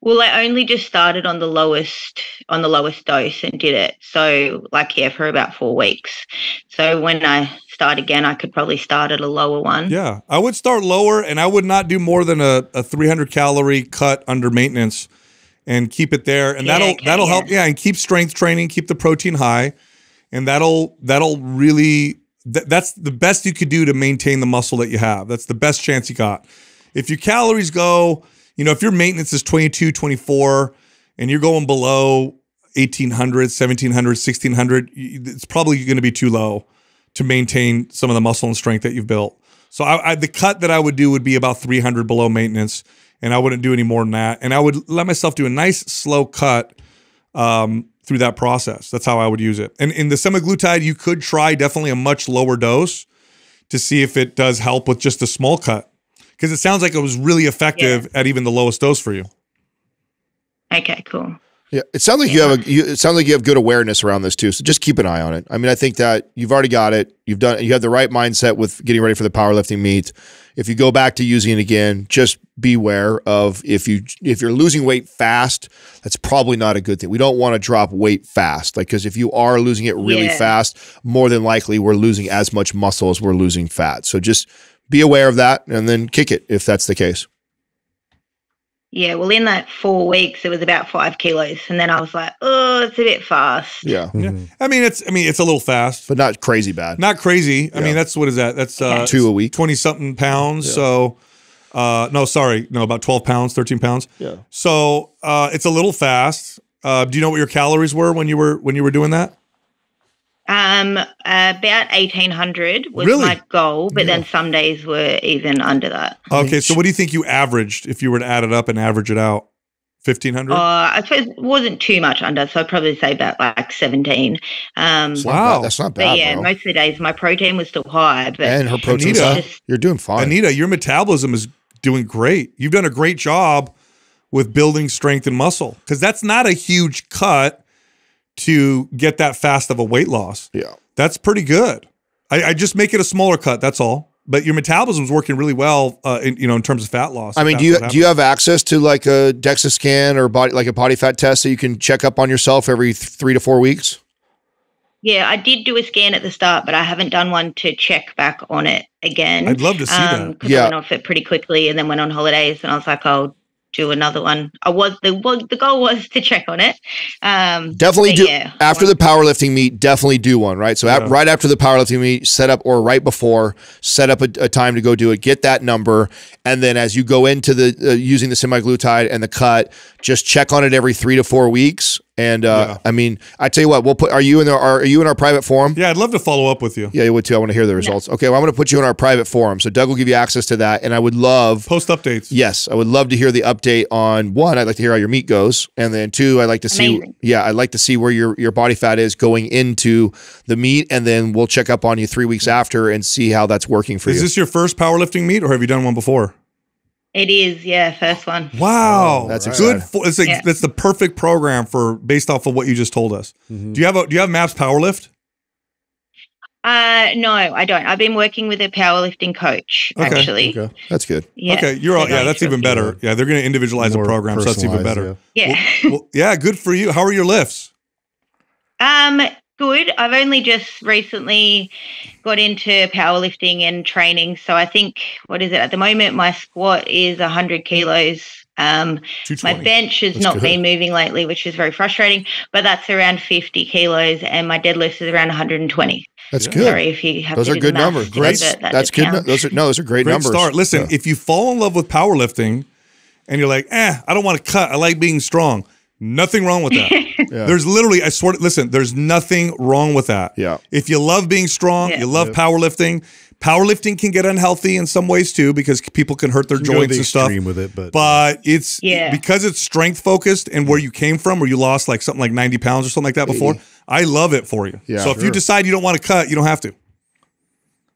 Well, I only just started on the lowest on the lowest dose and did it. So like yeah, for about four weeks. So when I start again, I could probably start at a lower one. Yeah, I would start lower, and I would not do more than a, a 300 calorie cut under maintenance, and keep it there, and Yeah, that'll okay, that'll yeah. help. Yeah, and keep strength training, keep the protein high, and that'll that'll really th- that's the best you could do to maintain the muscle that you have. That's the best chance you got. If your calories go, you know, if your maintenance is 22, 24, and you're going below 1800, 1700, 1600, it's probably going to be too low to maintain some of the muscle and strength that you've built. So I, I, the cut that I would do would be about 300 below maintenance, and I wouldn't do any more than that. And I would let myself do a nice slow cut um, through that process. That's how I would use it. And in the semaglutide, you could try definitely a much lower dose to see if it does help with just a small cut, because it sounds like it was really effective at even the lowest dose for you. Okay, cool. Yeah, it sounds like you have a. You, it sounds like you have good awareness around this too. So just keep an eye on it. I mean, I think that you've already got it. You've done. You have the right mindset with getting ready for the powerlifting meet. If you go back to using it again, just beware of if you if you're losing weight fast, that's probably not a good thing. We don't want to drop weight fast, like because if you are losing it really Yeah. fast, more than likely we're losing as much muscle as we're losing fat. So just be aware of that, and then kick it if that's the case. Yeah, well, in that four weeks, it was about five kilos, and then I was like, "Oh, it's a bit fast." Yeah. Yeah. I mean, it's I mean, it's a little fast, but not crazy bad. Not crazy. I mean, that's what is that? That's uh, Two a week, twenty something pounds. So, uh, no, sorry, no, about twelve pounds, thirteen pounds. Yeah. So, uh, it's a little fast. Uh, do you know what your calories were when you were when you were doing that? Um, about eighteen hundred was Really? my goal, but then some days were even under that. Okay, so what do you think you averaged if you were to add it up and average it out? Fifteen hundred. Uh, I suppose it wasn't too much under, so I'd probably say about like seventeen. Um, That's not bad- that's not But yeah, bro. most of the days my protein was still high, but and her protein's Anita- high. You're doing fine. Anita, your metabolism is doing great. You've done a great job with building strength and muscle because that's not a huge cut to get that fast of a weight loss. Yeah. That's pretty good. I, I just make it a smaller cut. That's all. But your metabolism's working really well, uh, in, you know, in terms of fat loss. I mean, do you do you have access to like a DEXA scan or body like a body fat test that you can check up on yourself every th- three to four weeks? yeah, I did do a scan at the start, but I haven't done one to check back on it again. I'd love to see that. Because Yeah. I went off it pretty quickly and then went on holidays, and I was like, I'll do another one. I was the was, the goal was to check on it. Um, Definitely do Yeah, after the powerlifting meet. Definitely do one, right? So at, right after the powerlifting meet, set up or right before, set up a, a time to go do it. Get that number, and then as you go into the uh, using the semaglutide and the cut, just check on it every three to four weeks. And uh, I mean, I tell you what, we'll put. Are you in the? Are, are you in our private forum? Yeah, I'd love to follow up with you. Yeah, you would too. I want to hear the results. Okay, well, I'm going to put you in our private forum, so Doug will give you access to that, and I would love post updates. Yes, I would love to hear the update on one. I'd like to hear how your meet goes, and then two, I'd like to see. Yeah, I'd like to see where your your body fat is going into the meet, and then we'll check up on you three weeks after and see how that's working for Is you. Is this your first powerlifting meet, or have you done one before? It is. Yeah, first one. Wow, that's good. For, it's like, Yeah. That's the perfect program for based off of what you just told us. Mm-hmm. Do you have a Do you have Maps Powerlift? Uh, no, I don't. I've been working with a powerlifting coach Okay, actually. Okay, that's good. Yeah. okay, you're all, yeah. that's even better. Yeah, they're going to individualize the program, so that's even better. yeah. Yeah. Well, yeah, good for you. How are your lifts? Um, good. I've only just recently got into powerlifting and training. So I think what is it at the moment? My squat is hundred kilos. Um, my bench has That's not good. been moving lately, which is very frustrating. But that's around fifty kilos, and my deadlift is around one hundred and twenty. That's Yeah. good. Sorry if you have Those to are good numbers. Great. that That's good. nu- Those are no, those are great, Great numbers. start. Listen, Yeah. if you fall in love with powerlifting, and you're like, eh, I don't want to cut. I like being strong. Nothing wrong with that. Yeah. There's literally, I swear, listen, there's nothing wrong with that. Yeah. If you love being strong, Yeah. you love powerlifting. Powerlifting can get unhealthy in some ways too because people can hurt their You joints the and stuff. extreme with it, but, But it's Yeah. because it's strength focused and where you came from, where you lost like something like 90 pounds or something like that before. I love it for you. Yeah, so if you decide you don't want to cut, you don't have to.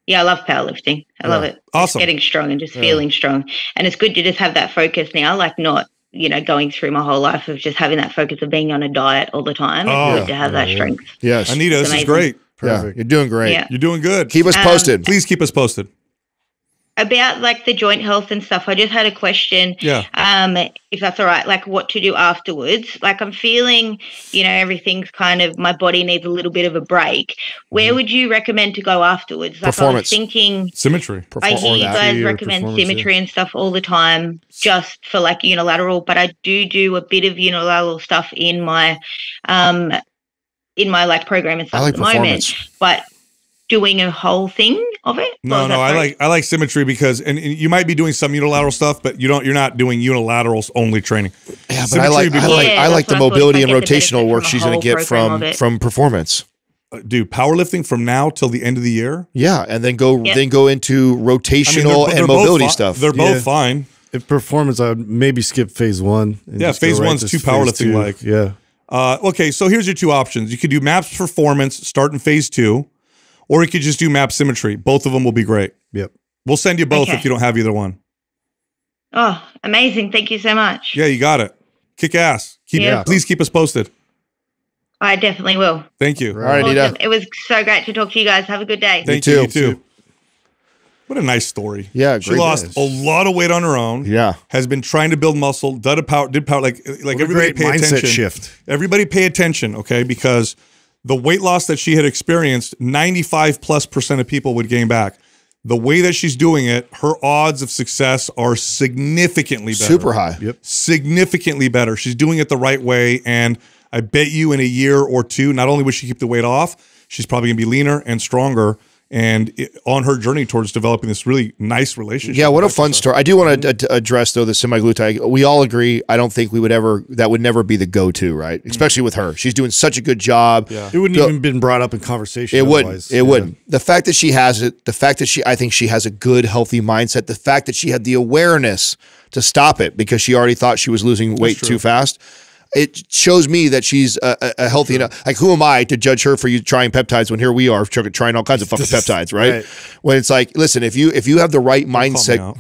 Yeah, I love powerlifting. I love Yeah. it. Just Awesome. getting strong and just feeling strong. And it's good to just have that focus now, like not, you know, going through my whole life of just having that focus of being on a diet all the time. It's Oh, good to have that strength. yes, Anita, this is amazing. great. yeah, you're doing great. Yeah. You're doing good. Keep us Um, posted. Please keep us posted. About like the joint health and stuff, I just had a question. Yeah. Um, if that's all right, like what to do afterwards. Like I'm feeling, you know, everything's kind of my body needs a little bit of a break. Where would you recommend to go afterwards? Like I. Performance. was thinking Symmetry. I hear you guys recommend performance, yeah. symmetry and stuff all the time just for like unilateral, but I do do a bit of unilateral stuff in my um in my like program and stuff like at the moment. But doing a whole thing of it? No, no, I correct? like I like symmetry because and, and you might be doing some unilateral stuff, but you don't you're not doing unilaterals only training. Yeah, but I like would I like Yeah, I like the I mobility and I get the rotational work she's going to get from from performance. Uh, Dude, powerlifting from now till the end of the year. Yeah, and then go Yep. then go into I mean, rotational they're- they're and mobility stuff. They're both Yeah. fine. If performance, I would maybe skip phase one. and Yeah, phase right one's to too phase powerlifting two. like. Yeah. Uh, okay, so here's your two options. You could do maps performance, start in phase two, or you could just do map symmetry. Both of them will be great. Yep. We'll send you both Okay. if you don't have either one. Oh, amazing. Thank you so much. Yeah, you got it. kick ass. Keep Yeah. please keep us posted. I definitely will. Thank you. All right, Awesome. Anita. It was so great to talk to you guys. Have a good day. Thank too. you. You too. What a nice story. Yeah, She great lost day. a lot of weight on her own. Yeah. Has been trying to build muscle, did a power, did power like like a everybody great pay mindset attention. shift. Everybody pay attention, okay? Because the weight loss that she had experienced, 95 plus percent of people would gain back. The way that she's doing it, her odds of success are significantly better. Super high. Yep. Significantly better. She's doing it the right way. And I bet you in a year or two, not only would she keep the weight off, she's probably gonna be leaner and stronger and it, on her journey towards developing this really nice relationship. Yeah, what a fun story. I do want to mm-hmm. address though the semaglutide. We all agree. I don't think we would ever. That would never be the go-to, right? Mm-hmm. Especially with her. She's doing such a good job. Yeah. It wouldn't So- even been brought up in conversation. It wouldn't. It Yeah. wouldn't. The fact that she has it, the fact that she, I think she has a good, healthy mindset. The fact that she had the awareness to stop it because she already thought she was losing weight too fast. It shows me that she's a, a, healthy enough. Like, who am I to judge her for you trying peptides when here we are trying all kinds of fucking peptides, right? Right. When it's like, listen, if you if you have the right mindset,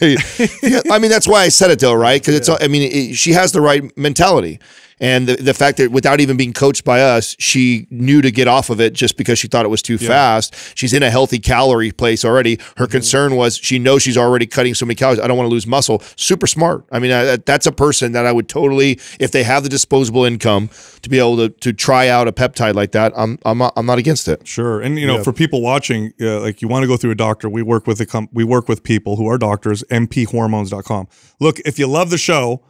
me yeah, I mean that's why I said it though, right? Because it's, I mean, it, she has the right mentality. And the, the fact that without even being coached by us, she knew to get off of it just because she thought it was too fast. She's in a healthy calorie place already. Her concern was she knows she's already cutting so many calories. I don't want to lose muscle. Super smart. I mean, I, that's a person that I would totally, if they have the disposable income to be able to to try out a peptide like that, I'm I'm not, I'm not against it. Sure, and you know, Yeah. for people watching, uh, like you want to go through a doctor, we work with the com- we work with people who are doctors. mphormones.com. Look, if you love the show,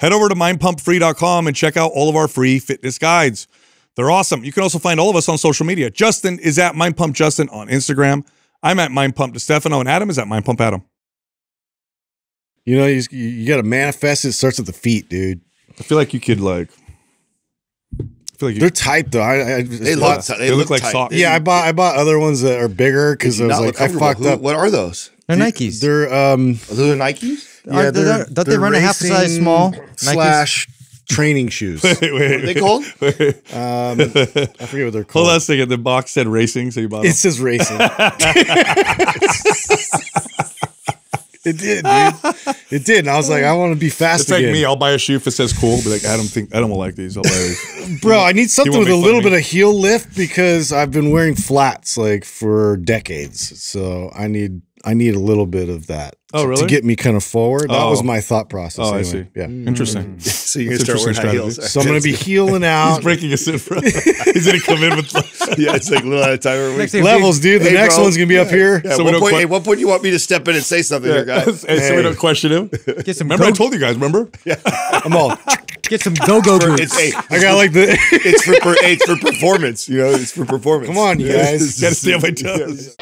head over to mindpumpfree.com and check out all of our free fitness guides. They're awesome. You can also find all of us on social media. Justin is at mindpump Justin on Instagram. I'm at mindpump Stefano, and Adam is at mindpump Adam. You know, you, you got to manifest. It starts at the feet, dude. I feel like you could like. I feel like you, They're tight though. I, I They bought- look, they look like socks. Yeah, I bought I bought other ones that are bigger because I was like I fucked Who- up. What are those? They're Nikes. They're um Are those Nikes? Are yeah, they- they're, don't they they're run a half a size racing small? Nikes? slash training shoes. wait, wait, What are they called? Um, I forget what they're called. Hold on a second. The box said racing, so you bought It them. says racing. it did, dude. It did. And I was like, I want to be fast It's like again. me. I'll buy a shoe if it says cool. Be like, Adam think Adam will like these. I'll buy these. Bro, I need something with a little bit of heel lift because I've been wearing flats like for decades. So I need I need a little bit of that. Oh, to- really? To get me kind of forward. That was Oh. my thought process. Oh, I see. Yeah. Hmm. Interesting. So you're gonna start wearing interesting high heels. So I'm gonna be healing out. He's breaking us in front. He's gonna come in with. yeah, it's like a little at a time. week. Next levels, dude. The Hey, next bro. one's gonna be up here. Yeah, So we what don't point, que- hey, what point do you want me to step in and say something here, guys? Hey, so we don't question him. Get some Remember, I told you guys. Remember? Yeah. I'm all get some go go boots. It's, hey, I got like the it's for per, it's for performance. You know, it's for performance. Come on, you guys. Gotta stay on my toes.